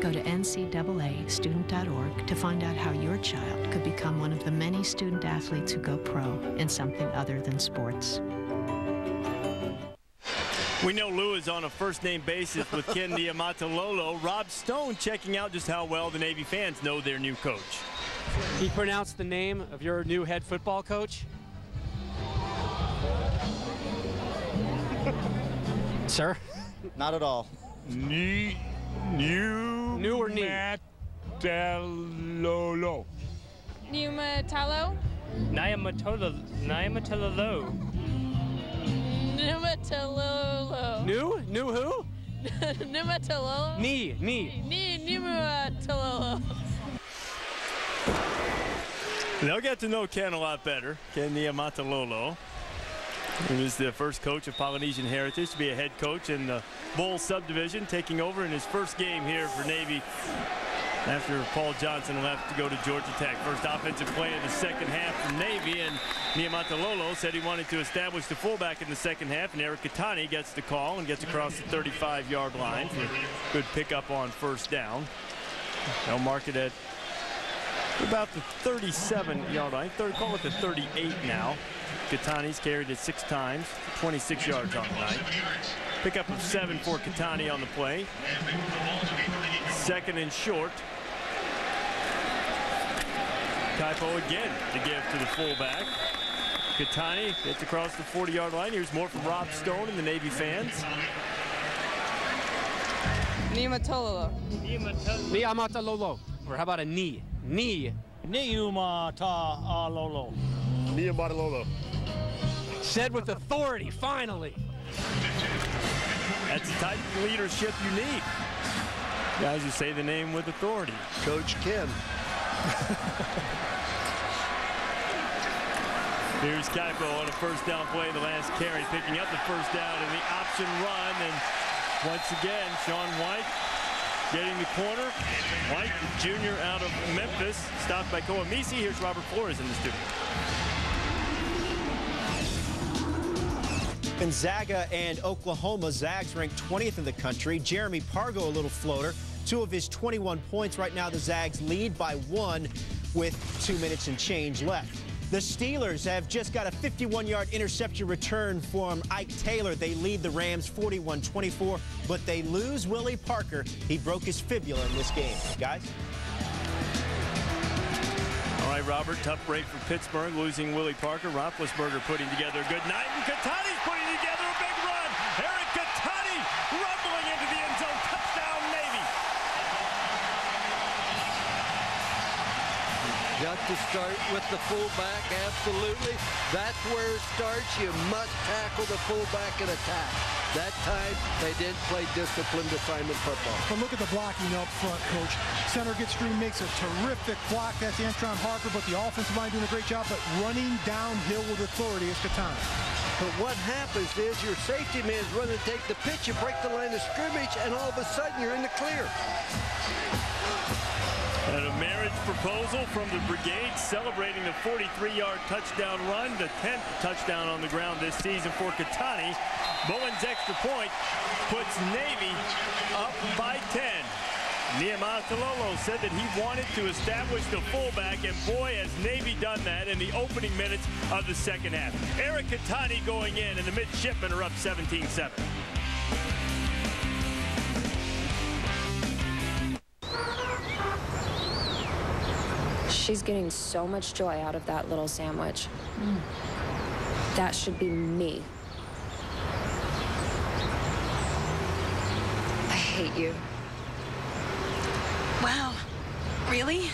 Go to ncaastudent.org to find out how your child could become one of the many student athletes who go pro in something other than sports. We know Lou is on a first-name basis with Ken Niumatalolo. Rob Stone checking out just how well the Navy fans know their new coach. He pronounced the name of your new head football coach. Sir? Not at all. New, new, new or knee? Matalolo. Pneumatalo? Nyamatolo. Nyamatolo. Pneumatalo. New? New who? Pneumatalo. Knee, knee. Knee, pneumatalo. They'll get to know Ken a lot better. Ken Niumatalolo. He was the first coach of Polynesian heritage to be a head coach in the Bowl subdivision, taking over in his first game here for Navy after Paul Johnson left to go to Georgia Tech. First offensive play in the second half for Navy, and Niumatalolo said he wanted to establish the fullback in the second half, and Eric Kettani gets the call and gets across the 35-yard line for good pickup on first down. They'll mark it at about the 37-yard line. Third, call it the 38 now. Kettani's carried it six times, 26 yards on the night. Pickup of seven for Kettani on the play. Second and short. Kaipo again to give to the fullback. Kettani gets across the 40-yard line. Here's more from Rob Stone and the Navy fans. Pneumatolo. Niamatalolo. Or how about a knee? Knee. Niumatalolo. Niamatalolo. Said with authority, finally. That's the type of leadership you need. Guys who say the name with authority. Coach Ken. Here's Kaipo on a first down play, the last carry, picking up the first down in the option run. And once again, Shun White getting the corner. White, junior out of Memphis, stopped by Koa Misi. Here's Robert Flores in the studio. Gonzaga and Oklahoma. Zags ranked 20th in the country. Jeremy Pargo, a little floater. Two of his 21 points. Right now, the Zags lead by one with two minutes and change left. The Steelers have just got a 51-yard interception return from Ike Taylor. They lead the Rams 41-24, but they lose Willie Parker. He broke his fibula in this game. Guys? All right, Robert, tough break for Pittsburgh, losing Willie Parker. Roethlisberger putting together a good night, and Kettani's putting together a big run. Eric Kettani rumbling into the end zone. Touchdown, Navy. Got to start with the fullback, absolutely. That's where it starts. You must tackle the fullback and attack. That time, they didn't play disciplined assignment football. But look at the blocking up front, Coach. Center gets through, makes a terrific block. That's Antron Harper, but the offensive line doing a great job. But running downhill with authority is Kettani. But what happens is your safety man is running to take the pitch, you break the line of scrimmage, and all of a sudden you're in the clear. And a marriage proposal from the brigade celebrating the 43-yard touchdown run, the 10th touchdown on the ground this season for Kettani. Bullen's extra point puts Navy up by 10. Niumatalolo said that he wanted to establish the fullback, and boy, has Navy done that in the opening minutes of the second half. Eric Kettani going in, and the midshipmen are up 17-7. She's getting so much joy out of that little sandwich. That should be me. I hate you. Wow. Really?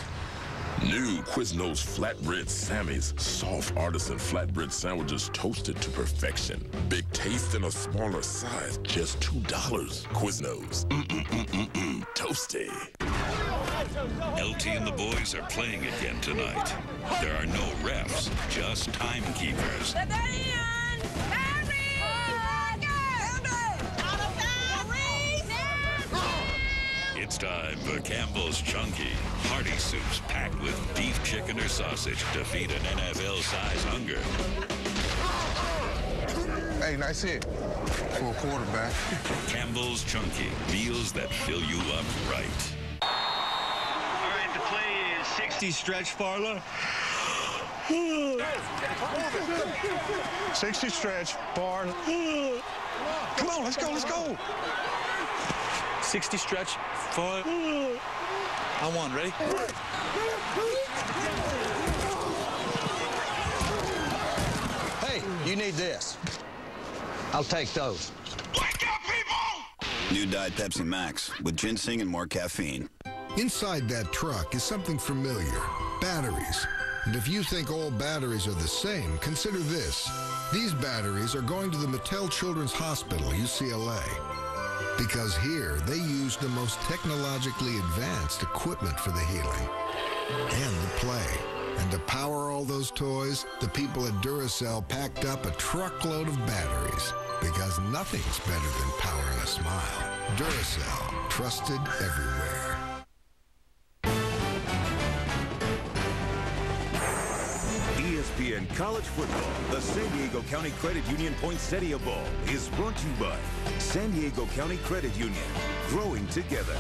New Quiznos Flatbread Sammy's soft artisan flatbread sandwiches toasted to perfection. Big taste in a smaller size, just $2. Quiznos. Mm-mm-mm-mm-mm. Toasty. LT and the boys are playing again tonight. There are no refs, just timekeepers. It's time for Campbell's Chunky. Hearty soups packed with beef, chicken, or sausage to feed an NFL-size hunger. Hey, nice hit for a quarterback. Campbell's Chunky. Meals that fill you up right. All right, the play is 60 stretch, Farla. 60 stretch, bar. Come on, let's go, let's go. 60 stretch, five. I won, ready? Hey, you need this. I'll take those. Wake up, people! New Diet Pepsi Max with ginseng and more caffeine. Inside that truck is something familiar batteries. And if you think all batteries are the same, consider this. These batteries are going to the Mattel Children's Hospital, UCLA. Because here, they use the most technologically advanced equipment for the healing and the play. And to power all those toys, the people at Duracell packed up a truckload of batteries. Because nothing's better than power powering a smile. Duracell, trusted everywhere. ESPN College Football, the San Diego County Credit Union Poinsettia Bowl is brought to you by San Diego County Credit Union, growing together.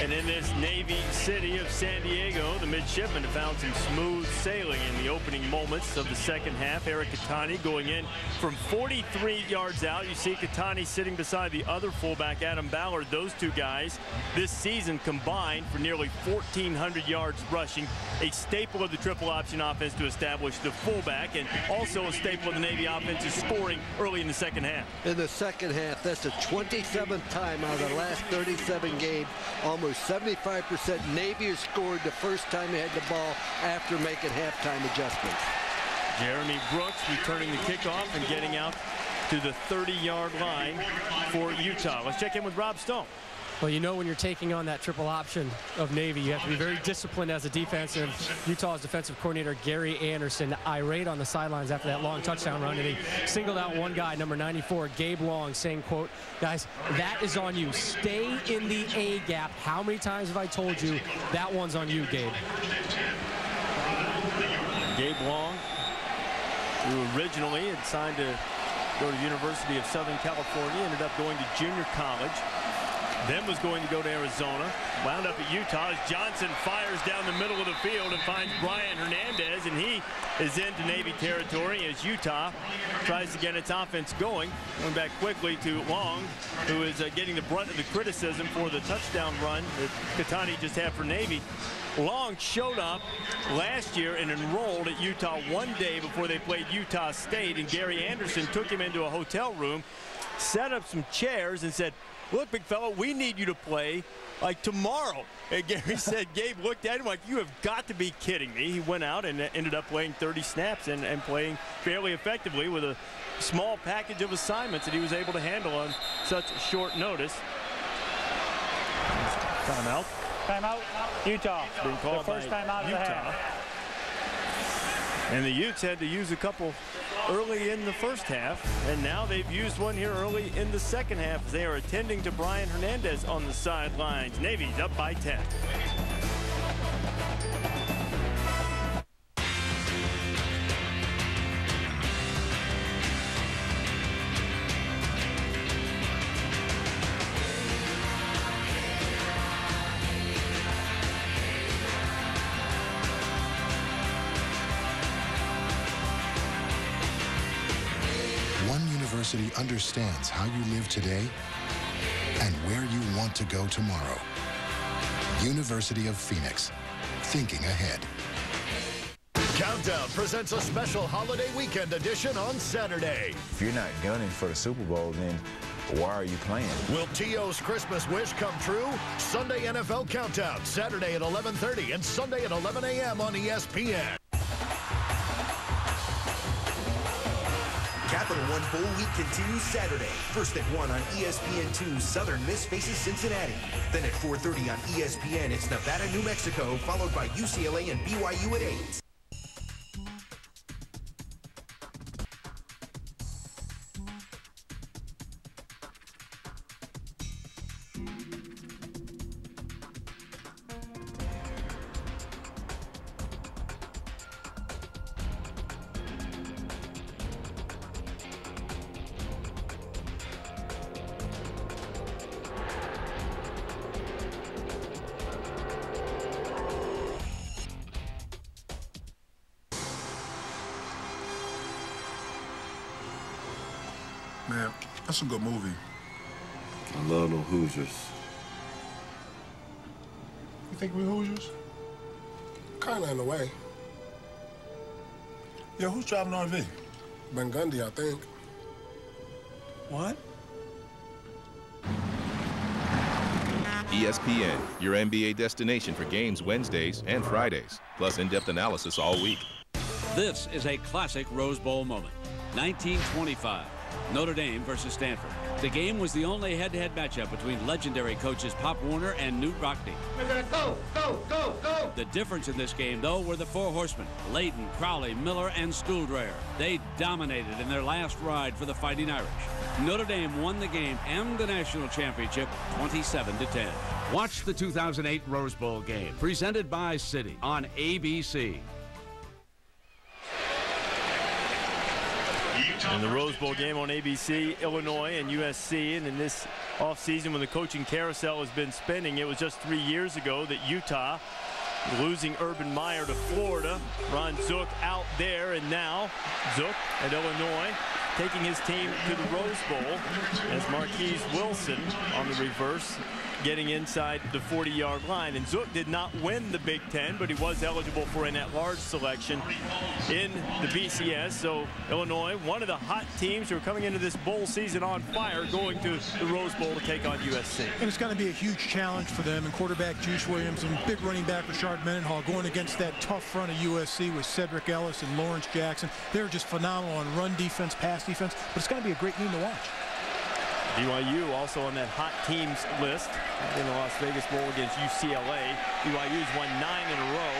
And in this Navy city of San Diego, the midshipmen found some smooth sailing in the opening moments of the second half. Eric Kettani going in from 43 yards out. You see Kettani sitting beside the other fullback, Adam Ballard. Those two guys this season combined for nearly 1,400 yards rushing. A staple of the triple option offense to establish the fullback and also a staple of the Navy offense is scoring early in the second half. In the second half, that's the 27th time out of the last 37 games, almost 75% Navy has scored the first time they had the ball after making halftime adjustments. Jeremy Brooks returning the kickoff and getting out to the 30-yard line for Utah. Let's check in with Rob Stone. Well, you know when you're taking on that triple option of Navy, you have to be very disciplined as a defense. And Utah's defensive coordinator, Gary Anderson, irate on the sidelines after that long touchdown run. And he singled out one guy, number 94, Gabe Long, saying, quote, guys, that is on you. Stay in the A gap. How many times have I told you that one's on you, Gabe? Gabe Long, who originally had signed to go to the University of Southern California, ended up going to junior college. Then was going to go to Arizona. Wound up at Utah as Johnson fires down the middle of the field and finds Brian Hernandez, and he is into Navy territory as Utah tries to get its offense going. Going back quickly to Long, who is uh, getting the brunt of the criticism for the touchdown run that Kettani just had for Navy. Long showed up last year and enrolled at Utah one day before they played Utah State, and Gary Anderson took him into a hotel room, set up some chairs, and said, look, big fella, we need you to play like tomorrow. And Gary said, Gabe looked at him like, you have got to be kidding me. He went out and ended up playing 30 snaps and, and playing fairly effectively with a small package of assignments that he was able to handle on such short notice. Timeout. Timeout, Utah. Being called the first by time out of Utah. the half. And the Utes had to use a couple early in the first half, and now they've used one here early in the second half. They are attending to Brian Hernandez on the sidelines. Navy's up by 10. Understands how you live today and where you want to go tomorrow. University of Phoenix, thinking ahead. Countdown presents a special holiday weekend edition on Saturday. If you're not gunning for the Super Bowl, then why are you playing? Will T.O.'s Christmas wish come true? Sunday NFL Countdown, Saturday at 11.30 and Sunday at 11 a.m. on ESPN. Capital One Bowl Week continues Saturday. First at 1 on E ESPN2, Southern Miss faces Cincinnati. Then at 4.30 on ESPN, it's Nevada, New Mexico, followed by UCLA and BYU at 8. That's a good movie. I love them Hoosiers. You think we Hoosiers? Kind of in a way. Yeah, who's driving RV? Ben Gundy, I think. What? ESPN, your NBA destination for games Wednesdays and Fridays, plus in-depth analysis all week. This is a classic Rose Bowl moment. 1925, Notre Dame versus Stanford. The game was the only head-to-head matchup between legendary coaches Pop Warner and Knute Rockne. Go, go, go, go! The difference in this game, though, were the four horsemen, Layden, Crowley, Miller, and Stuhldreher. They dominated in their last ride for the Fighting Irish. Notre Dame won the game and the national championship 27 to 10. Watch the 2008 Rose Bowl game, presented by Citi on ABC. And the Rose Bowl game on ABC, Illinois and USC. And in this offseason, when the coaching carousel has been spinning, it was just three years ago that Utah losing Urban Meyer to Florida. Ron Zook out there, and now Zook at Illinois taking his team to the Rose Bowl as Marquise Wilson on the reverse getting inside the 40-yard line. And Zook did not win the Big Ten, but he was eligible for an at-large selection in the BCS. So Illinois, one of the hot teams who are coming into this bowl season on fire, going to the Rose Bowl to take on USC. And it's going to be a huge challenge for them. And quarterback Juice Williams and big running back Rashard Mendenhall going against that tough front of USC with Sedrick Ellis and Lawrence Jackson. They're just phenomenal on run defense, pass defense. But it's going to be a great game to watch. BYU also on that hot teams list in the Las Vegas Bowl against UCLA. BYU's won nine in a row.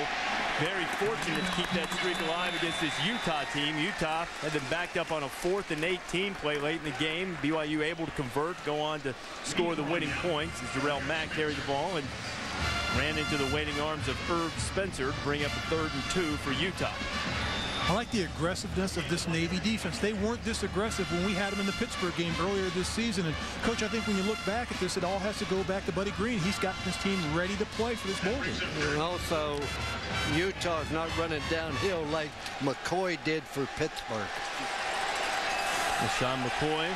Very fortunate to keep that streak alive against this Utah team. Utah had them backed up on a fourth and 18 play late in the game. BYU able to convert, go on to score the winning points as Darrell Mack carried the ball and ran into the waiting arms of Herb Spencer to bring up a third and two for Utah. I like the aggressiveness of this Navy defense. They weren't this aggressive when we had them in the Pittsburgh game earlier this season. And, Coach, I think when you look back at this, it all has to go back to Buddy Green. He's got this team ready to play for this bowl game. And also, Utah's not running downhill like McCoy did for Pittsburgh. Sean McCoy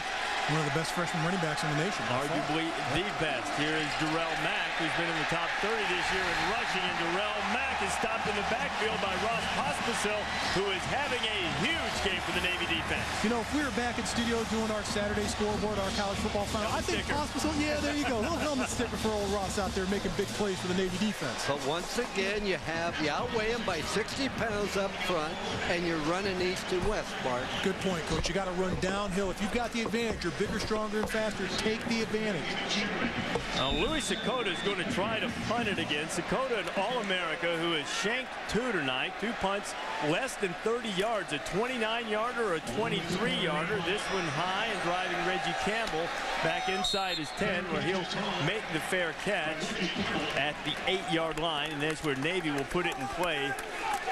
one of the best freshman running backs in the nation. Arguably the best. Here is Darrell Mack, who's been in the top 30 this year in rushing, and Darrell Mack is stopped in the backfield by Ross Pospisil, who is having a huge game for the Navy defense. You know, if we were back in studio doing our Saturday scoreboard, our college football final, I think Pospisil, yeah, there you go. little helmet sticker for old Ross out there making big plays for the Navy defense. But once again, you have, you outweigh him by 60 pounds up front, and you're running east and west, Bart. Good point, Coach. You got to run downhill. If you've got the advantage, you're bigger, stronger, and faster. Take the advantage. Now, Louis Sakoda is going to try to punt it again. Sakoda, an All-America who has shanked two tonight. Two punts less than 30 yards. A 29-yarder or a 23-yarder. This one high and driving Reggie Campbell back inside his 10 where he'll make the fair catch at the 8-yard line. And that's where Navy will put it in play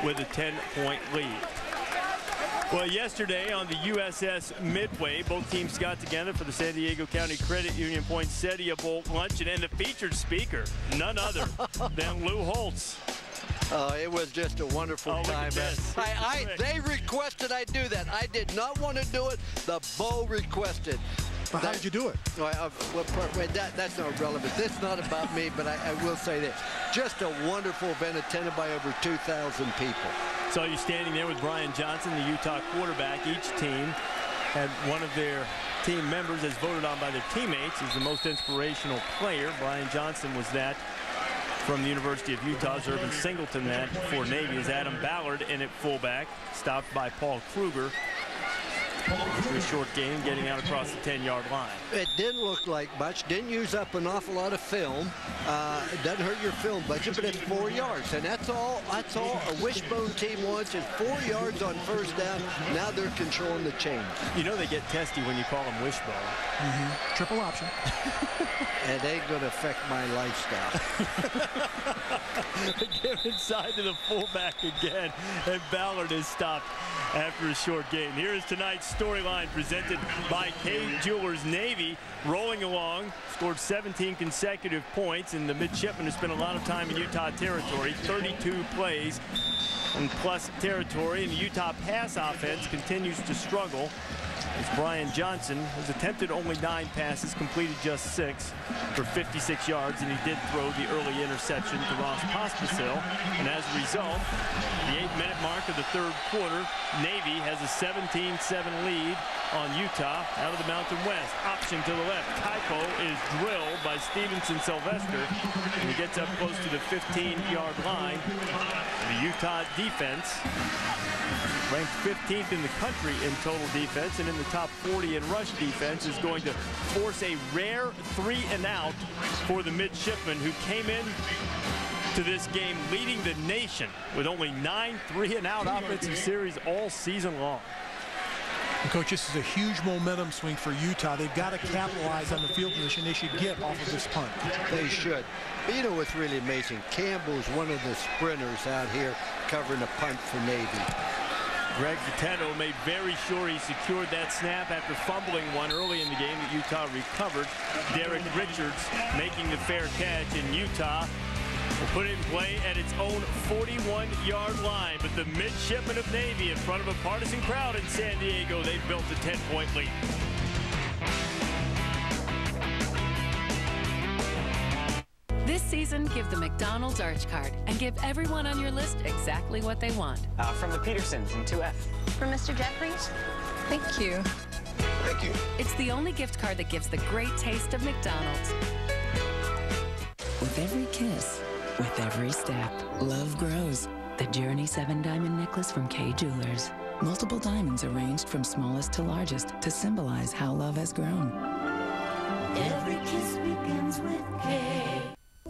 with a 10-point lead. Well, yesterday on the USS Midway, both teams got together for the San Diego County Credit Union Poinsettia Bowl luncheon, and the featured speaker, none other than Lou Holtz. Oh, it was just a wonderful oh, time. I, I, they requested I do that. I did not want to do it. The bowl requested. But how did you do it? Well, uh, well, that, that's not relevant. That's not about me, but I, I, will say this. Just a wonderful event attended by over 2,000 people. Saw you standing there with Brian Johnson, the Utah quarterback. Each team had one of their team members as voted on by their teammates as the most inspirational player. Brian Johnson was that from the University of Utah's Zerbin Singleton that for Navy is Adam Ballard in at fullback, stopped by Paul Kruger a short game getting out across the 10-yard line. It didn't look like much. Didn't use up an awful lot of film. Uh, it doesn't hurt your film budget, but it's four yards. And that's all That's all a wishbone team wants is four yards on first down. Now they're controlling the chain. You know they get testy when you call them wishbone. Mm -hmm. Triple option. it ain't going to affect my lifestyle. Give inside to the fullback again. And Ballard is stopped after a short game. Here is tonight's storyline presented by Kay Jewelers Navy rolling along, scored 17 consecutive points, and the midshipmen have spent a lot of time in Utah territory, 32 plays in plus territory, and the Utah pass offense continues to struggle as Brian Johnson has attempted only nine passes, completed just six for 56 yards, and he did throw the early interception to Ross Pospisil. And as a result, the eight-minute mark of the third quarter, Navy has a 17-7 lead on Utah out of the Mountain West. Option to the left. Kaipo is drilled by Stevenson Sylvester, and he gets up close to the 15-yard line. The Utah defense ranked 15th in the country in total defense and in the top 40 in rush defense is going to force a rare three and out for the midshipmen who came in to this game leading the nation with only nine three and out offensive series all season long. And coach, this is a huge momentum swing for Utah. They've got to capitalize on the field position they should get off of this punt. They should. But you know what's really amazing? Campbell's one of the sprinters out here covering a punt for Navy. Greg Veteto made very sure he secured that snap after fumbling one early in the game that Utah recovered. Derek Richards making the fair catch in Utah will put it in play at its own 41-yard line. But the midshipmen of Navy in front of a partisan crowd in San Diego, they've built a 10-point lead. This season, give the McDonald's Arch Card and give everyone on your list exactly what they want. Uh, from the Petersons in 2F. From Mr. Jeffries? Thank you. Thank you. It's the only gift card that gives the great taste of McDonald's. With every kiss, with every step, love grows. The Journey 7 Diamond Necklace from Kay Jewelers. Multiple diamonds arranged from smallest to largest to symbolize how love has grown. Every kiss begins with K.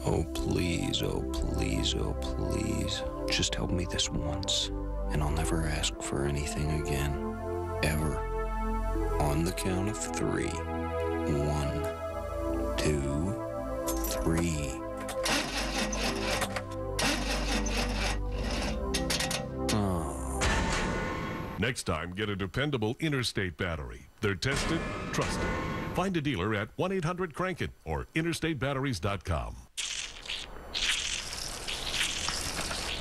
Oh, please, oh, please, oh, please. Just help me this once, and I'll never ask for anything again. Ever. On the count of three. One, two, three. Next time, get a dependable interstate battery. They're tested, trusted. Find a dealer at 1 800 Crank It or interstatebatteries.com.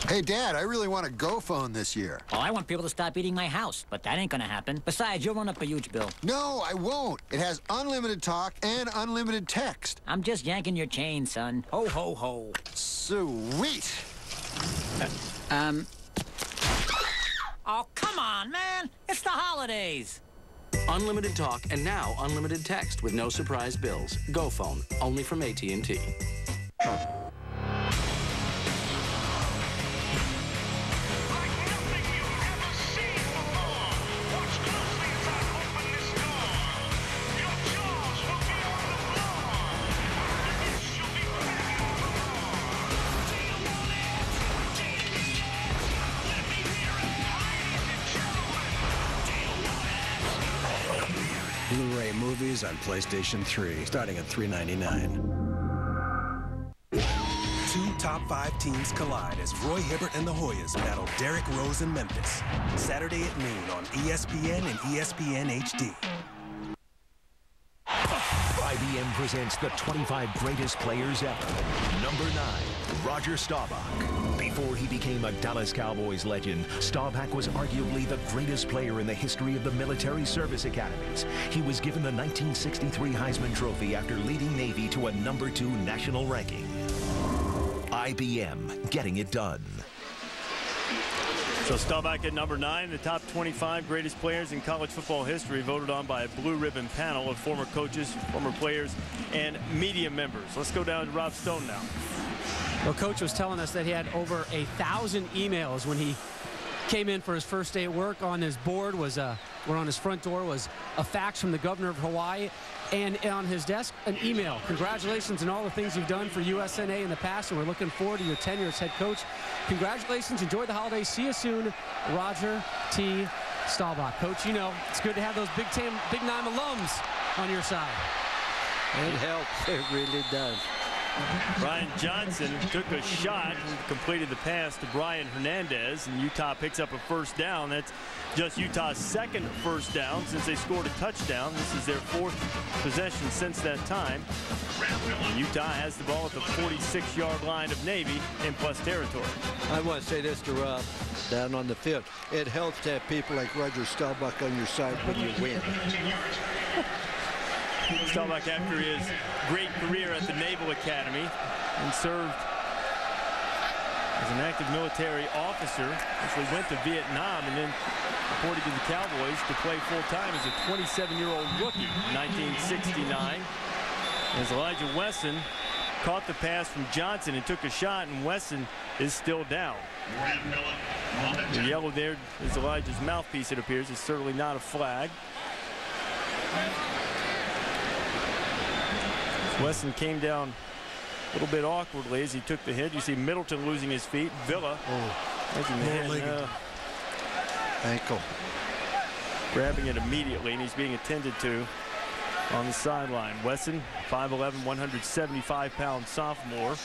Hey, Dad, I really want a GoPhone this year. Well, I want people to stop eating my house, but that ain't gonna happen. Besides, you'll run up a huge bill. No, I won't. It has unlimited talk and unlimited text. I'm just yanking your chain, son. Ho, ho, ho. Sweet. Um. Oh, come on, man. It's the holidays. Unlimited talk and now unlimited text with no surprise bills. GoPhone, only from AT&T. PlayStation 3, starting at $3.99. Two top five teams collide as Roy Hibbert and the Hoyas battle Derrick Rose and Memphis. Saturday at noon on ESPN and ESPN HD. IBM presents the 25 greatest players ever. Number 9, Roger Staubach. Before he became a Dallas Cowboys legend, Staubach was arguably the greatest player in the history of the military service academies. He was given the 1963 Heisman Trophy after leading Navy to a number 2 national ranking. IBM, getting it done. So Staubach at number nine, the top 25 greatest players in college football history, voted on by a blue ribbon panel of former coaches, former players, and media members. Let's go down to Rob Stone now. Well, Coach was telling us that he had over a thousand emails when he came in for his first day at work. On his board was a, or on his front door was a fax from the governor of Hawaii, and on his desk an email. Congratulations on all the things you've done for USNA in the past, and we're looking forward to your tenure as head coach. Congratulations, enjoy the holidays. See you soon, Roger T. Staubach. Coach, you know it's good to have those Big Ten, Big Nine alums on your side. It helps. It really does. Brian Johnson took a shot and completed the pass to Brian Hernandez, and Utah picks up a first down. That's just Utah's second first down since they scored a touchdown. This is their fourth possession since that time. And Utah has the ball at the 46-yard line of Navy in plus territory. I want to say this to Rob down on the field. It helps to have people like Roger Staubach on your side when you win. Staubach, after his great career at the Naval Academy and served as an active military officer, actually went to Vietnam and then reported to the Cowboys to play full-time as a 27-year-old rookie in 1969. As Elijah Wesson caught the pass from Johnson and took a shot, and Wesson is still down. The yellow there is Elijah's mouthpiece, it appears. It's certainly not a flag. Wesson came down a little bit awkwardly as he took the hit. You see Middleton losing his feet. Vela oh. hit, uh, ankle. Grabbing it immediately, and he's being attended to on the sideline. Wesson, 5'11", 175-pound sophomore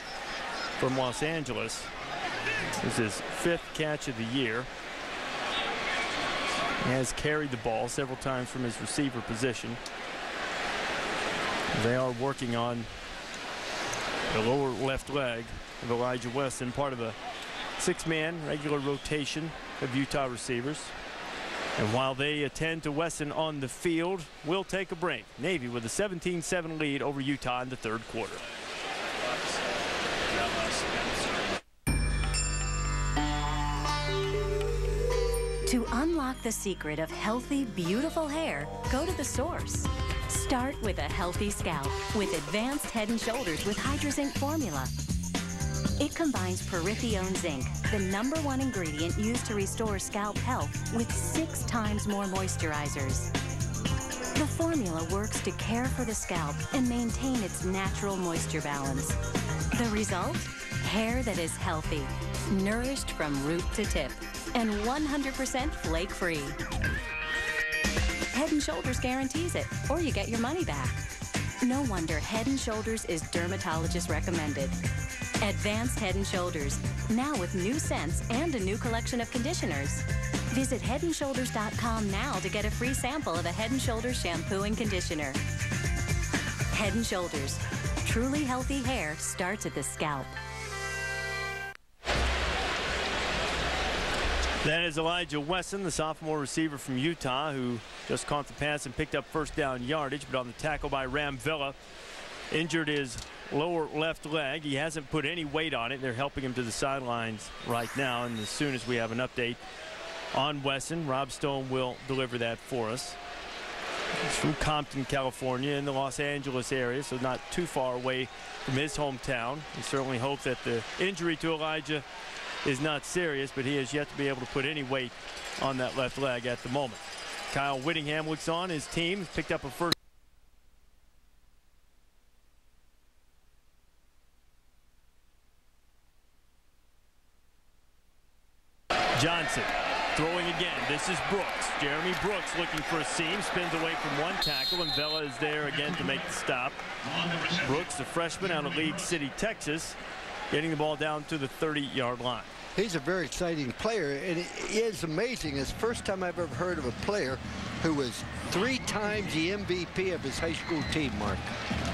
from Los Angeles. This is his fifth catch of the year. He has carried the ball several times from his receiver position. They are working on the lower left leg of Elijah Wesson, part of a six-man regular rotation of Utah receivers. And while they attend to Wesson on the field, we'll take a break. Navy with a 17-7 lead over Utah in the third quarter. To unlock the secret of healthy, beautiful hair, go to the source. Start with a healthy scalp with Advanced Head & Shoulders with HydroZinc formula. It combines pyrithione zinc, the number one ingredient used to restore scalp health, with six times more moisturizers. The formula works to care for the scalp and maintain its natural moisture balance. The result? Hair that is healthy, nourished from root to tip, and 100% flake-free. Head & Shoulders guarantees it, or you get your money back. No wonder Head & Shoulders is dermatologist recommended. Advanced Head & Shoulders, now with new scents and a new collection of conditioners. Visit headandshoulders.com now to get a free sample of a Head & Shoulders shampoo and conditioner. Head & Shoulders, truly healthy hair starts at the scalp. That is Elijah Wesson, the sophomore receiver from Utah, who just caught the pass and picked up first down yardage, but on the tackle by Ram Vela, injured his lower left leg. He hasn't put any weight on it. They're helping him to the sidelines right now, and as soon as we have an update on Wesson, Rob Stone will deliver that for us. He's from Compton, California, in the Los Angeles area, so not too far away from his hometown. We certainly hope that the injury to Elijah is not serious, but he has yet to be able to put any weight on that left leg at the moment. Kyle Whittingham looks on. His team picked up a first. Johnson throwing again. This is Brooks. Jeremy Brooks looking for a seam. Spins away from one tackle, and Vela is there again to make the stop. Brooks, the freshman out of League City, Texas, getting the ball down to the 30-yard line he's a very exciting player, and it is amazing. It's the first time I've ever heard of a player who was three times the MVP of his high school team, Mark.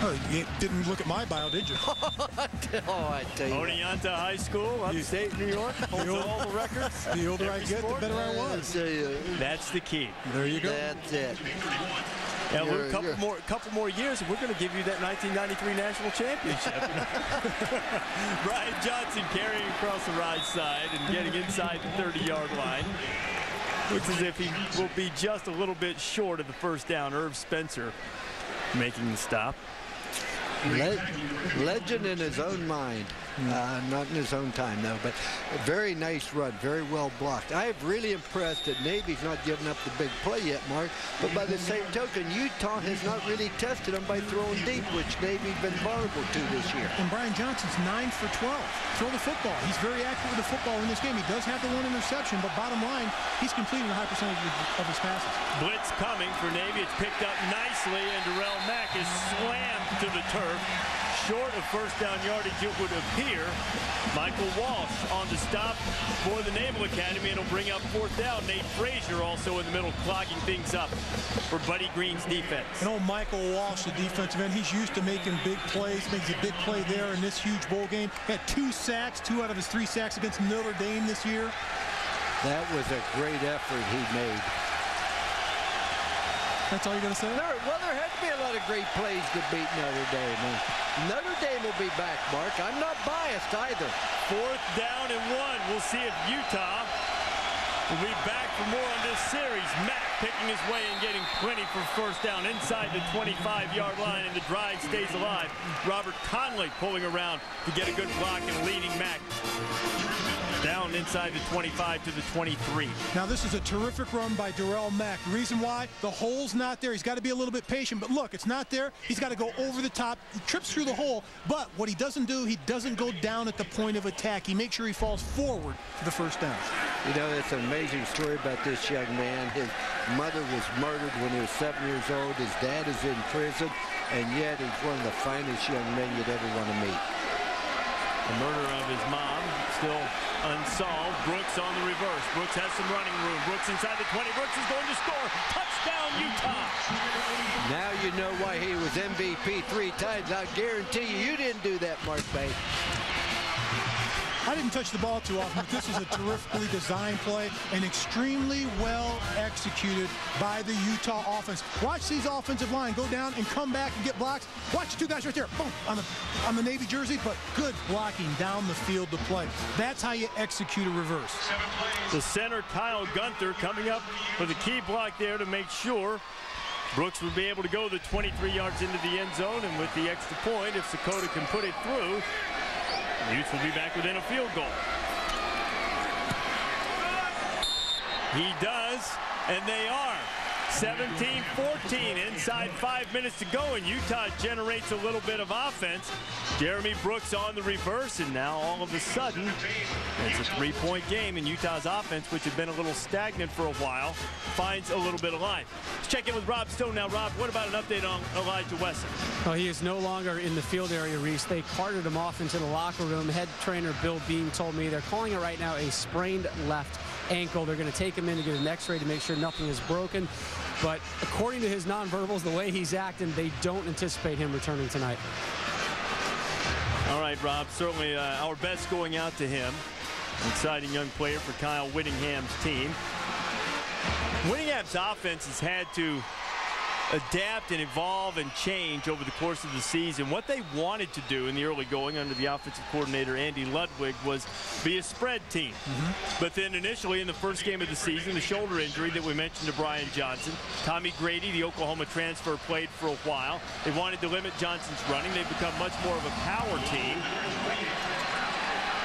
Oh, you didn't look at my bio, did you? oh, I tell you. Oneonta uh, High School, upstate New York, holds the all the records. The older I get, sport. the better I was. That's the key. There you go. That's it. Yeah, a couple more, couple more years, and we're going to give you that 1993 national championship. Brian Johnson carrying across the right side and getting inside the 30-yard line. Looks as if he will be just a little bit short of the first down. Irv Spencer making the stop. Le legend in his own mind. Uh, not in his own time, though, but a very nice run, very well blocked. I am really impressed that Navy's not giving up the big play yet, Mark, but by the same token, Utah has not really tested them by throwing deep, which Navy's been vulnerable to this year. And Brian Johnson's 9 for 12. Throw the football. He's very active with the football in this game. He does have the one interception, but bottom line, he's completing a high percentage of his passes. Blitz coming for Navy. It's picked up nicely, and Darrell Mack is slammed to the turf short of first down yardage, it would appear. Michael Walsh on the stop for the Naval Academy, and will bring up fourth down. Nate Frazier also in the middle, clogging things up for Buddy Green's defense. You know, Michael Walsh, the defensive end, he's used to making big plays. Makes a big play there in this huge bowl game. Had two sacks, two out of his three sacks against Notre Dame this year. That was a great effort he made. That's all you're going to say? There, well, there had to be a lot of great plays to beat Notre Dame. And Notre Dame will be back, Mark. I'm not biased either. Fourth down and one. We'll see if Utah will be back for more on this series. Mack picking his way and getting plenty for first down inside the 25-yard line, and the drive stays alive. Robert Conley pulling around to get a good block and leading Mack down inside the 25 to the 23. Now this is a terrific run by Darrell Mack. Reason why the hole's not there, he's got to be a little bit patient. But look, it's not there. He's got to go over the top. He trips through the hole. But what he doesn't do, he doesn't go down at the point of attack. He makes sure he falls forward for the first down. You know, it's an amazing story about this young man. His mother was murdered when he was seven years old. His dad is in prison, and yet he's one of the finest young men you'd ever want to meet. The murder of his mom still unsolved. Brooks on the reverse. Brooks has some running room. Brooks inside the 20. Brooks is going to score. Touchdown, Utah. Now you know why he was MVP three times. I guarantee you, you didn't do that, Mark May. I didn't touch the ball too often, but this is a terrifically designed play and extremely well executed by the Utah offense. Watch these offensive line go down and come back and get blocks. Watch two guys right there, boom, on the on the Navy jersey, but good blocking down the field to play. That's how you execute a reverse. The center, Kyle Gunther, coming up for the key block there to make sure Brooks would be able to go the 23 yards into the end zone, and with the extra point, if Sakoda can put it through, Utes will be back within a field goal. He does, and they are. 17-14 inside five minutes to go and Utah generates a little bit of offense. Jeremy Brooks on the reverse and now all of a sudden it's a three-point game and Utah's offense which had been a little stagnant for a while finds a little bit of life. Let's check in with Rob Stone now. Rob, what about an update on Elijah Wesson? Well, he is no longer in the field area, Rece. They carted him off into the locker room. Head trainer Bill Beam told me they're calling it right now a sprained left ankle. They're going to take him in to get an x-ray to make sure nothing is broken. But according to his nonverbals, the way he's acting, they don't anticipate him returning tonight. All right, Rob, certainly uh, our best going out to him. Exciting young player for Kyle Whittingham's team. Whittingham's offense has had to adapt and evolve and change over the course of the season. What they wanted to do in the early going under the offensive coordinator Andy Ludwig was be a spread team. Mm -hmm. But then initially in the first game of the season, the shoulder injury that we mentioned to Brian Johnson, Tommy Grady, the Oklahoma transfer, played for a while. They wanted to limit Johnson's running. They've become much more of a power team.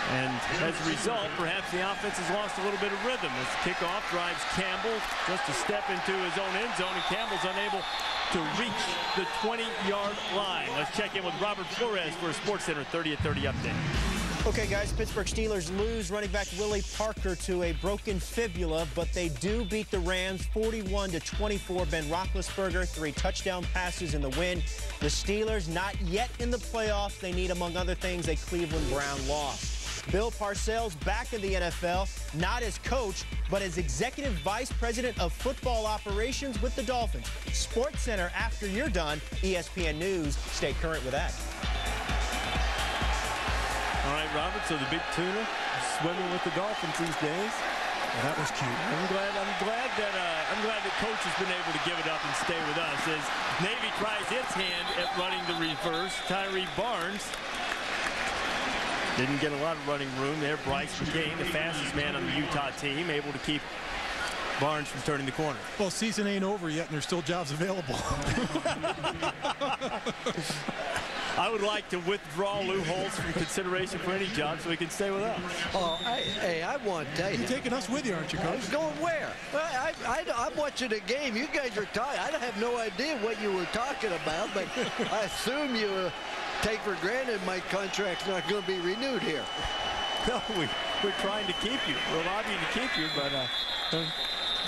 And as a result, perhaps the offense has lost a little bit of rhythm as kickoff drives Campbell just to step into his own end zone, and Campbell's unable to reach the 20-yard line. Let's check in with Robert Flores for a SportsCenter 30 at 30 update. Okay, guys, Pittsburgh Steelers lose running back Willie Parker to a broken fibula, but they do beat the Rams 41 to 24. Ben Roethlisberger, three touchdown passes in the win. The Steelers not yet in the playoffs. They need, among other things, a Cleveland Brown loss. Bill Parcells back in the NFL, not as coach, but as executive vice president of football operations with the Dolphins. Sports Center after you're done. ESPN News. Stay current with that. All right, Robert. So the big tuna swimming with the Dolphins these days. Well, that was cute. I'm glad. I'm glad that uh, I'm glad that coach has been able to give it up and stay with us as Navy tries its hand at running the reverse. Tyree Barnes didn't get a lot of running room there. Bryce McCain, the fastest man on the Utah team, able to keep Barnes from turning the corner. Well, season ain't over yet, and there's still jobs available. I would like to withdraw Lou Holtz from consideration for any job so he can stay with us. Oh, I, hey, I want to you. You're taking us with you, aren't you, Coach? Going where? I, I, am watching a game. You guys are tired. I have no idea what you were talking about, but I assume you uh, take for granted my contract's not going to be renewed here. No, we, we're trying to keep you. We're lobbying to keep you, but uh,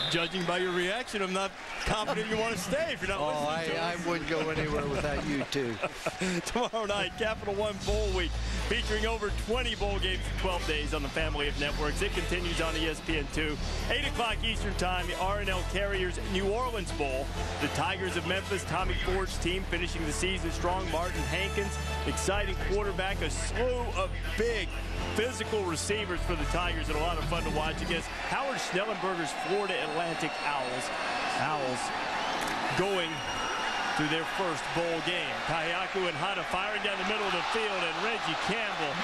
Judging by your reaction, I'm not confident you want to stay if you're not oh, listening I, I wouldn't go anywhere without you two. Tomorrow night, Capital One Bowl Week, featuring over 20 bowl games in 12 days on the family of networks. It continues on ESPN2. 8 o'clock Eastern Time, the R+L Carriers New Orleans Bowl. The Tigers of Memphis, Tommy Ford's team finishing the season strong. Martin Hankins, exciting quarterback, a slew of big physical receivers for the Tigers and a lot of fun to watch against Howard Schnellenberger's Florida Atlantic Owls. Owls going to their first bowl game. Kaheaku-Enhada firing down the middle of the field, and Reggie Campbell,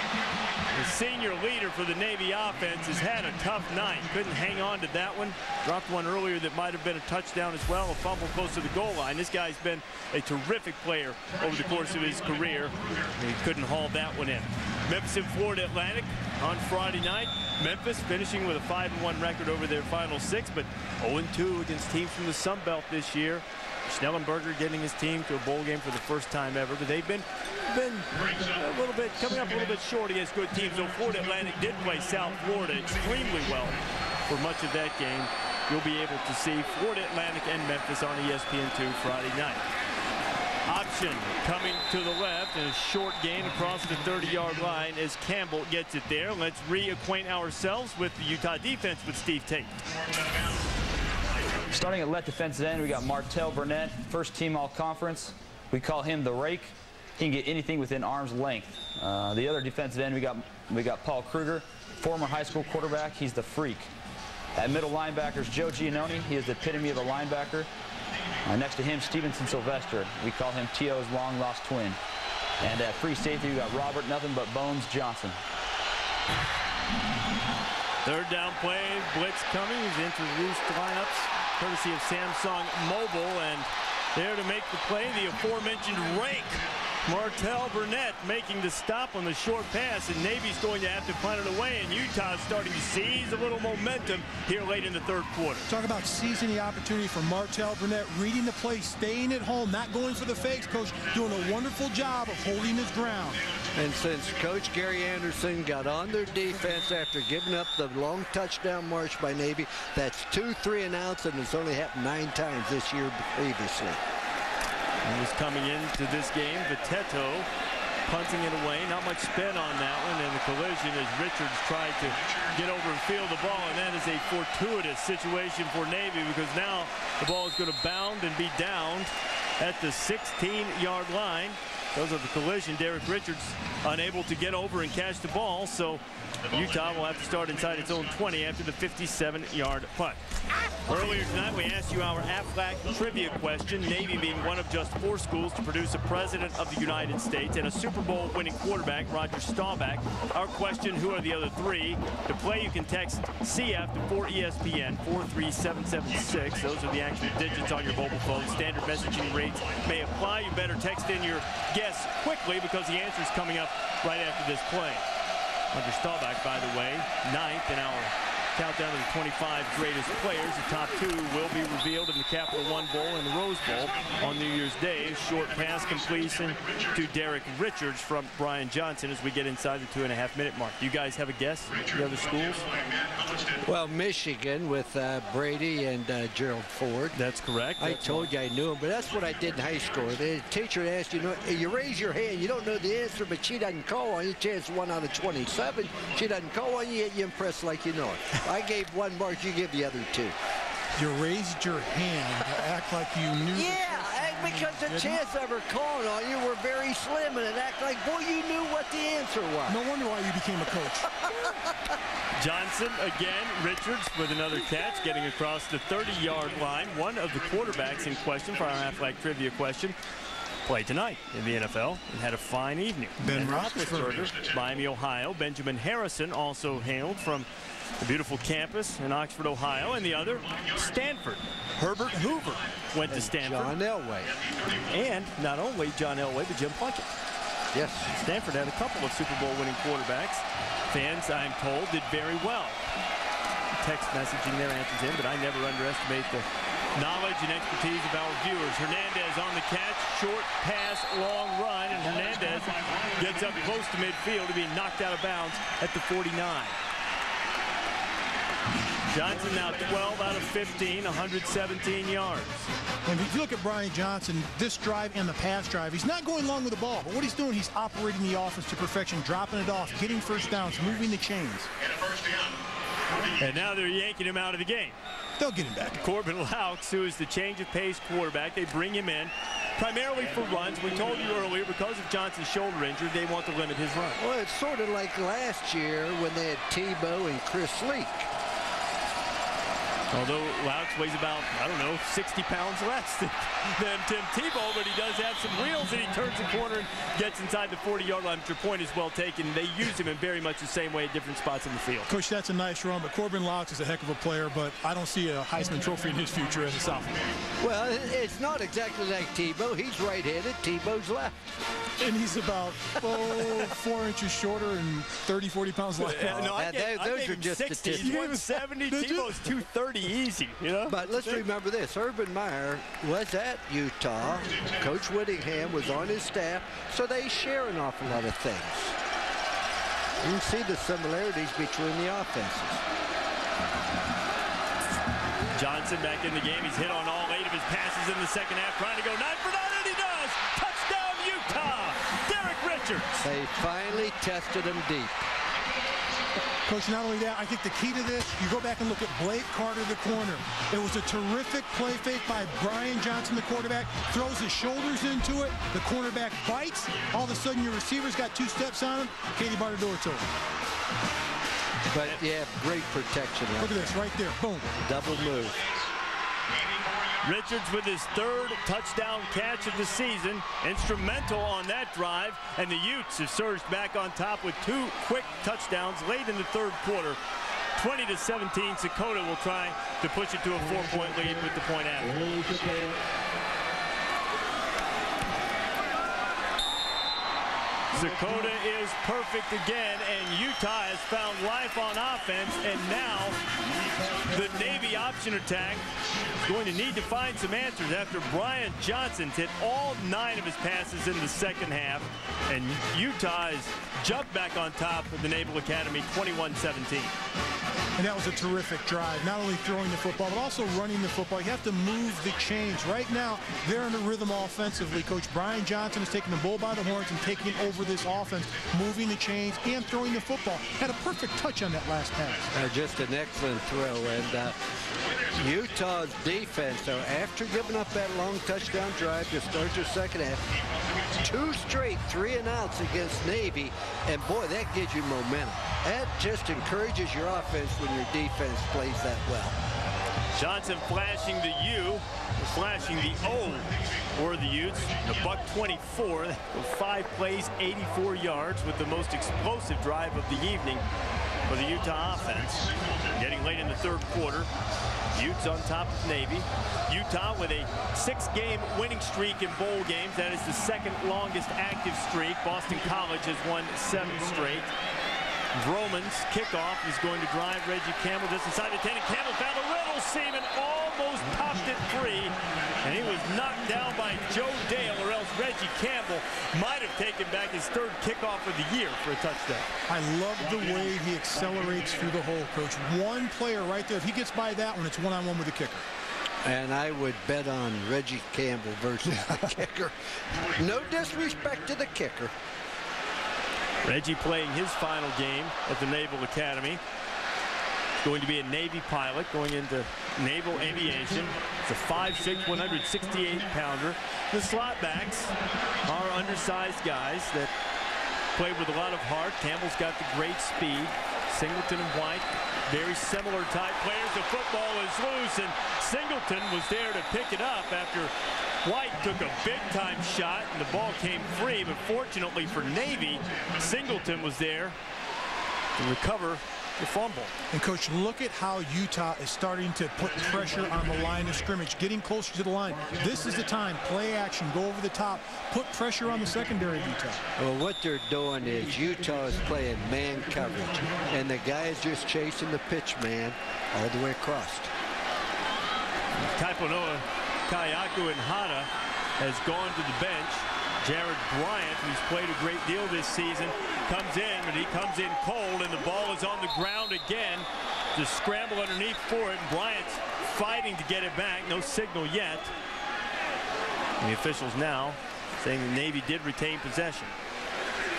the senior leader for the Navy offense, has had a tough night. Couldn't hang on to that one. Dropped one earlier that might have been a touchdown as well, a fumble close to the goal line. This guy's been a terrific player over the course of his career. He couldn't haul that one in. Memphis and Florida Atlantic on Friday night. Memphis finishing with a 5-1 record over their final six, but 0-2 against teams from the Sun Belt this year. Schnellenberger getting his team to a bowl game for the first time ever, but they've been been a little bit coming up a little bit short against good teams. So Florida Atlantic did play South Florida extremely well for much of that game. You'll be able to see Florida Atlantic and Memphis on ESPN2 Friday night. Option coming to the left and a short gain across the 30-yard line as Campbell gets it there. Let's reacquaint ourselves with the Utah defense with Steve Tate. Starting at left defensive end, we got Martail Burnett, first team all conference. We call him the rake. He can get anything within arm's length. Uh, the other defensive end, we got we got Paul Kruger, former high school quarterback. He's the freak. At middle linebackers, Joe Jiannoni. He is the epitome of a linebacker. Uh, next to him, Stevenson Sylvester. We call him T.O.'s long-lost twin. And at free safety, we got Robert Nothing But Bones Johnson. Third down play, blitz coming. He's introduced lineups courtesy of Samsung Mobile. And there to make the play, the aforementioned rake. Martail Burnett making the stop on the short pass, and Navy's going to have to punt it away, and Utah's starting to seize a little momentum here late in the third quarter. Talk about seizing the opportunity for Martail Burnett, reading the play, staying at home, not going for the fakes, coach, doing a wonderful job of holding his ground. And since Coach Gary Anderson got on their defense after giving up the long touchdown march by Navy, that's two three and outs, and it's only happened nine times this year previously. He was coming into this game. Veteto punting it away. Not much spin on that one. And the collision as Richards tried to get over and field the ball. And that is a fortuitous situation for Navy because now the ball is going to bound and be downed at the 16-yard line. Because of the collision, Derek Richards unable to get over and catch the ball. So Utah will have to start inside its own 20 after the 57-yard punt. Earlier tonight, we asked you our AFLAC trivia question, Navy being one of just four schools to produce a President of the United States and a Super Bowl winning quarterback, Roger Staubach. Our question, who are the other three? To play, you can text CF to 4ESPN, 43776. Those are the actual digits on your mobile phone. Standard messaging rates may apply. You better text in your guess quickly because the answer is coming up right after this play. Roger Staubach, by the way, ninth in our countdown of the 25 greatest players. The top two will be revealed in the Capital One Bowl and the Rose Bowl on New Year's Day. Short pass completion to Derek Richards from Brian Johnson as we get inside the two and a half minute mark. You guys have a guess? The other schools? Well, Michigan with uh, Brady and uh, Gerald Ford. That's correct. I that's told you I knew him, but that's what I did in high school. The teacher asked you, know, you raise your hand, you don't know the answer, but she doesn't call on you. Chance one out of 27. She doesn't call on you, you impress like you know it. I gave one mark, you give the other two. You raised your hand to act like you knew. Yeah, because the chance ever calling on you were very slim, and it act like, boy, you knew what the answer was. No wonder why you became a coach. Johnson again, Richards with another catch, getting across the 30-yard line. One of the quarterbacks in question for our Aflac trivia question played tonight in the NFL and had a fine evening. Ben Roethlisberger, Miami, Ohio. Benjamin Harrison also hailed from the beautiful campus in Oxford, Ohio, and the other, Stanford. Herbert Hoover went and to Stanford. John Elway. And not only John Elway, but Jim Plunkett. Yes. Stanford had a couple of Super Bowl winning quarterbacks. Fans, I'm told, did very well. Text messaging their answers in, but I never underestimate the knowledge and expertise of our viewers. Hernandez on the catch, short pass, long run, and Hernandez gets up close to midfield to be knocked out of bounds at the 49. Johnson now 12 out of 15, 117 yards. And if you look at Brian Johnson, this drive and the pass drive, he's not going long with the ball, but what he's doing, he's operating the offense to perfection, dropping it off, getting first downs, moving the chains. And now they're yanking him out of the game. They'll get him back. Corbin Louks, who is the change of pace quarterback, they bring him in primarily for runs. We told you earlier, because of Johnson's shoulder injury, they want to limit his run. Well, it's sort of like last year when they had Tebow and Chris Leak. Although Louks weighs about, I don't know, 60 pounds less than, than Tim Tebow, but he does have some wheels and he turns the corner and gets inside the 40-yard line. Your point is well taken. They use him in very much the same way at different spots in the field. Coach, that's a nice run, but Corbin Louks is a heck of a player, but I don't see a Heisman Trophy in his future as a sophomore. Well, it's not exactly like Tebow. He's right-handed. Tebow's left. And he's about oh, four inches shorter and 30, 40 pounds uh, lighter. Yeah, no, I, gave, I those are just 60. statistics. He's 170. Tebow's 230 easy. You know? But let's remember this. Urban Meyer was at Utah. Coach Whittingham was on his staff, so they share an awful lot of things. You can see the similarities between the offenses. Johnson back in the game. He's hit on all eight of his passes in the second half, trying to go nine for nine, and he does! Touchdown, Utah! Derek Richards! They finally tested him deep. Coach, not only that, I think the key to this, you go back and look at Blake Carter, the corner. It was a terrific play fake by Brian Johnson, the quarterback, throws his shoulders into it. The cornerback bites. All of a sudden, your receiver's got two steps on him. Katie Bartador's over. But, yeah, great protection. Look at this, right there. Boom. Double move. Richards with his third touchdown catch of the season. Instrumental on that drive. And the Utes have surged back on top with two quick touchdowns late in the third quarter. 20 to 17, Sakoda will try to push it to a four-point lead with the point after. Sakoda is perfect again, and Utah has found life on offense, and now the Navy option attack is going to need to find some answers after Brian Johnson hit all nine of his passes in the second half, and Utah has jumped back on top of the Naval Academy 21-17. And that was a terrific drive, not only throwing the football, but also running the football. You have to move the chains. Right now, they're in a rhythm offensively. Coach Brian Johnson is taking the bull by the horns and taking over this offense, moving the chains and throwing the football. Had a perfect touch on that last pass. Uh, just an excellent throw. And uh, Utah's defense, though, after giving up that long touchdown drive to start their second half, two straight three and outs against Navy, and boy, that gives you momentum. That just encourages your offense when your defense plays that well. Johnson flashing the U, flashing the O for the Utes. The buck 24, five plays, 84 yards with the most explosive drive of the evening for the Utah offense. Getting late in the third quarter. Utes on top of Navy. Utah with a six-game winning streak in bowl games. That is the second longest active streak. Boston College has won seven straight. Vroman's kickoff is going to drive Reggie Campbell just inside the 10. And Campbell found a riddle seam and almost popped it free. And he was knocked down by Joe Dale, or else Reggie Campbell might have taken back his third kickoff of the year for a touchdown. I love the way he accelerates through the hole, Coach. One player right there. If he gets by that one, it's one-on-one -on -one with the kicker. And I would bet on Reggie Campbell versus the kicker. No disrespect to the kicker. Reggie playing his final game at the Naval Academy. Going to be a Navy pilot going into Naval Aviation. It's a 5'6", 168-pounder. The slot backs are undersized guys that play with a lot of heart. Campbell's got the great speed. Singleton and White, very similar type players. The football is loose, and Singleton was there to pick it up after White took a big-time shot, and the ball came free, but fortunately for Navy, Singleton was there to recover the fumble. And, Coach, look at how Utah is starting to put pressure on the line of scrimmage, getting closer to the line. This is the time. Play action. Go over the top. Put pressure on the secondary of Utah. Well, what they're doing is Utah is playing man coverage, and the guy is just chasing the pitch man all the way across. Kaipo-Noa, Kaheaku-Enhada has gone to the bench. Jarod Bryant, who's played a great deal this season, comes in, but he comes in cold, and the ball is on the ground again. Just scramble underneath for it, and Bryant's fighting to get it back. No signal yet. And the officials now saying the Navy did retain possession.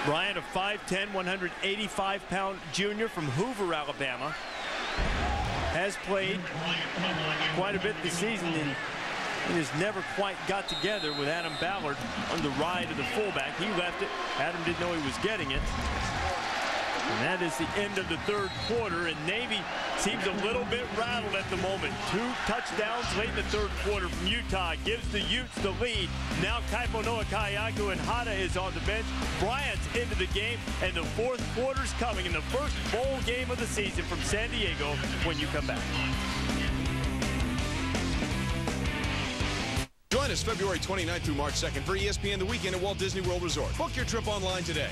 Bryant, a 5'10", 185-pound junior from Hoover, Alabama, has played quite a bit this season and he has never quite got together with Adam Ballard on the ride of the fullback. He left it. Adam didn't know he was getting it. And that is the end of the third quarter, and Navy seems a little bit rattled at the moment. Two touchdowns late in the third quarter from Utah gives the Utes the lead. Now Kaipo-Noa Kaheaku-Enhada is on the bench. Bryant's into the game, and the fourth quarter's coming in the first bowl game of the season from San Diego when you come back. Join us February 29th through March 2nd for ESPN The Weekend at Walt Disney World Resort. Book your trip online today.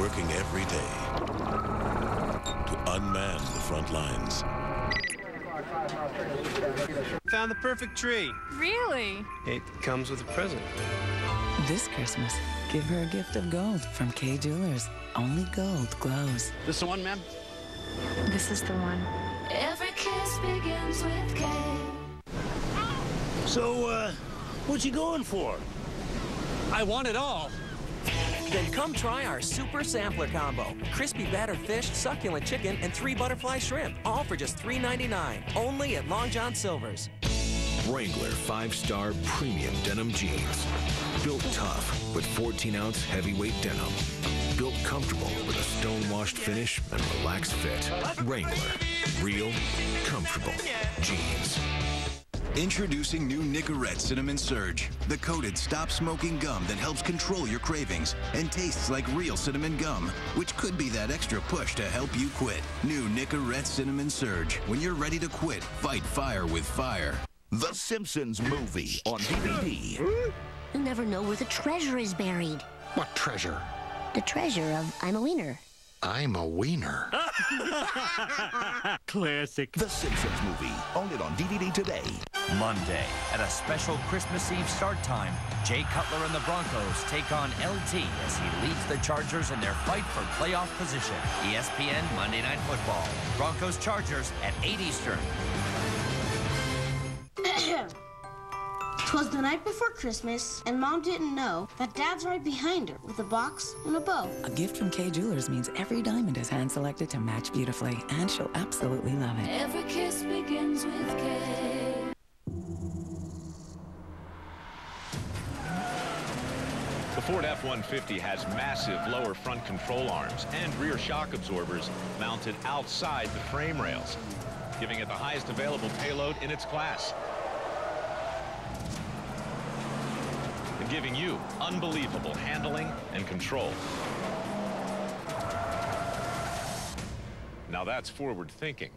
Working every day to unman the front lines. Found the perfect tree. Really? It comes with a present. This Christmas, give her a gift of gold from Kay Jewelers. Only gold glows. This the one, ma'am? This is the one. Every kiss begins with K. So, uh, what's he going for? I want it all. Then come try our super sampler combo. Crispy battered fish, succulent chicken, and three butterfly shrimp. All for just $3.99. Only at Long John Silver's. Wrangler 5-star premium denim jeans. Built tough with 14-ounce heavyweight denim. Built comfortable with a stone-washed finish and relaxed fit. Wrangler. Real, comfortable jeans. Introducing new Nicorette Cinnamon Surge, the coated stop smoking gum that helps control your cravings and tastes like real cinnamon gum, which could be that extra push to help you quit. New Nicorette Cinnamon Surge. When you're ready to quit, fight fire with fire. The Simpsons movie on DVD. You never know where the treasure is buried. What treasure? The treasure of I'm a Wiener. I'm a wiener. Classic. The Simpsons movie. Own it on DVD today. Monday, at a special Christmas Eve start time, Jay Cutler and the Broncos take on LT as he leads the Chargers in their fight for playoff position. ESPN Monday Night Football. Broncos Chargers at 8 Eastern. Twas the night before Christmas, and Mom didn't know that Dad's right behind her with a box and a bow. A gift from Kay Jewelers means every diamond is hand selected to match beautifully, and she'll absolutely love it. Every kiss begins with Kay. The Ford F-150 has massive lower front control arms and rear shock absorbers mounted outside the frame rails, giving it the highest available payload in its class. Giving you unbelievable handling and control. Now that's forward thinking.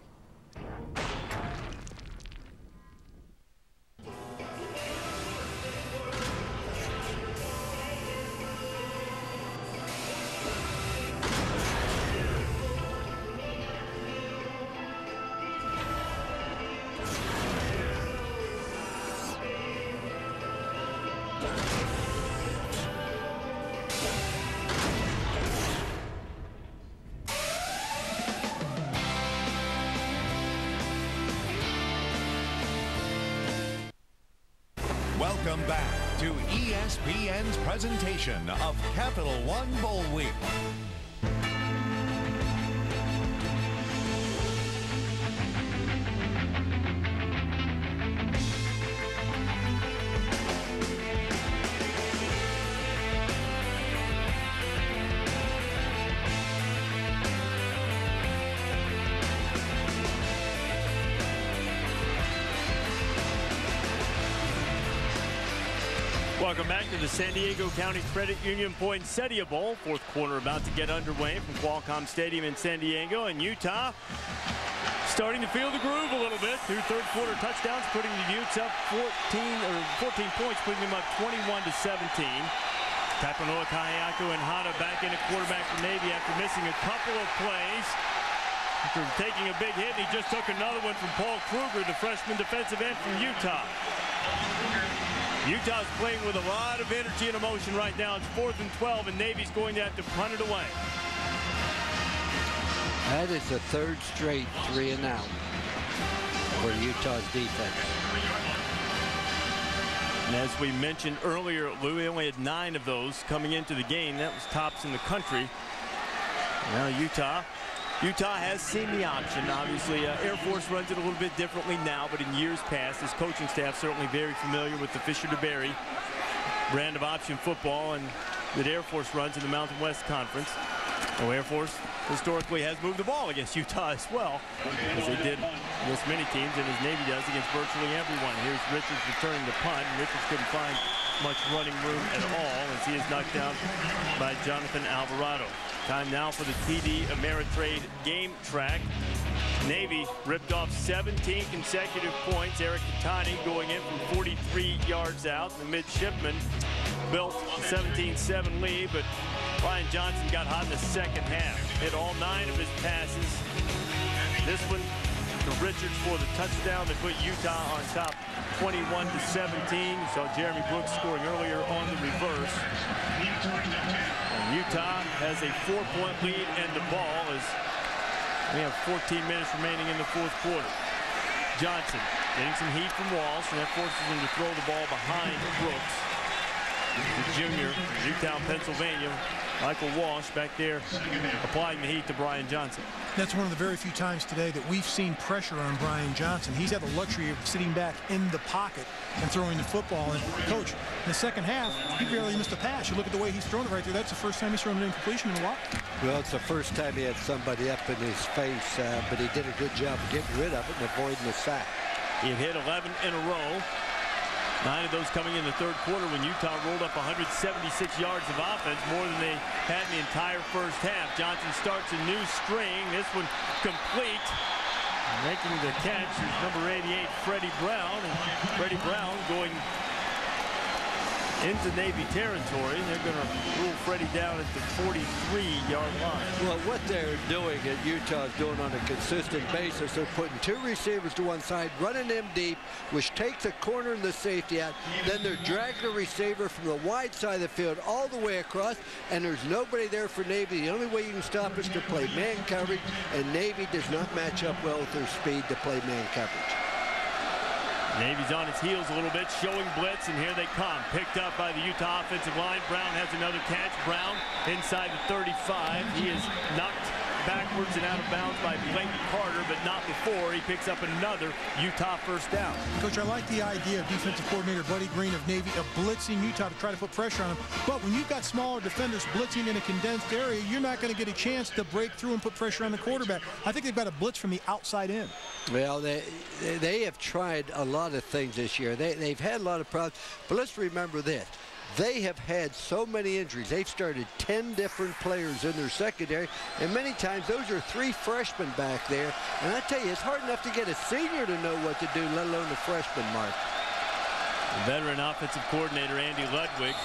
Welcome back to the San Diego County Credit Union Poinsettia Bowl. Fourth quarter about to get underway from Qualcomm Stadium in San Diego. And Utah starting to feel the groove a little bit. through third quarter touchdowns, putting the Utes up 14 or 14 points, putting them up 21 to 17. Kaipo-Noa Kaheaku-Enhada back in at quarterback for Navy after missing a couple of plays. After taking a big hit, he just took another one from Paul Kruger, the freshman defensive end from Utah. Utah's playing with a lot of energy and emotion right now. It's fourth and 12, and Navy's going to have to punt it away. That is the third straight three and out for Utah's defense. And as we mentioned earlier, Lou, they only had nine of those coming into the game. That was tops in the country. Now Utah. Utah has seen the option. Obviously, uh, Air Force runs it a little bit differently now, but in years past, his coaching staff certainly very familiar with the Fisher DeBerry brand of option football and that Air Force runs in the Mountain West Conference. So Air Force historically has moved the ball against Utah as well, as they did against many teams, and as Navy does against virtually everyone. Here's Richards returning the punt, Richards couldn't find much running room at all as he is knocked down by Jonathan Alvarado. Time now for the TD Ameritrade game track. Navy ripped off 17 consecutive points. Eric Kettani going in from 43 yards out. The midshipman built a 17-7 lead, but Brian Johnson got hot in the second half. Hit all nine of his passes. This one to Richards for the touchdown that put Utah on top 21 to 17. You saw Jeremy Brooks scoring earlier on the reverse. And Utah has a four-point lead and the ball is we have 14 minutes remaining in the fourth quarter. Johnson getting some heat from Walsh, and that forces him to throw the ball behind Brooks. The junior, Newtown, Pennsylvania, Michael Walsh back there applying the heat to Brian Johnson. That's one of the very few times today that we've seen pressure on Brian Johnson. He's had the luxury of sitting back in the pocket and throwing the football. And, Coach, in the second half, he barely missed a pass. You look at the way he's thrown it right there. That's the first time he's thrown an incompletion in a while. Well, it's the first time he had somebody up in his face, uh, but he did a good job of getting rid of it and avoiding the sack. He had hit 11 in a row. Nine of those coming in the third quarter when Utah rolled up 176 yards of offense, more than they had in the entire first half. Johnson starts a new string. This one complete. Making the catch is number 88, Freddie Brown. And Freddie Brown going into Navy territory. They're going to rule Freddie down at the 43-yard line. Well, what they're doing at Utah is doing on a consistent basis. They're putting two receivers to one side, running them deep, which takes the corner and the safety out. Then they're dragging a receiver from the wide side of the field all the way across, and there's nobody there for Navy. The only way you can stop is to play man coverage, and Navy does not match up well with their speed to play man coverage. Navy's on its heels a little bit, showing blitz, and here they come. Picked up by the Utah offensive line. Brown has another catch. Brown inside the 35. He is knocked backwards and out of bounds by Blake Carter, but not before he picks up another Utah first down. Coach, I like the idea of defensive coordinator Buddy Green of Navy of blitzing Utah to try to put pressure on them. But when you've got smaller defenders blitzing in a condensed area, you're not going to get a chance to break through and put pressure on the quarterback. I think they've got a blitz from the outside in. Well, they they have tried a lot of things this year. They, they've had a lot of problems. But let's remember this. They have had so many injuries. They've started 10 different players in their secondary, and many times those are three freshmen back there. And I tell you, it's hard enough to get a senior to know what to do, let alone a freshman, Mark. Veteran offensive coordinator Andy Ludwig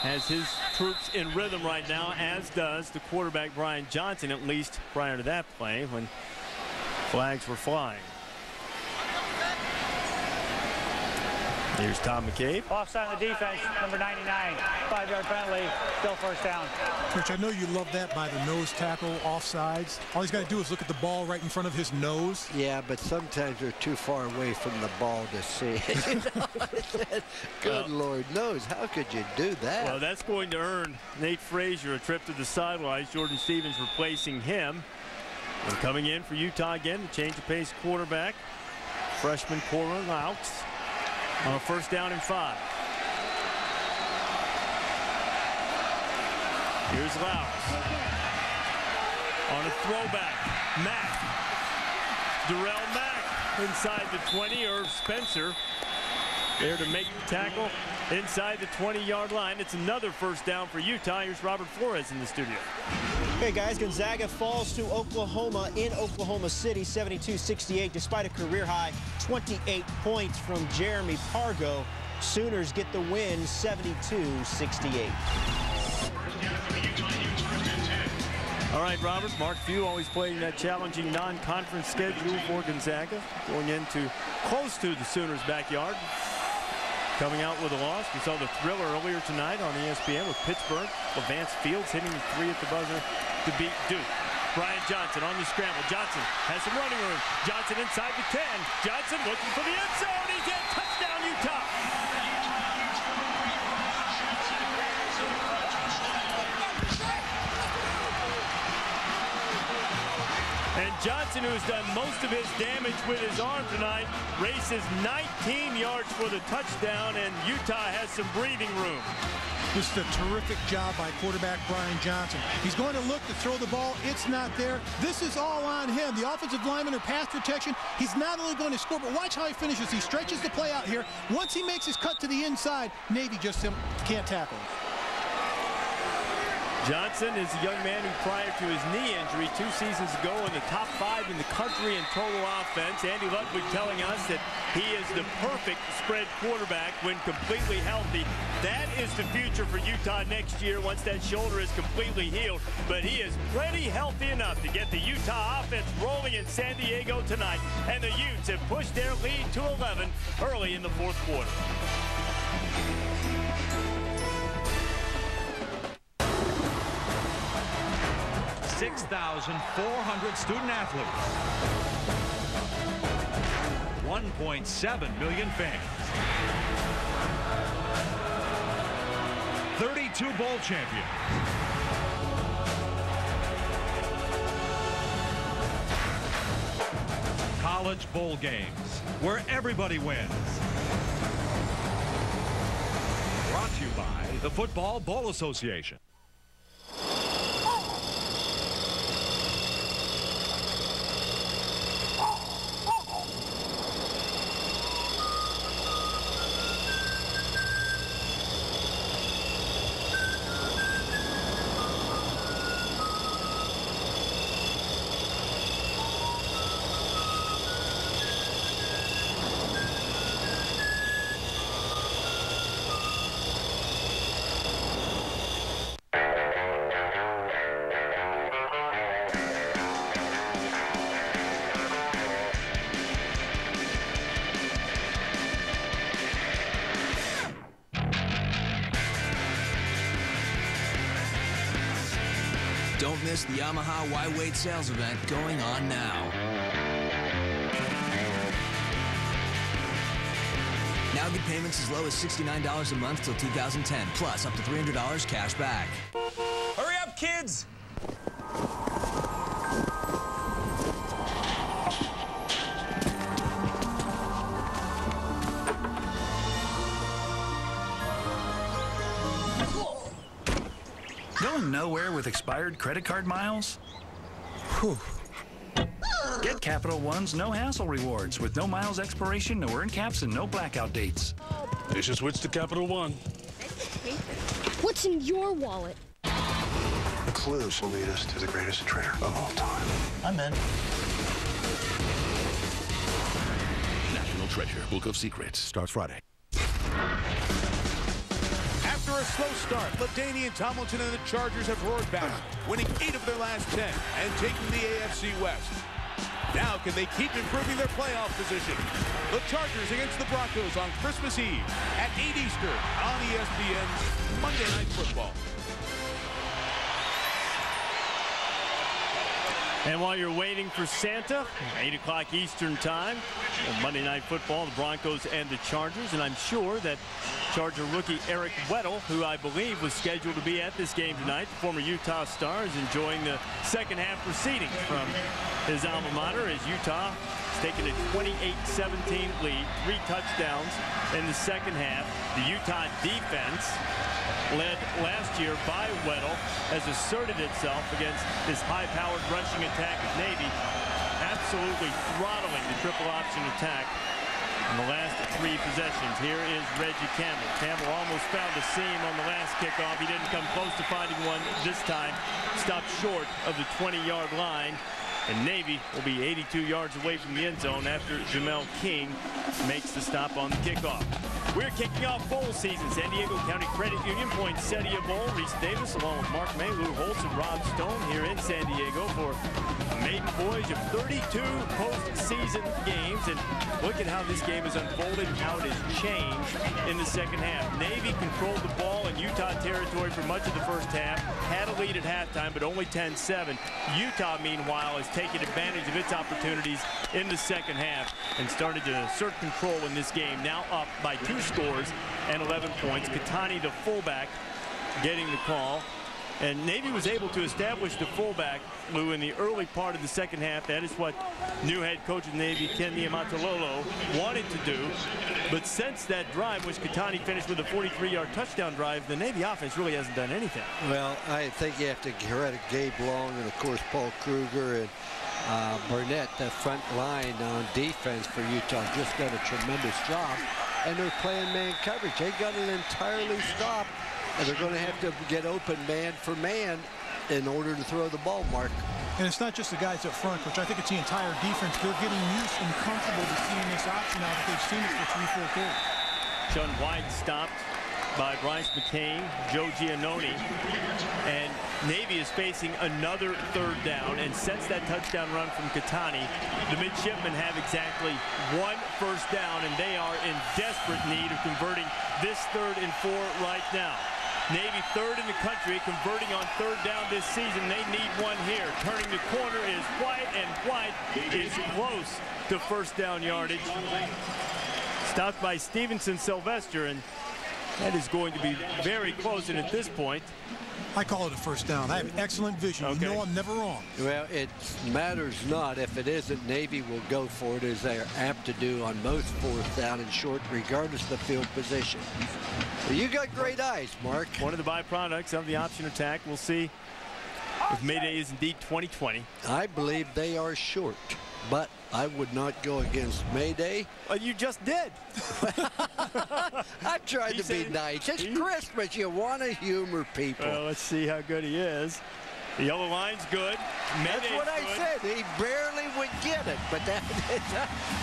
has his troops in rhythm right now, as does the quarterback Brian Johnson, at least prior to that play when flags were flying. Here's Tom McCabe. Offside on the defense, number 99. Five-yard penalty, still first down. Coach, I know you love that by the nose tackle offsides. All he's got to do is look at the ball right in front of his nose. Yeah, but sometimes they're too far away from the ball to see it. Good Well- Lord knows, how could you do that? Well, that's going to earn Nate Frazier a trip to the sidelines. Jordan Stevens replacing him. And coming in for Utah again, the change of pace quarterback, freshman Corbin Louks on a first down and five. Here's Louks on a throwback. Mack. Darrell Mack inside the 20, or Spencer there to make the tackle inside the 20-yard line. It's another first down for Utah. Here's Robert Flores in the studio. Hey guys, Gonzaga falls to Oklahoma in Oklahoma City 72-68 despite a career high 28 points from Jeremy Pargo. Sooners get the win 72-68. All right, Robert. Mark Few always playing that challenging non-conference schedule for Gonzaga, going into close to the Sooners' backyard. Coming out with a loss. We saw the thriller earlier tonight on ESPN with Pittsburgh. Levance Fields hitting the three at the buzzer to beat Duke. Brian Johnson on the scramble. Johnson has some running room. Johnson inside the 10. Johnson looking for the end zone. He's in. Touchdown, Utah. And Johnson, who's done most of his damage with his arm tonight, races 19 yards for the touchdown, and Utah has some breathing room. This is a terrific job by quarterback Brian Johnson. He's going to look to throw the ball. It's not there. This is all on him. The offensive lineman or pass protection, he's not only going to score, but watch how he finishes. He stretches the play out here. Once he makes his cut to the inside, Navy just can't tackle him. Johnson is a young man who prior to his knee injury two seasons ago in the top five in the country in total offense. Andy Ludwig telling us that he is the perfect spread quarterback when completely healthy. That is the future for Utah next year once that shoulder is completely healed. But he is pretty healthy enough to get the Utah offense rolling in San Diego tonight. And the Utes have pushed their lead to 11 early in the fourth quarter. 6,400 student athletes. 1.7 million fans. 32 bowl champions. College bowl games, where everybody wins. Brought to you by the Football Bowl Association. The Yamaha Y-Weight sales event going on now. Now get payments as low as $69 a month till 2010, plus up to $300 cash back. Hurry up, kids! Expired credit card miles? Whew. Get Capital One's no hassle rewards with no miles expiration, no earn caps, and no blackout dates. They should switch to Capital One. What's in your wallet? The clues will lead us to the greatest treasure of all time. I'm in. National Treasure Book of Secrets starts Friday. Slow start, LaDainian Tomlinson and the Chargers have roared back, winning eight of their last ten and taking the AFC West. Now can they keep improving their playoff position? The Chargers against the Broncos on Christmas Eve at 8 Eastern on ESPN's Monday Night Football. And while you're waiting for Santa, 8 o'clock Eastern time, on Monday Night Football, the Broncos and the Chargers. And I'm sure that Charger rookie Eric Weddle, who I believe was scheduled to be at this game tonight, the former Utah star, is enjoying the second half proceedings from his alma mater as Utah has taken a 28-17 lead, three touchdowns in the second half. The Utah defense led last year by Weddle, has asserted itself against this high-powered rushing attack of Navy, absolutely throttling the triple option attack in the last three possessions. Here is Reggie Campbell. Campbell almost found a seam on the last kickoff. He didn't come close to finding one this time. Stopped short of the 20-yard line. And Navy will be 82 yards away from the end zone after Jamel King makes the stop on the kickoff. We're kicking off bowl season. San Diego County Credit Union Poinsettia Bowl. Rece Davis along with Mark May, Lou Holtz, and Rob Stone here in San Diego for maiden voyage of 32 postseason games. And look at how this game has unfolded, how it has changed in the second half. Navy controlled the ball in Utah territory for much of the first half, had a lead at halftime, but only 10-7. Utah, meanwhile, has taken advantage of its opportunities in the second half and started to assert control in this game. Now up by two scores and 11 points. Kettani, the fullback, getting the call. And Navy was able to establish the fullback, Lou, in the early part of the second half. That is what new head coach of Navy, Ken Niumatalolo, wanted to do. But since that drive, which Kettani finished with a 43-yard touchdown drive, the Navy offense really hasn't done anything. Well, I think you have to credit Gabe Long and, of course, Paul Kruger and uh, Burnett, the front line on defense for Utah, just done a tremendous job. And they're playing man coverage. They got it entirely stopped and they're going to have to get open man for man in order to throw the ball, Mark. And it's not just the guys up front, which I think it's the entire defense. They're getting used and comfortable to seeing this option now that they've seen it for three, four quarters. Shun White stopped by Bryce McCain, Joe Jiannoni, and Navy is facing another third down, and since that touchdown run from Kettani, the midshipmen have exactly one first down, and they are in desperate need of converting this third and four right now. Navy third in the country, converting on third down this season. They need one here. Turning the corner is White, and White is close to first down yardage. Stopped by Stevenson Sylvester, and that is going to be very close, and at this point, I call it a first down. I have excellent vision. Okay. You know I'm never wrong. Well, it matters not. If it isn't, Navy will go for it as they are apt to do on most fourth down and short, regardless of the field position. You got great eyes, Mark. One of the byproducts of the option attack. We'll see if Mayday is indeed 2020. I believe they are short, but I would not go against Mayday. Well, you just did. I tried he to be nice. It's Christmas. You want to humor people. Well, let's see how good he is. The yellow line's good. Mayday's That's what I good. said. He barely would get it, but that is,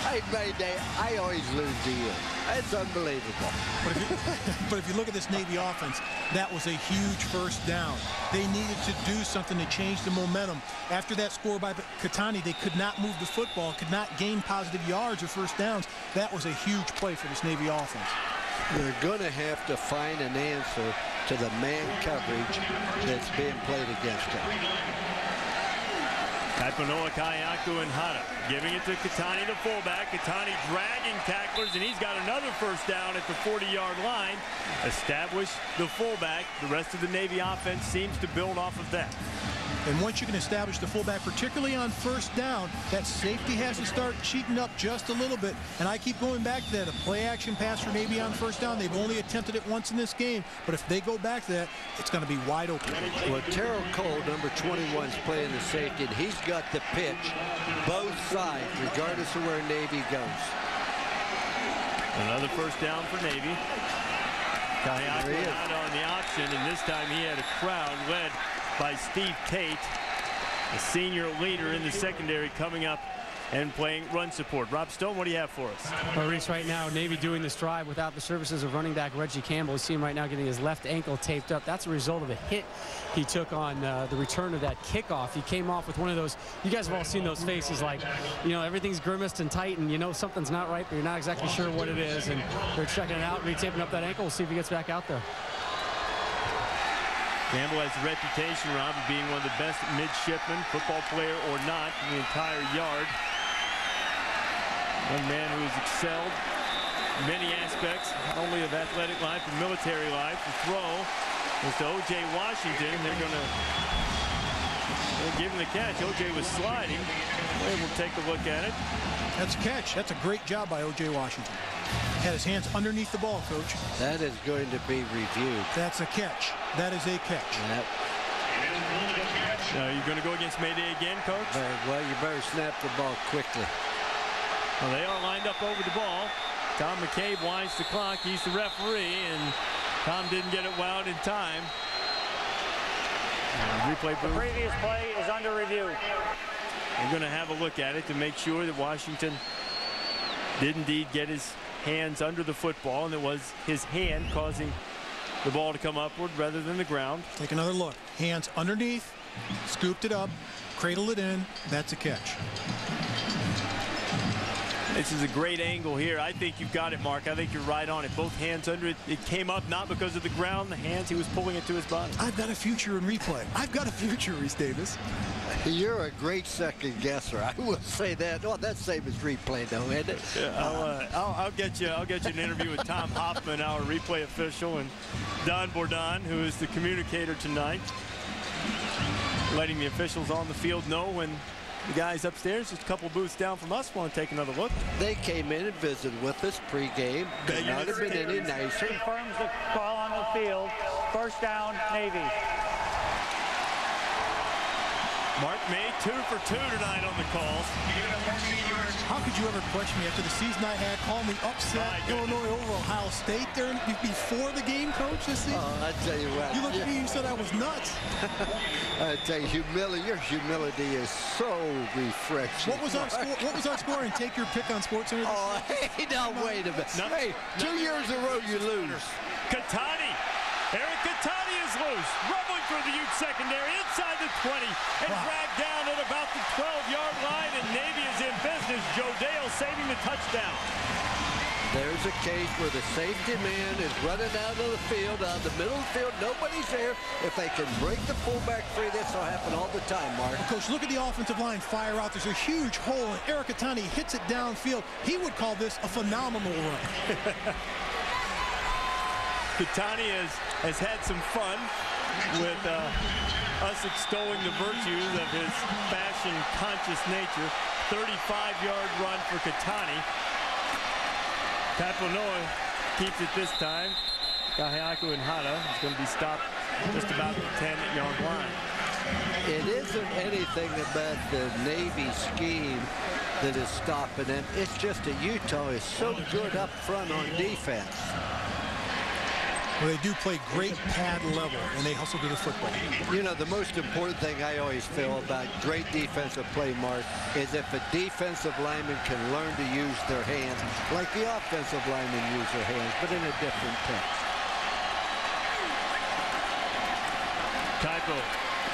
I Mayday. I always lose to you. It's unbelievable. But if, you, but if you look at this Navy offense, that was a huge first down. They needed to do something to change the momentum. After that score by Kettani, they could not move the football, could not gain positive yards or first downs. That was a huge play for this Navy offense. They're going to have to find an answer to the man coverage that's being played against him. Kaipo-Noa, Kayaku, and Hana giving it to Kettani, the fullback. Kettani dragging tacklers, and he's got another first down at the 40-yard line. Establish the fullback. The rest of the Navy offense seems to build off of that. And once you can establish the fullback, particularly on first down, that safety has to start cheating up just a little bit. And I keep going back to that. A play action pass for Navy on first down. They've only attempted it once in this game. But if they go back to that, it's going to be wide open. Well, Terrell Cole, number 21, is playing the safety. And he's got the pitch both sides, regardless of where Navy goes. Another first down for Navy. Kaheaku out on the option, and this time he had a crowd led by Steve Tate, the senior leader in the secondary coming up and playing run support. Rob Stone, what do you have for us? Rece, right now, Navy doing this drive without the services of running back Reggie Campbell. You see him right now getting his left ankle taped up. That's a result of a hit he took on uh, the return of that kickoff. He came off with one of those, you guys have all seen those faces like, you know, everything's grimaced and tight and you know something's not right, but you're not exactly sure what it is. And they're checking it out, retaping up that ankle. We'll see if he gets back out there. Campbell has a reputation, Rob, of being one of the best midshipmen, football player or not, in the entire yard. One man who has excelled in many aspects, not only of athletic life, but military life. The throw is to O.J. Washington. They're going to give him the catch. O.J. was sliding. We'll take a look at it. That's a catch. That's a great job by O.J. Washington. Had his hands underneath the ball, Coach. That is going to be reviewed. That's a catch. That is a catch. Yep. Now, you're going to go against Mayday again, Coach? well, you better snap the ball quickly. Well, they are lined up over the ball. Tom McCabe winds the clock. He's the referee, and Tom didn't get it wound in time. Replay The previous play is under review. We're going to have a look at it to make sure that Washington did indeed get his hands under the football, and it was his hand causing the ball to come upward rather than the ground. Take another look. Hands underneath, scooped it up, cradled it in. That's a catch. This is a great angle here. I think you've got it, Mark. I think you're right on it. Both hands under it. It came up not because of the ground. The hands, he was pulling it to his body. I've got a future in replay. I've got a future, Rece Davis. You're a great second guesser. I will say that. Oh, that's same as replay, though, isn't it? Yeah, I'll, uh, I'll, I'll, get you. I'll get you an interview with Tom Hoffman, our replay official, and Don Bordon, who is the communicator tonight, letting the officials on the field know when the guys upstairs, just a couple booths down from us, want to take another look. They came in and visited with us pregame. Could not have been any nicer. Confirms the call on the field. First down, Navy. Mark May, two for two tonight on the calls. How could you ever question me after the season I had? Call me upset Illinois over Ohio State there before the game, coach, this season? Oh, I tell you what. You looked at me and you said I was nuts. I tell you, humility, your humility is so refreshing. What was our score? What was our score? And take your pick on Sports Center. Oh, hey, now wait a minute. No, hey, two no, years in a row you lose. Kettani. Eric Kettani is loose. Rumbling through the Ute secondary inside the 20 and wow. dragged down at about the 12-yard line, and Navy is in business. Joe Dale saving the touchdown. There's a case where the safety man is running out of the field, out of the middle of the field. Nobody's there. If they can break the fullback free, this will happen all the time, Mark. Well, Coach, look at the offensive line fire out. There's a huge hole, and Eric Kettani hits it downfield. He would call this a phenomenal run. Kettani has, has had some fun with uh, us extolling the virtues of his fashion-conscious nature. 35-yard run for Kettani. Kaipo-Noa keeps it this time. Kaheaku-Enhada is going to be stopped just about the 10-yard line. It isn't anything about the Navy scheme that is stopping them. It's just that Utah is so good up front on defense. Well, they do play great pad level, and they hustle to the football. You know, the most important thing I always feel about great defensive play, Mark, is if a defensive lineman can learn to use their hands like the offensive linemen use their hands, but in a different text. Kaipo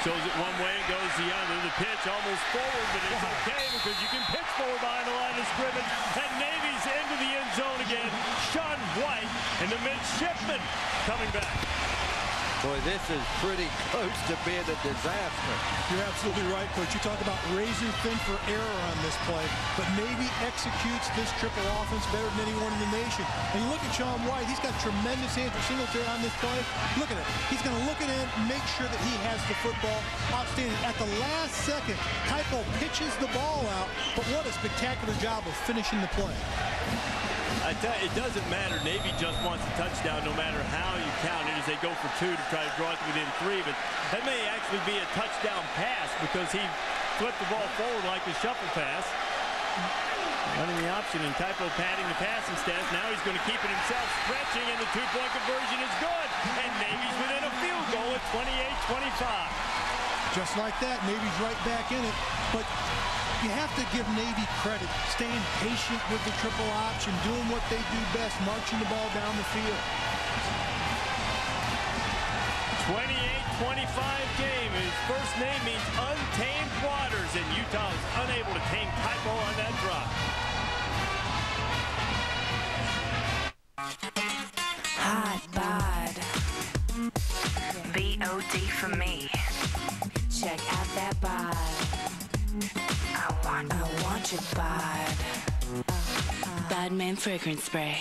shows it one way and goes the other. The pitch almost forward, but it's okay because you can pitch forward behind the line of scrimmage. And Navy's into the end zone again. Shun White and the midshipman coming back. Boy, this is pretty close to being a disaster. You're absolutely right, Coach. You talk about razor thin for error on this play, but Navy executes this triple offense better than anyone in the nation. And you look at Shun White, he's got tremendous hands for Singletary on this play. Look at it. He's going to look at it, make sure that he has the football. Outstanding. At the last second, Kaipo pitches the ball out, but what a spectacular job of finishing the play. It doesn't matter. Navy just wants a touchdown no matter how you count it as they go for two to try to draw it within three. But that may actually be a touchdown pass because he flipped the ball forward like a shuffle pass. Running the option and Kaipo padding the passing stats. Now he's going to keep it himself, stretching, and the two-point conversion is good. And Navy's within a field goal at 28-25. Just like that, Navy's right back in it. But you have to give Navy credit, staying patient with the triple option, doing what they do best, marching the ball down the field. 28-25 game. His first name means untamed waters, and Utah is unable to tame Kaipo on that drop. Hot bod. B-O-D for me. Check out that bod. I want, I want your fragrance spray.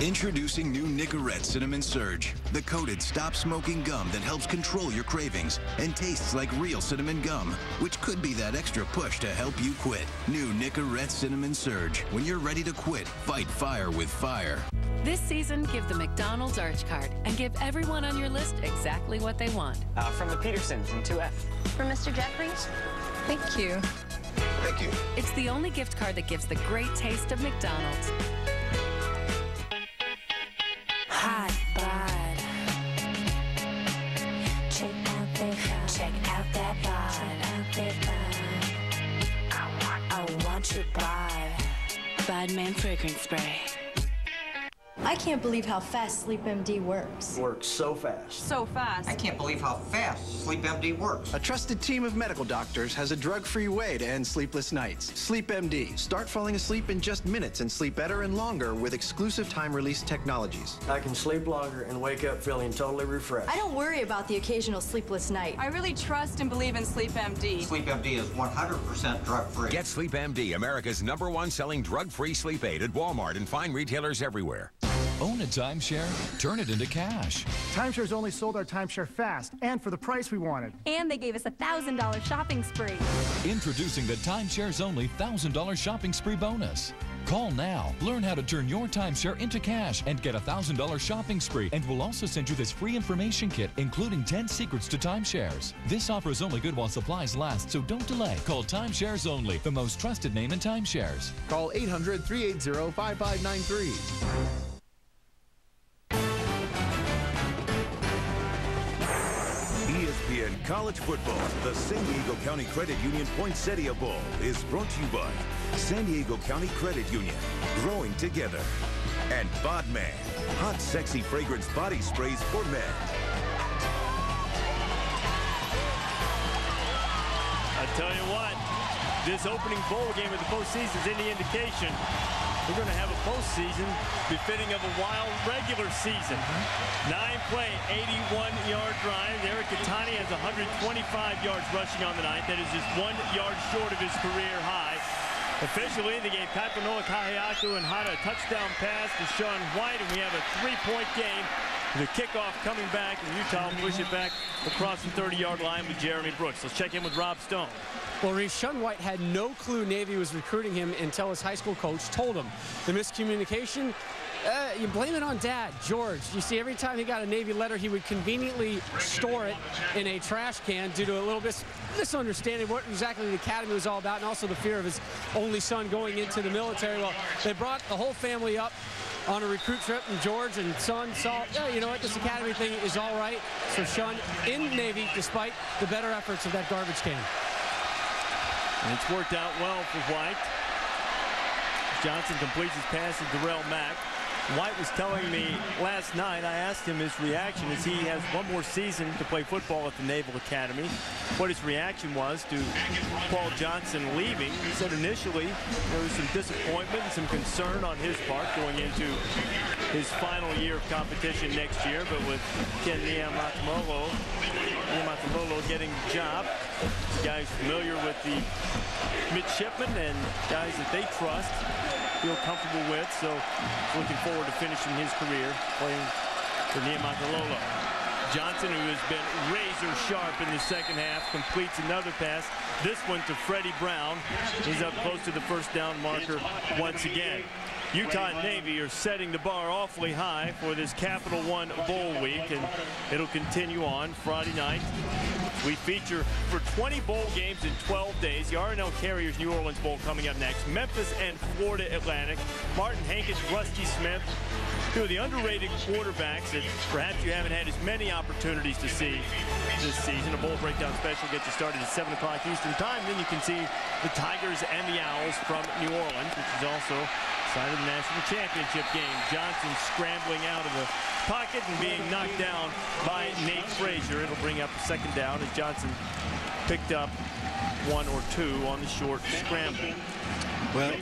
Introducing new Nicorette Cinnamon Surge, the coated stop smoking gum that helps control your cravings and tastes like real cinnamon gum, which could be that extra push to help you quit. New Nicorette Cinnamon Surge. When you're ready to quit, fight fire with fire. This season, give the McDonald's Arch Card and give everyone on your list exactly what they want. Uh, from the Petersons in 2F. From Mr. Jeffries? Thank you. Thank you. It's the only gift card that gives the great taste of McDonald's. Hot bod. Check out that bod. Check out that bod. I want, I want your bod. Bodman fragrance spray. I can't believe how fast SleepMD works. Works so fast. So fast. I can't believe how fast SleepMD works. A trusted team of medical doctors has a drug-free way to end sleepless nights. SleepMD. Start falling asleep in just minutes and sleep better and longer with exclusive time-release technologies. I can sleep longer and wake up feeling totally refreshed. I don't worry about the occasional sleepless night. I really trust and believe in SleepMD. SleepMD is 100% drug-free. Get SleepMD, America's number one selling drug-free sleep aid at Walmart and fine retailers everywhere. Own a timeshare? Turn it into cash. Timeshares only sold our timeshare fast and for the price we wanted. And they gave us a $1,000 shopping spree. Introducing the Timeshares Only $1,000 shopping spree bonus. Call now. Learn how to turn your timeshare into cash and get a $1,000 shopping spree. And we'll also send you this free information kit, including 10 secrets to timeshares. This offer is only good while supplies last, so don't delay. Call Timeshares Only, the most trusted name in timeshares. Call 800 380 5593. College Football, the San Diego County Credit Union Poinsettia Bowl is brought to you by San Diego County Credit Union, growing together, and Bodman, hot, sexy fragrance body sprays for men. I tell you what, this opening bowl game of the postseason is any indication we're going to have a postseason befitting of a wild regular season. Nine play, 81-yard drive. Eric Kettani has 125 yards rushing on the night. That is just one yard short of his career high. Officially, they gave Kaipo-Noa Kaheaku-Enhada a touchdown pass to Shun White, and we have a three-point game. The kickoff coming back, and Utah will push it back across the 30-yard line with Jeremy Brooks. Let's check in with Rob Stone. Well, Shun White had no clue Navy was recruiting him until his high school coach told him. The miscommunication, uh, you blame it on dad, George. You see, every time he got a Navy letter, he would conveniently store it in a trash can due to a little bit misunderstanding what exactly the academy was all about and also the fear of his only son going into the military. Well, they brought the whole family up on a recruit trip, and George and son saw, yeah, you know what, this academy thing is all right. So Shun in Navy, despite the better efforts of that garbage can. And it's worked out well for White. Johnson completes his pass to Darrell Mack. White was telling me last night, I asked him his reaction as he has one more season to play football at the Naval Academy. What his reaction was to Paul Johnson leaving. He said initially there was some disappointment and some concern on his part going into his final year of competition next year, but with Ken Niumatalolo, Niumatalolo getting the job, guys familiar with the midshipmen and guys that they trust, feel comfortable with. So looking forward to finishing his career playing for Niumatalolo. Johnson, who has been razor sharp in the second half, completes another pass. This one to Freddie Brown. He's up close to the first down marker once again. Utah and Navy are setting the bar awfully high for this Capital One Bowl week, and it'll continue on Friday night. We feature for 20 bowl games in 12 days. The RNL Carriers New Orleans Bowl coming up next. Memphis and Florida Atlantic. Martin Hankins, Rusty Smith, two of the underrated quarterbacks that perhaps you haven't had as many opportunities to see this season. A bowl breakdown special gets you started at 7 o'clock Eastern time. Then you can see the Tigers and the Owls from New Orleans, which is also side of the national championship game. Johnson scrambling out of the pocket and being knocked down by Nate Frazier. It'll bring up a second down as Johnson picked up one or two on the short scramble. Well,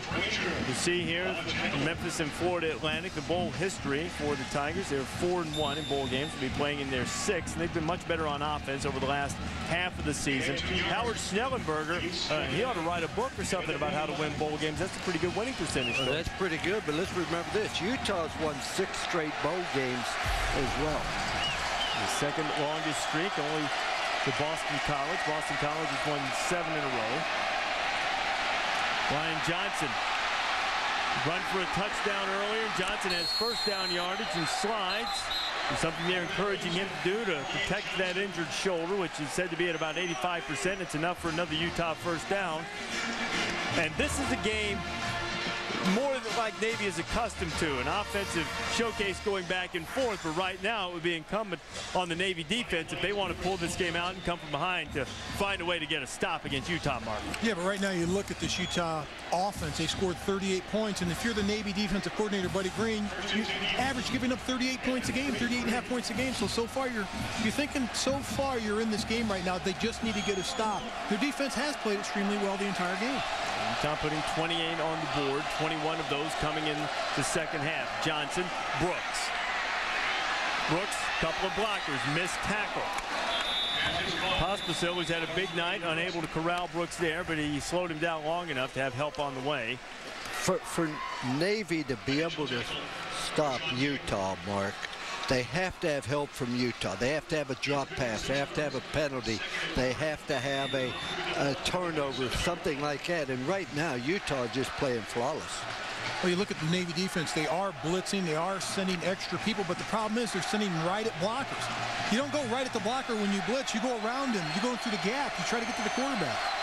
you see here, Memphis and Florida Atlantic, the bowl history for the Tigers. They're four and one in bowl games. They'll be playing in their sixth, and they've been much better on offense over the last half of the season. Howard Schnellenberger, uh, he ought to write a book or something about how to win bowl games. That's a pretty good winning percentage. Well, that's pretty good, but let's remember this. Utah's won six straight bowl games as well. The second longest streak, only to Boston College. Boston College has won seven in a row. Brian Johnson run for a touchdown earlier. Johnson has first down yardage and slides. Something they're encouraging him to do to protect that injured shoulder, which is said to be at about 85%. It's enough for another Utah first down. And this is a game more like Navy is accustomed to, an offensive showcase going back and forth. But right now, it would be incumbent on the Navy defense if they want to pull this game out and come from behind to find a way to get a stop against Utah, Mark. Yeah, but right now you look at this Utah offense. They scored 38 points, and if you're the Navy defensive coordinator, Buddy Green, you average giving up 38 points a game, 38 and a half points a game. So, so far, you're you're thinking so far you're in this game right now. They just need to get a stop. Their defense has played extremely well the entire game. Utah putting 28 on the board, 21 of those coming in the second half. Johnson, Brooks. Brooks, couple of blockers, missed tackle. Pospisil, who's had a big night, unable to corral Brooks there, but he slowed him down long enough to have help on the way. For, for Navy to be able to stop Utah, Mark, they have to have help from Utah. They have to have a drop pass. They have to have a penalty. They have to have a, a turnover, something like that. And right now, Utah is just playing flawless. Well, you look at the Navy defense, they are blitzing, they are sending extra people, but the problem is they're sending right at blockers. You don't go right at the blocker when you blitz, you go around him, you go through the gap, you try to get to the quarterback.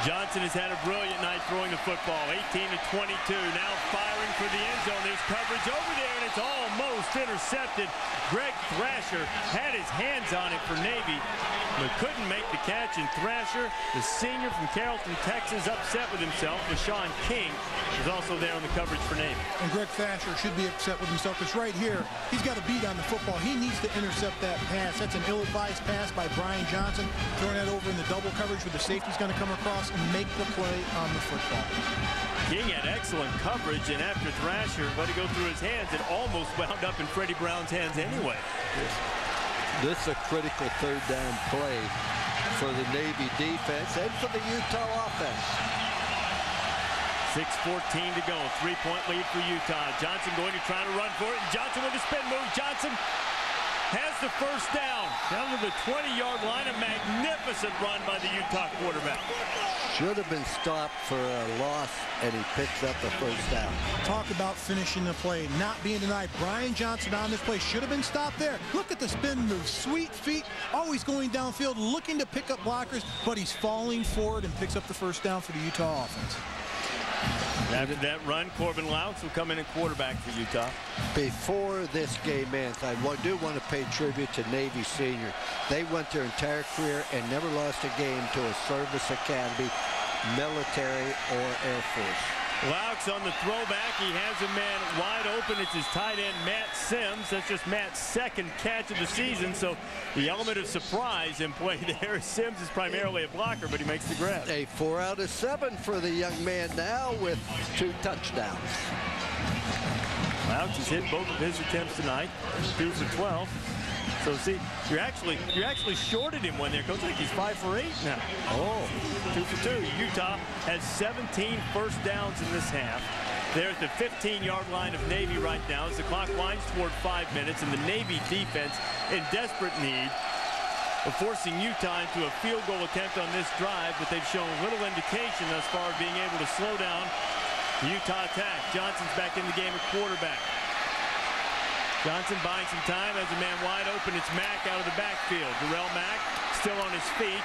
Johnson has had a brilliant night throwing the football, 18 to 22, now firing for the end zone. There's coverage over there, and it's almost intercepted. Greg Thrasher had his hands on it for Navy, but couldn't make the catch. And Thrasher, the senior from Carrollton, Texas, upset with himself. Sean King is also there on the coverage for Navy. And Greg Thrasher should be upset with himself because right here, he's got a beat on the football. He needs to intercept that pass. That's an ill-advised pass by Brian Johnson, throwing that over in the double coverage where the safety's going to come across and make the play on the football. King had excellent coverage, and after Thrasher let it go through his hands, it almost wound up in Freddie Brown's hands anyway. This is a critical third down play for the Navy defense and for the Utah offense. 6.14 to go. Three-point lead for Utah. Johnson going to try to run for it. And Johnson with a spin move. Johnson has the first down. Down to the 20-yard line. A magnificent run by the Utah quarterback. Should have been stopped for a loss, and he picks up the first down. Talk about finishing the play, not being denied. Brian Johnson on this play should have been stopped there. Look at the spin move. Sweet feet, always going downfield, looking to pick up blockers, but he's falling forward and picks up the first down for the Utah offense. After that run, Corbin Louks will come in and quarterback for Utah. Before this game ends, I do want to pay tribute to Navy Senior. They went their entire career and never lost a game to a service academy, military, or Air Force. Louks on the throwback. He has a man wide open. It's his tight end, Matt Sims. That's just Matt's second catch of the season. So the element of surprise in play there. Sims is primarily a blocker, but he makes the grab. A four out of seven for the young man now with two touchdowns. Louks has hit both of his attempts tonight. Two for 12. So see, you're actually you're actually shorted him one there, Coach. I think he's five for eight now. Oh, two for two. Utah has 17 first downs in this half. They're at the 15-yard line of Navy right now as the clock winds toward five minutes, and the Navy defense in desperate need of forcing Utah into a field goal attempt on this drive, but they've shown little indication thus far of being able to slow down the Utah attack. Johnson's back in the game at quarterback. Johnson buying some time as a man wide open. It's Mack out of the backfield. Darrell Mack still on his feet.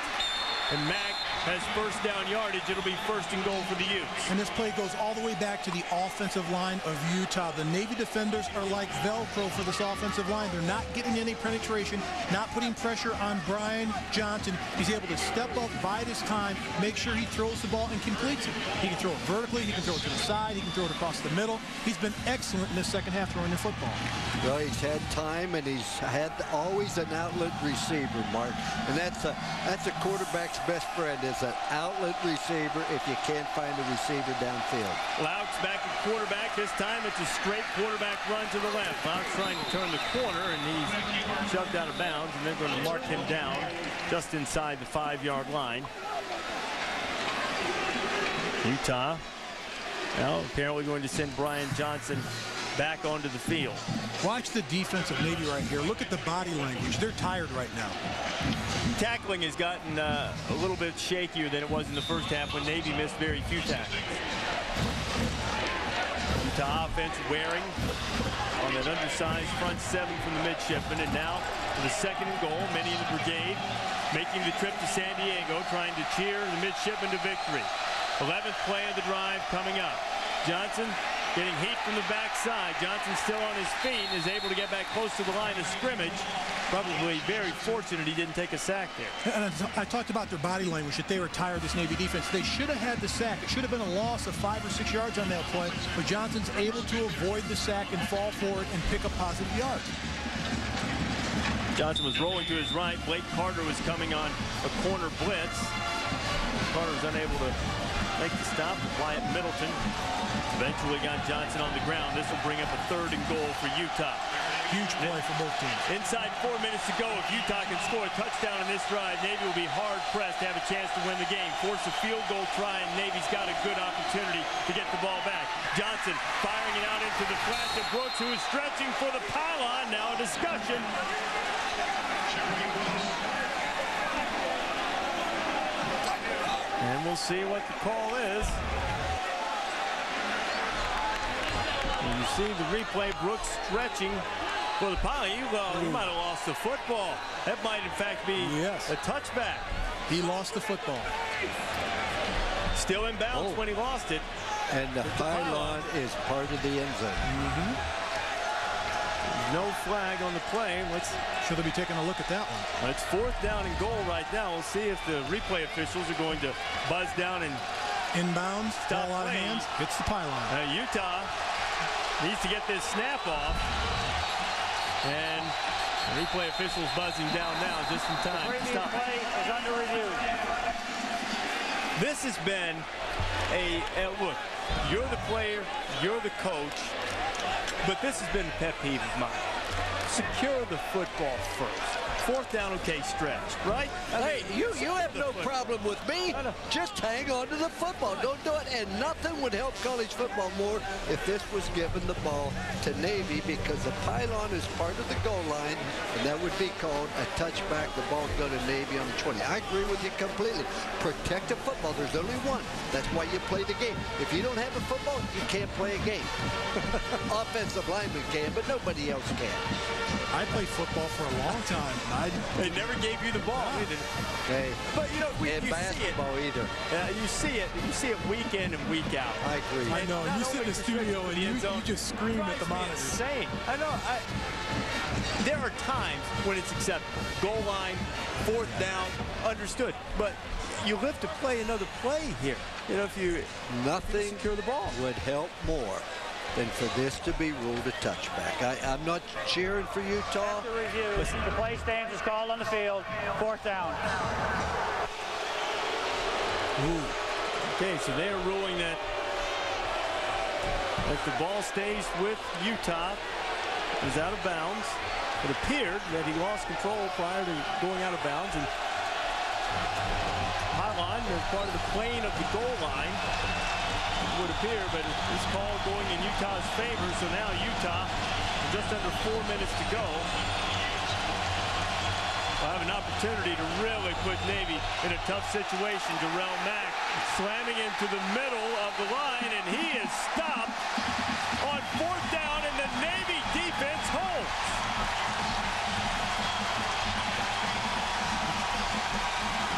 And Mack has first down yardage. It'll be first and goal for the Utes. And this play goes all the way back to the offensive line of Utah. The Navy defenders are like Velcro for this offensive line. They're not getting any penetration, not putting pressure on Brian Johnson. He's able to step up, bide his time, make sure he throws the ball and completes it. He can throw it vertically, he can throw it to the side, he can throw it across the middle. He's been excellent in this second half throwing the football. Well, he's had time and he's had always an outlet receiver, Mark. And that's a that's a quarterback's best friend is an outlet receiver if you can't find a receiver downfield. Louks back at quarterback. This time it's a straight quarterback run to the left. Louks trying to turn the corner, and he's shoved out of bounds, and they're going to mark him down just inside the five-yard line. Utah now apparently going to send Brian Johnson back onto the field. Watch the defensive Navy right here. Look at the body language. They're tired right now. Tackling has gotten uh, a little bit shakier than it was in the first half when Navy missed very few tackles. Utah offense wearing on that undersized front seven from the midshipmen. And now for the second and goal, many in the brigade making the trip to San Diego, trying to cheer the midshipmen to victory. 11th play of the drive coming up. Johnson getting heat from the backside. Johnson still on his feet and is able to get back close to the line of scrimmage. Probably very fortunate he didn't take a sack there. And I talked about their body language, that they were tired, this Navy defense. They should have had the sack. It should have been a loss of five or six yards on that play, but Johnson's able to avoid the sack and fall forward and pick up positive yards. Johnson was rolling to his right. Blake Carter was coming on a corner blitz. Carter was unable to make the stop. Wyatt Middleton eventually got Johnson on the ground. This will bring up a third and goal for Utah. Huge play for both teams. Inside four minutes to go. If Utah can score a touchdown in this drive, Navy will be hard pressed to have a chance to win the game. Force a field goal try, and Navy's got a good opportunity to get the ball back. Johnson firing it out into the flat to Brooks, who is stretching for the pylon. Now a discussion. And we'll see what the call is. And you see the replay, Brooks stretching for the pile. He, well, he might have lost the football. That might, in fact, be yes. a touchback. He lost the football. Still in bounds oh. when he lost it. And the pylon is part of the end zone. Mm -hmm. No flag on the play. Let's should they be taking a look at that one? It's fourth down and goal right now. We'll see if the replay officials are going to buzz down and inbounds. Stop out of hands. Hits the pylon. Uh, Utah needs to get this snap off. And the replay officials buzzing down now just in time. The Stop. play is under review. This has been a, a look. You're the player. You're the coach. But this has been a pet peeve of mine. Secure the football first. Fourth down, okay, stretch, right? I hey, mean, you, you have no problem with me. Just hang on to the football. Don't do it. And nothing would help college football more if this was given the ball to Navy because the pylon is part of the goal line, and that would be called a touchback. The ball go to Navy on the 20. I agree with you completely. Protect the football. There's only one. That's why you play the game. If you don't have a football, you can't play a game. Offensive lineman can, but nobody else can. I played football for a long time. I, they never gave you the ball either. Okay. But you know, we, you basketball see it. either. Uh, you see it. You see it week in and week out. I agree. I know. You sit in the studio and you, you just scream at the monitor. Insane. I know. I, there are times when it's acceptable. Goal line, fourth down, understood. But you live to play another play here. You know, if you nothing secure the ball would help more than for this to be ruled a touchback. I, am not cheering for Utah. After review, Listen. the play stands is called on the field. Fourth down. Ooh. Okay, so they are ruling that if the ball stays with Utah, is out of bounds. It appeared that he lost control prior to going out of bounds. And pylon is part of the plane of the goal line would appear, but this call going in Utah's favor. So now Utah, just under four minutes to go, will have an opportunity to really put Navy in a tough situation. Darrell Mack slamming into the middle of the line, and he is stopped on fourth down, and the Navy defense holds.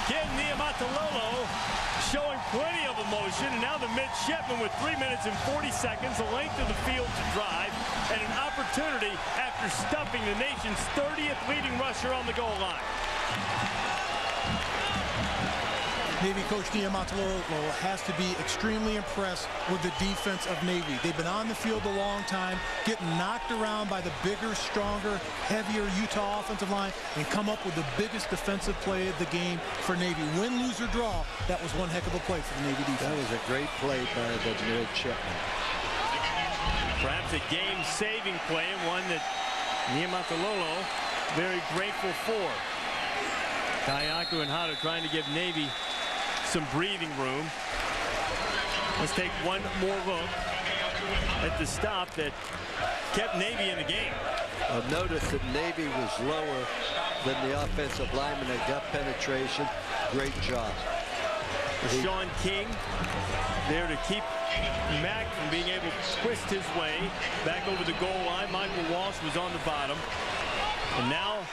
Ken Niumatalolo showing plenty of emotion. And now the midshipman with 3 minutes and 40 seconds, the length of the field to drive, and an opportunity after stuffing the nation's 30th leading rusher on the goal line. Navy coach Niumatalolo has to be extremely impressed with the defense of Navy. They've been on the field a long time, getting knocked around by the bigger, stronger, heavier Utah offensive line, and come up with the biggest defensive play of the game for Navy. Win, lose, or draw, that was one heck of a play for the Navy defense. That was a great play by the midshipman. Perhaps a game-saving play, and one that Niumatalolo very grateful for. Kaheaku-Enhada trying to give Navy some breathing room. Let's take one more look at the stop that kept Navy in the game. I've noticed that Navy was lower than the offensive lineman at got penetration. Great job. Sean King there to keep Mack from being able to twist his way back over the goal line. Michael Walsh was on the bottom. And now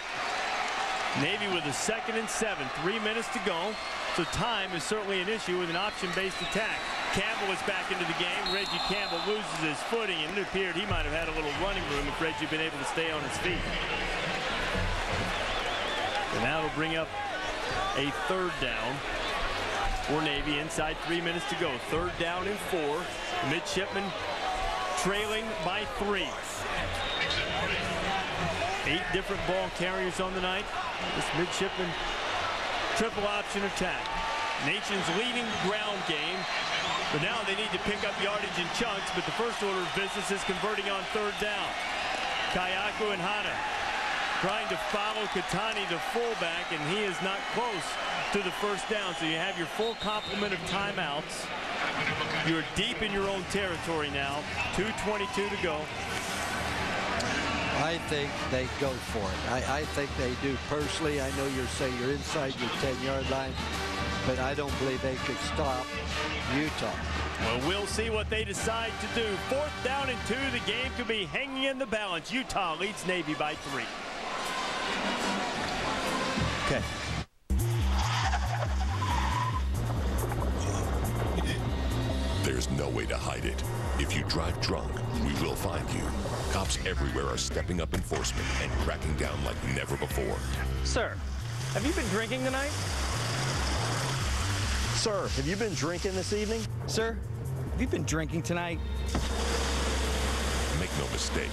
Navy with a second and seven. Three minutes to go. So time is certainly an issue with an option-based attack. Campbell is back into the game. Reggie Campbell loses his footing, and it appeared he might have had a little running room if Reggie had been able to stay on his feet. And it'll bring up a third down for Navy. Inside three minutes to go. Third down and four. Midshipmen trailing by three. Eight different ball carriers on the night. This midshipman triple option attack. Nation's leading ground game. But now they need to pick up yardage in chunks, but the first order of business is converting on third down. Kaheaku-Enhada trying to follow Kettani, the fullback, and he is not close to the first down. So you have your full complement of timeouts. You're deep in your own territory now. 2.22 to go. I think they go for it. I, I think they do personally. I know you're saying you're inside your 10-yard line, but I don't believe they could stop Utah. Well, we'll see what they decide to do. Fourth down and two. The game could be hanging in the balance. Utah leads Navy by three. Okay. There's no way to hide it. If you drive drunk, we will find you. Cops everywhere are stepping up enforcement and cracking down like never before. Sir, have you been drinking tonight? Sir, have you been drinking this evening? Sir, have you been drinking tonight? Make no mistake,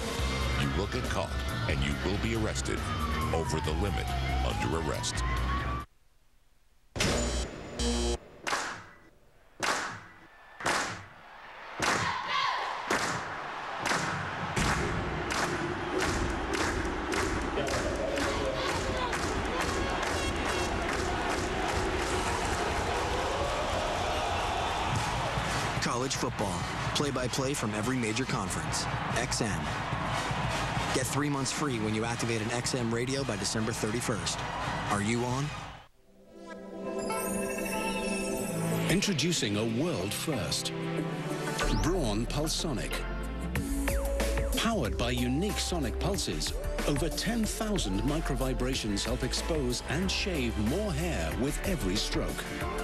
you will get caught and you will be arrested over the limit under arrest. Play-by-play from every major conference. XM. Get three months free when you activate an XM radio by December 31st. Are you on? Introducing a world first. Braun Pulsonic. Powered by unique sonic pulses, over 10,000 microvibrations help expose and shave more hair with every stroke.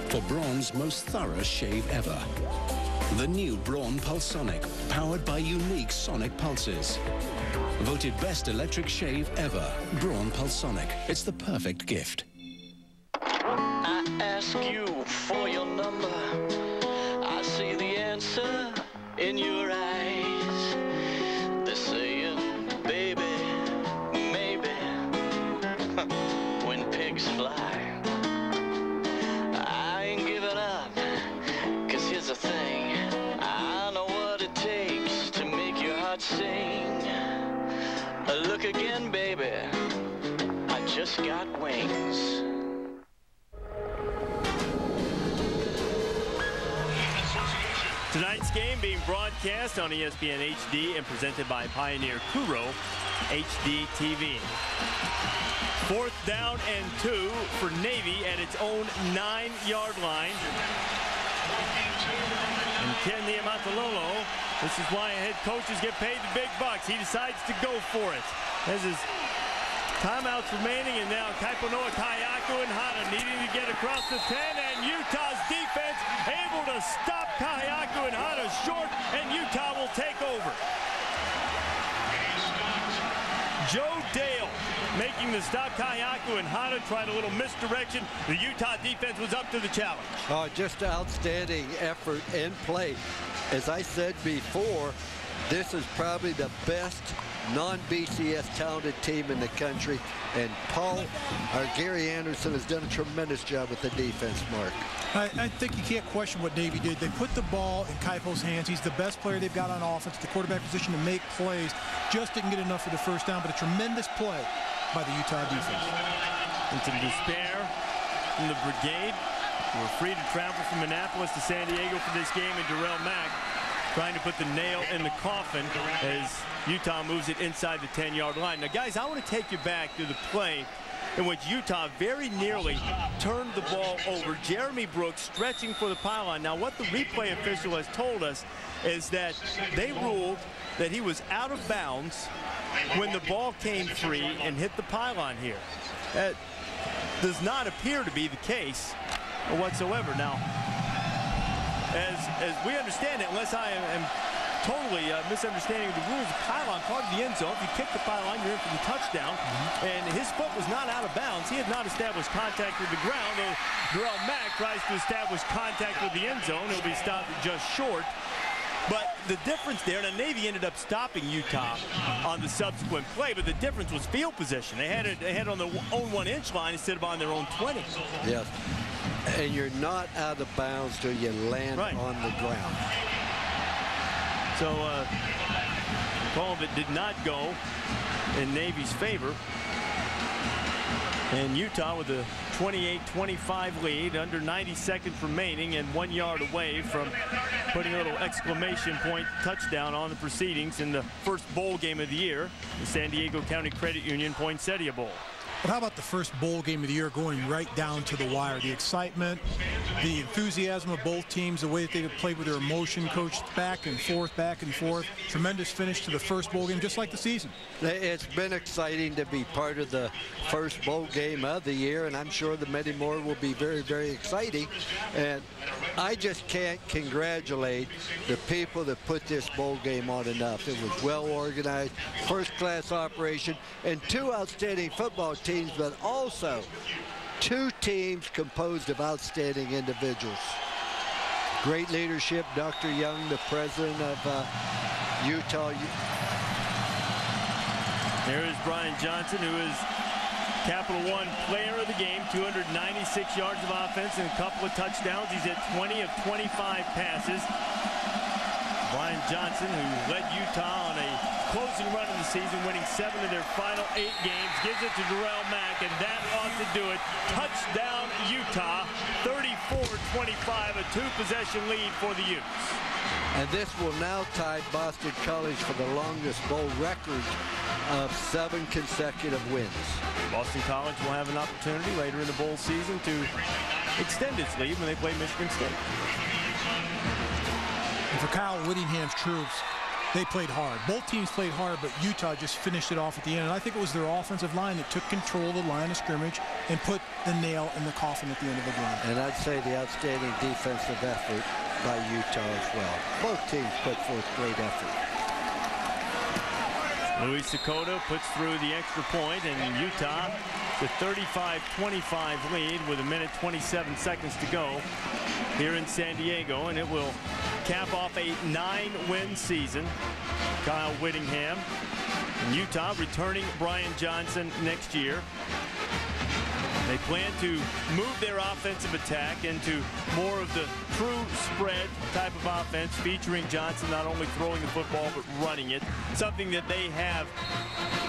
For Braun's most thorough shave ever. The new Braun Pulsonic, powered by unique sonic pulses. Voted best electric shave ever. Braun Pulsonic. It's the perfect gift. I ask you for your number. I see the answer in your just got wings. Tonight's game being broadcast on ESPN HD and presented by Pioneer Kuro HD TV. Fourth down and two for Navy at its own nine-yard line. And Ken Niumatalolo, this is why head coaches get paid the big bucks. He decides to go for it. As his timeouts remaining, and now Kaipo-Noa Kaheaku-Enhada needing to get across the 10, and Utah's defense able to stop Kaheaku-Enhada short, and Utah will take over. Joe Dale making the stop. Kaheaku-Enhada tried a little misdirection. The Utah defense was up to the challenge. Oh, just outstanding effort and play. As I said before, this is probably the best non-BCS talented team in the country. And Paul, or Gary Andersen, has done a tremendous job with the defense, Mark. I, I, think you can't question what Navy did. They put the ball in Kaipo's hands. He's the best player they've got on offense, the quarterback position to make plays. Just didn't get enough for the first down, but a tremendous play by the Utah defense. Into the despair from the brigade. We're free to travel from Annapolis to San Diego for this game, and Darrell Mack trying to put the nail in the coffin as Utah moves it inside the 10-yard line. Now, guys, I want to take you back to the play in which Utah very nearly turned the ball over. Jereme Brooks stretching for the pylon. Now, what the replay official has told us is that they ruled that he was out of bounds when the ball came free and hit the pylon here. That does not appear to be the case whatsoever. Now, as, as we understand it, unless I am, am totally uh, misunderstanding the rules, pylon part of the end zone. If you kick the pylon, you're in for the touchdown. And his foot was not out of bounds. He had not established contact with the ground, though Darrell Mack tries to establish contact with the end zone. He'll be stopped just short. But the difference there, and the Navy ended up stopping Utah on the subsequent play, but the difference was field position. They had it, they had it on their own one-inch line instead of on their own 20. Yes. And you're not out of bounds till you land Right. on the ground. So, uh, call that did not go in Navy's favor. And Utah with a 28-25 lead, under 90 seconds remaining and one yard away from putting a little exclamation point touchdown on the proceedings in the first bowl game of the year, the San Diego County Credit Union Poinsettia Bowl. But how about the first bowl game of the year going right down to the wire? The excitement, the enthusiasm of both teams, the way that they played with their emotion, coached back and forth, back and forth. Tremendous finish to the first bowl game, just like the season. It's been exciting to be part of the first bowl game of the year, and I'm sure the many more will be very, very exciting. And I just can't congratulate the people that put this bowl game on enough. It was well organized, first-class operation, and two outstanding football teams, but also two teams composed of outstanding individuals. Great leadership, Dr. Young, the president of uh, Utah There is Brian Johnson, who is Capital One player of the game, 296 yards of offense and a couple of touchdowns. He's at 20 of 25 passes. Brian Johnson, who led Utah on a closing run of the season, winning seven of their final eight games, gives it to Darrell Mack, and that ought to do it. Touchdown, Utah, 34-25, a two-possession lead for the Utes. And this will now tie Boston College for the longest bowl record of seven consecutive wins. Boston College will have an opportunity later in the bowl season to extend its lead when they play Michigan State. And for Kyle Whittingham's troops, they played hard. Both teams played hard, but Utah just finished it off at the end. And I think it was their offensive line that took control of the line of scrimmage and put the nail in the coffin at the end of the game. And I'd say the outstanding defensive effort by Utah as well. Both teams put forth great effort. Louie Sakoda puts through the extra point, and Utah the 35-25 lead with a minute 27 seconds to go here in San Diego, and it will cap off a nine-win season. Kyle Whittingham and Utah returning Brian Johnson next year. They plan to move their offensive attack into more of the true spread type of offense, featuring Johnson not only throwing the football but running it, something that they have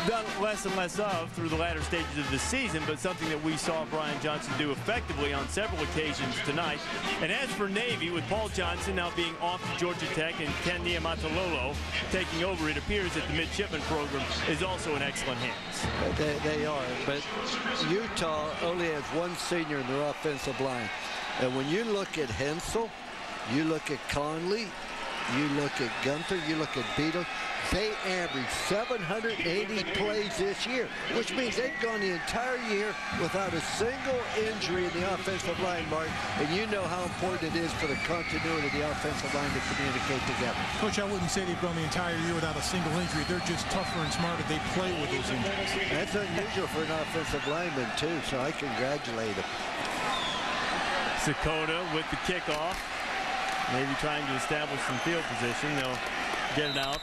done less and less of through the latter stages of the season, but something that we saw Brian Johnson do effectively on several occasions tonight. And as for Navy, with Paul Johnson now being off to Georgia Tech and Ken Niumatalolo taking over, it appears that the midshipman program is also in excellent hands. They, they are, but Utah only has one senior in their offensive line. And when you look at Hensel, you look at Conley, you look at Gunther, you look at Beetle, they average 780 plays this year, which means they've gone the entire year without a single injury in the offensive line, Mark. And you know how important it is for the continuity of the offensive line to communicate together. Coach, I wouldn't say they've gone the entire year without a single injury. They're just tougher and smarter. They play with those injuries. That's unusual for an offensive lineman, too, so I congratulate them. Sakoda with the kickoff. Maybe trying to establish some field position. They'll get it out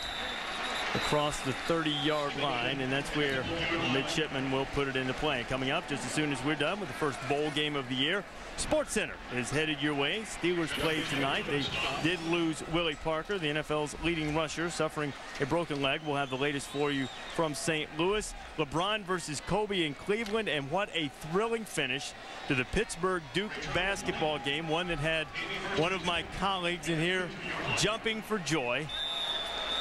across the 30-yard line, and that's where midshipman will put it into play. Coming up just as soon as we're done with the first bowl game of the year, Sports Center is headed your way. Steelers played tonight. They did lose Willie Parker, the NFL's leading rusher, suffering a broken leg. We'll have the latest for you from St. Louis. LeBron versus Kobe in Cleveland, and what a thrilling finish to the Pittsburgh Duke basketball game, one that had one of my colleagues in here jumping for joy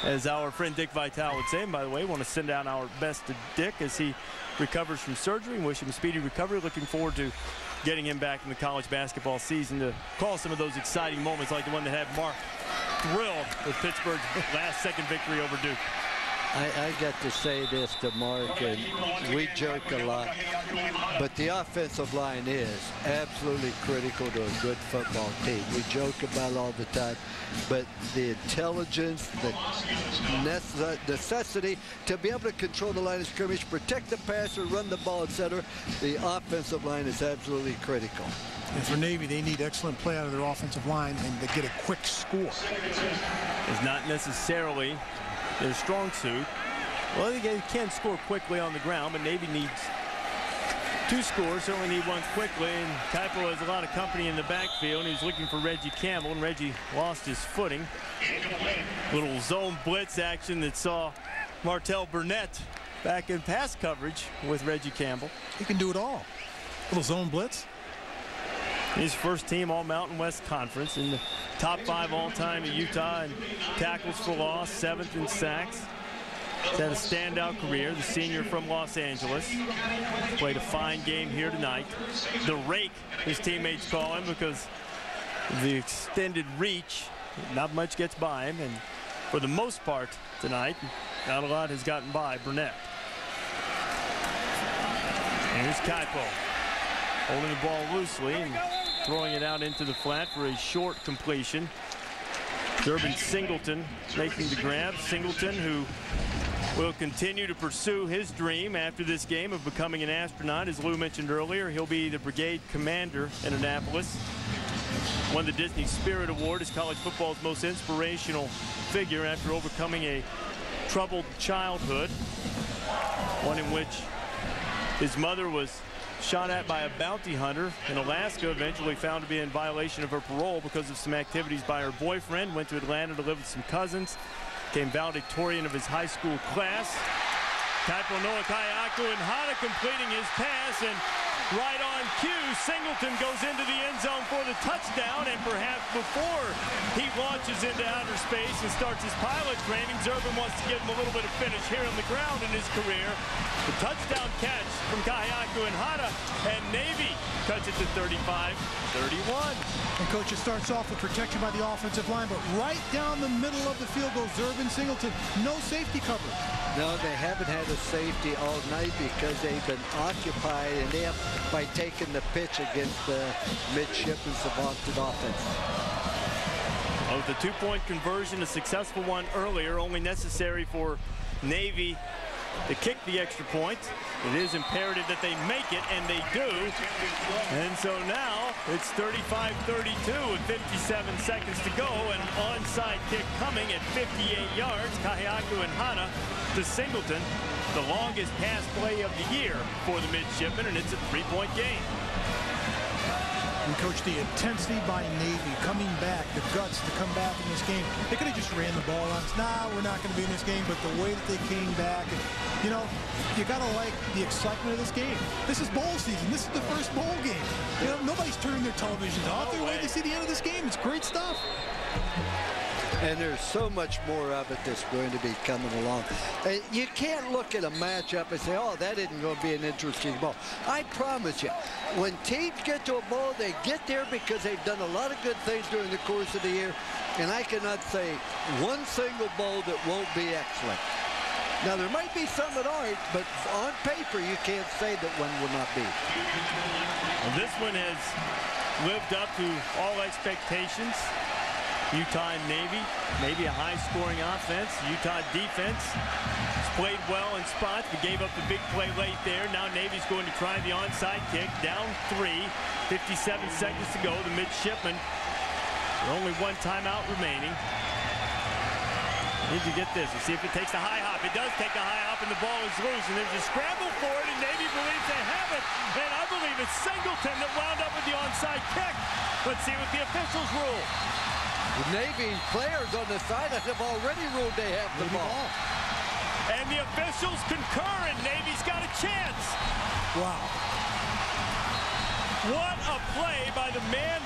as our friend Dick Vitale would say. And by the way, want to send out our best to Dick as he recovers from surgery and wish him speedy recovery. Looking forward to getting him back in the college basketball season to call some of those exciting moments like the one that had Mark thrilled with Pittsburgh's last second victory over Duke. I, I got to say this to Mark, and we joke a lot, but the offensive line is absolutely critical to a good football team. We joke about it all the time, but the intelligence, the necessity to be able to control the line of scrimmage, protect the passer, run the ball, etc., the offensive line is absolutely critical. And for Navy, they need excellent play out of their offensive line and to get a quick score. Is not necessarily their strong suit. Well, they can score quickly on the ground, but Navy needs two scores, certainly need one quickly. And Kaipo has a lot of company in the backfield. And he's looking for Reggie Campbell, and Reggie lost his footing. Little zone blitz action that saw Martail Burnett back in pass coverage with Reggie Campbell. He can do it all. Little zone blitz. His first team All Mountain West Conference in the top five all time at Utah and tackles for loss, seventh in sacks. He's had a standout career, the senior from Los Angeles. Played a fine game here tonight. The rake, his teammates call him because the extended reach, not much gets by him. And for the most part tonight, not a lot has gotten by Burnett. Here's Kaipo holding the ball loosely and throwing it out into the flat for a short completion. Zerbin Singleton making the grab. Singleton who will continue to pursue his dream after this game of becoming an astronaut. As Lou mentioned earlier, he'll be the brigade commander in Annapolis. Won the Disney Spirit Award as college football's most inspirational figure after overcoming a troubled childhood. One in which his mother was shot at by a bounty hunter in Alaska, eventually found to be in violation of her parole because of some activities by her boyfriend, went to Atlanta to live with some cousins, Came valedictorian of his high school class. Kaipo-Noa Kaheaku-Enhada completing his pass and right on cue, Singleton goes into the end zone for the touchdown and perhaps before he launches into outer space and starts his pilot training, Zerbin wants to give him a little bit of finish here on the ground in his career. The touchdown catch from Kaheaku-Enhada and Navy cuts it to 35-31. And coach, it starts off with protection by the offensive line, but right down the middle of the field goes Zerbin Singleton. No safety cover. No, they haven't had a safety all night because they've been occupied and they have by taking the pitch against the midshipmen's vaunted offense. Well, the two-point conversion, a successful one earlier, only necessary for Navy to kick the extra point. It is imperative that they make it, and they do. And so now it's 35-32 with 57 seconds to go. And an onside kick coming at 58 yards. Kaheaku-Enhada to Singleton. The longest pass play of the year for the midshipmen, and it's a three-point game. And coach, the intensity by Navy coming back, the guts to come back in this game. They could have just ran the ball on us. Nah, we're not going to be in this game. But the way that they came back, and, you know, you got to like the excitement of this game. This is bowl season. This is the first bowl game. You know, nobody's turning their televisions off. They're waiting to see the end of this game. It's great stuff. And there's so much more of it that's going to be coming along. Uh, you can't look at a matchup and say, oh, that isn't going to be an interesting ball. I promise you, when teams get to a bowl, they get there because they've done a lot of good things during the course of the year. And I cannot say one single bowl that won't be excellent. Now, there might be some that aren't, but on paper, you can't say that one will not be. This one has lived up to all expectations. Utah and Navy, maybe a high-scoring offense. Utah defense has played well in spots, but gave up the big play late there. Now Navy's going to try the onside kick. Down three, 57 seconds to go. The midshipmen, only one timeout remaining. Need to get this and see if it takes a high hop. It does take a high hop, and the ball is loose, and there's a scramble for it, and Navy believes they have it, and I believe it's Singleton that wound up with the onside kick. Let's see what the officials rule. The Navy players on the sideline have already ruled they have the ball. And the officials concur, and Navy's got a chance. Wow. What a play by the man,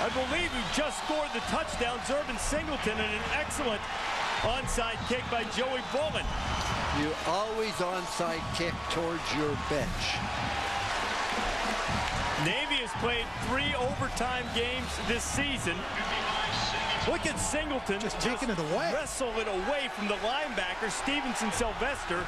I believe, who just scored the touchdown, Zerbin Singleton, and an excellent onside kick by Joey Bullen. You always onside kick towards your bench. Navy has played three overtime games this season. Look at Singleton just taking it away. Wrestle it away from the linebacker, Stevenson Sylvester,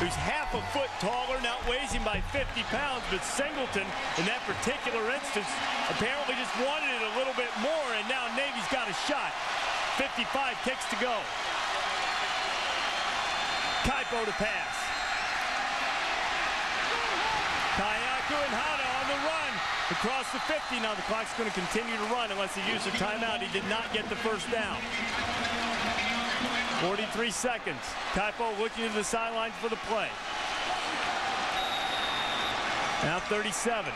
who's half a foot taller and outweighs him by 50 pounds. But Singleton, in that particular instance, apparently just wanted it a little bit more, and now Navy's got a shot. 55 kicks to go. Kaipo to pass. Kayaku and Hana on the run across the 50. Now the clock's going to continue to run unless he uses a timeout. He did not get the first down. 43 seconds. Kaipo looking to the sidelines for the play. Now 37.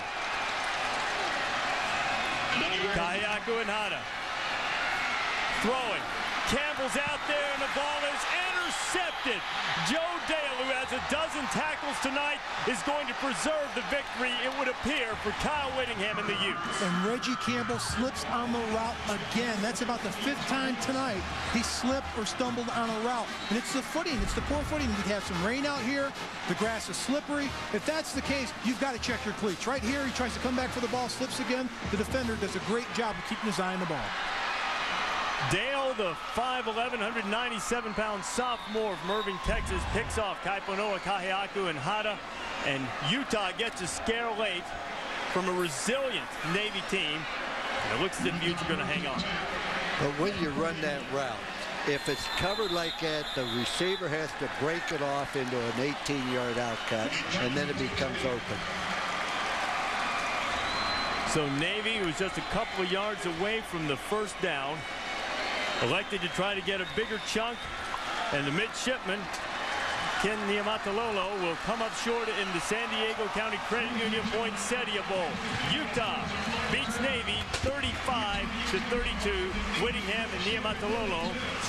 Kaheaku-Enhada. Throwing. Campbell's out there and the ball is intercepted. Joe Dale, who has a dozen tackles tonight, is going to preserve the victory, it would appear, for Kyle Whittingham and the Utes. And Reggie Campbell slips on the route again. That's about the fifth time tonight he slipped or stumbled on a route. And it's the footing. It's the poor footing. We have some rain out here. The grass is slippery. If that's the case, you've got to check your cleats. Right here, he tries to come back for the ball, slips again. The defender does a great job of keeping his eye on the ball. Dale, the 5'11", 197-pound sophomore from Irving, Texas, picks off Kaipo-Noa Kaheaku-Enhada. And Utah gets a scare late from a resilient Navy team. And it looks as if Utes are going to hang on. But when you run that route, if it's covered like that, the receiver has to break it off into an 18-yard outcut, and then it becomes open. So Navy was just a couple of yards away from the first down. Elected to try to get a bigger chunk. And the midshipman, Ken Niumatalolo, will come up short in the San Diego County Credit Union Poinsettia Bowl. Utah beats Navy 35 to 32. Whittingham and Niumatalolo,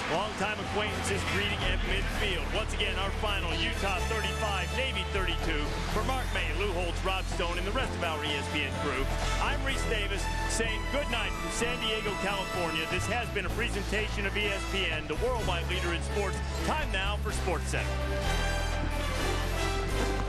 longtime acquaintances, greeting at midfield. Once again, our final, Utah 35, Navy 32. For Mark May, Lou Holtz, Rob Stone, and the rest of our ESPN crew, I'm Rece Davis saying good night from San Diego, California. This has been a presentation of ESPN, the worldwide leader in sports. Time now for Sports えっ?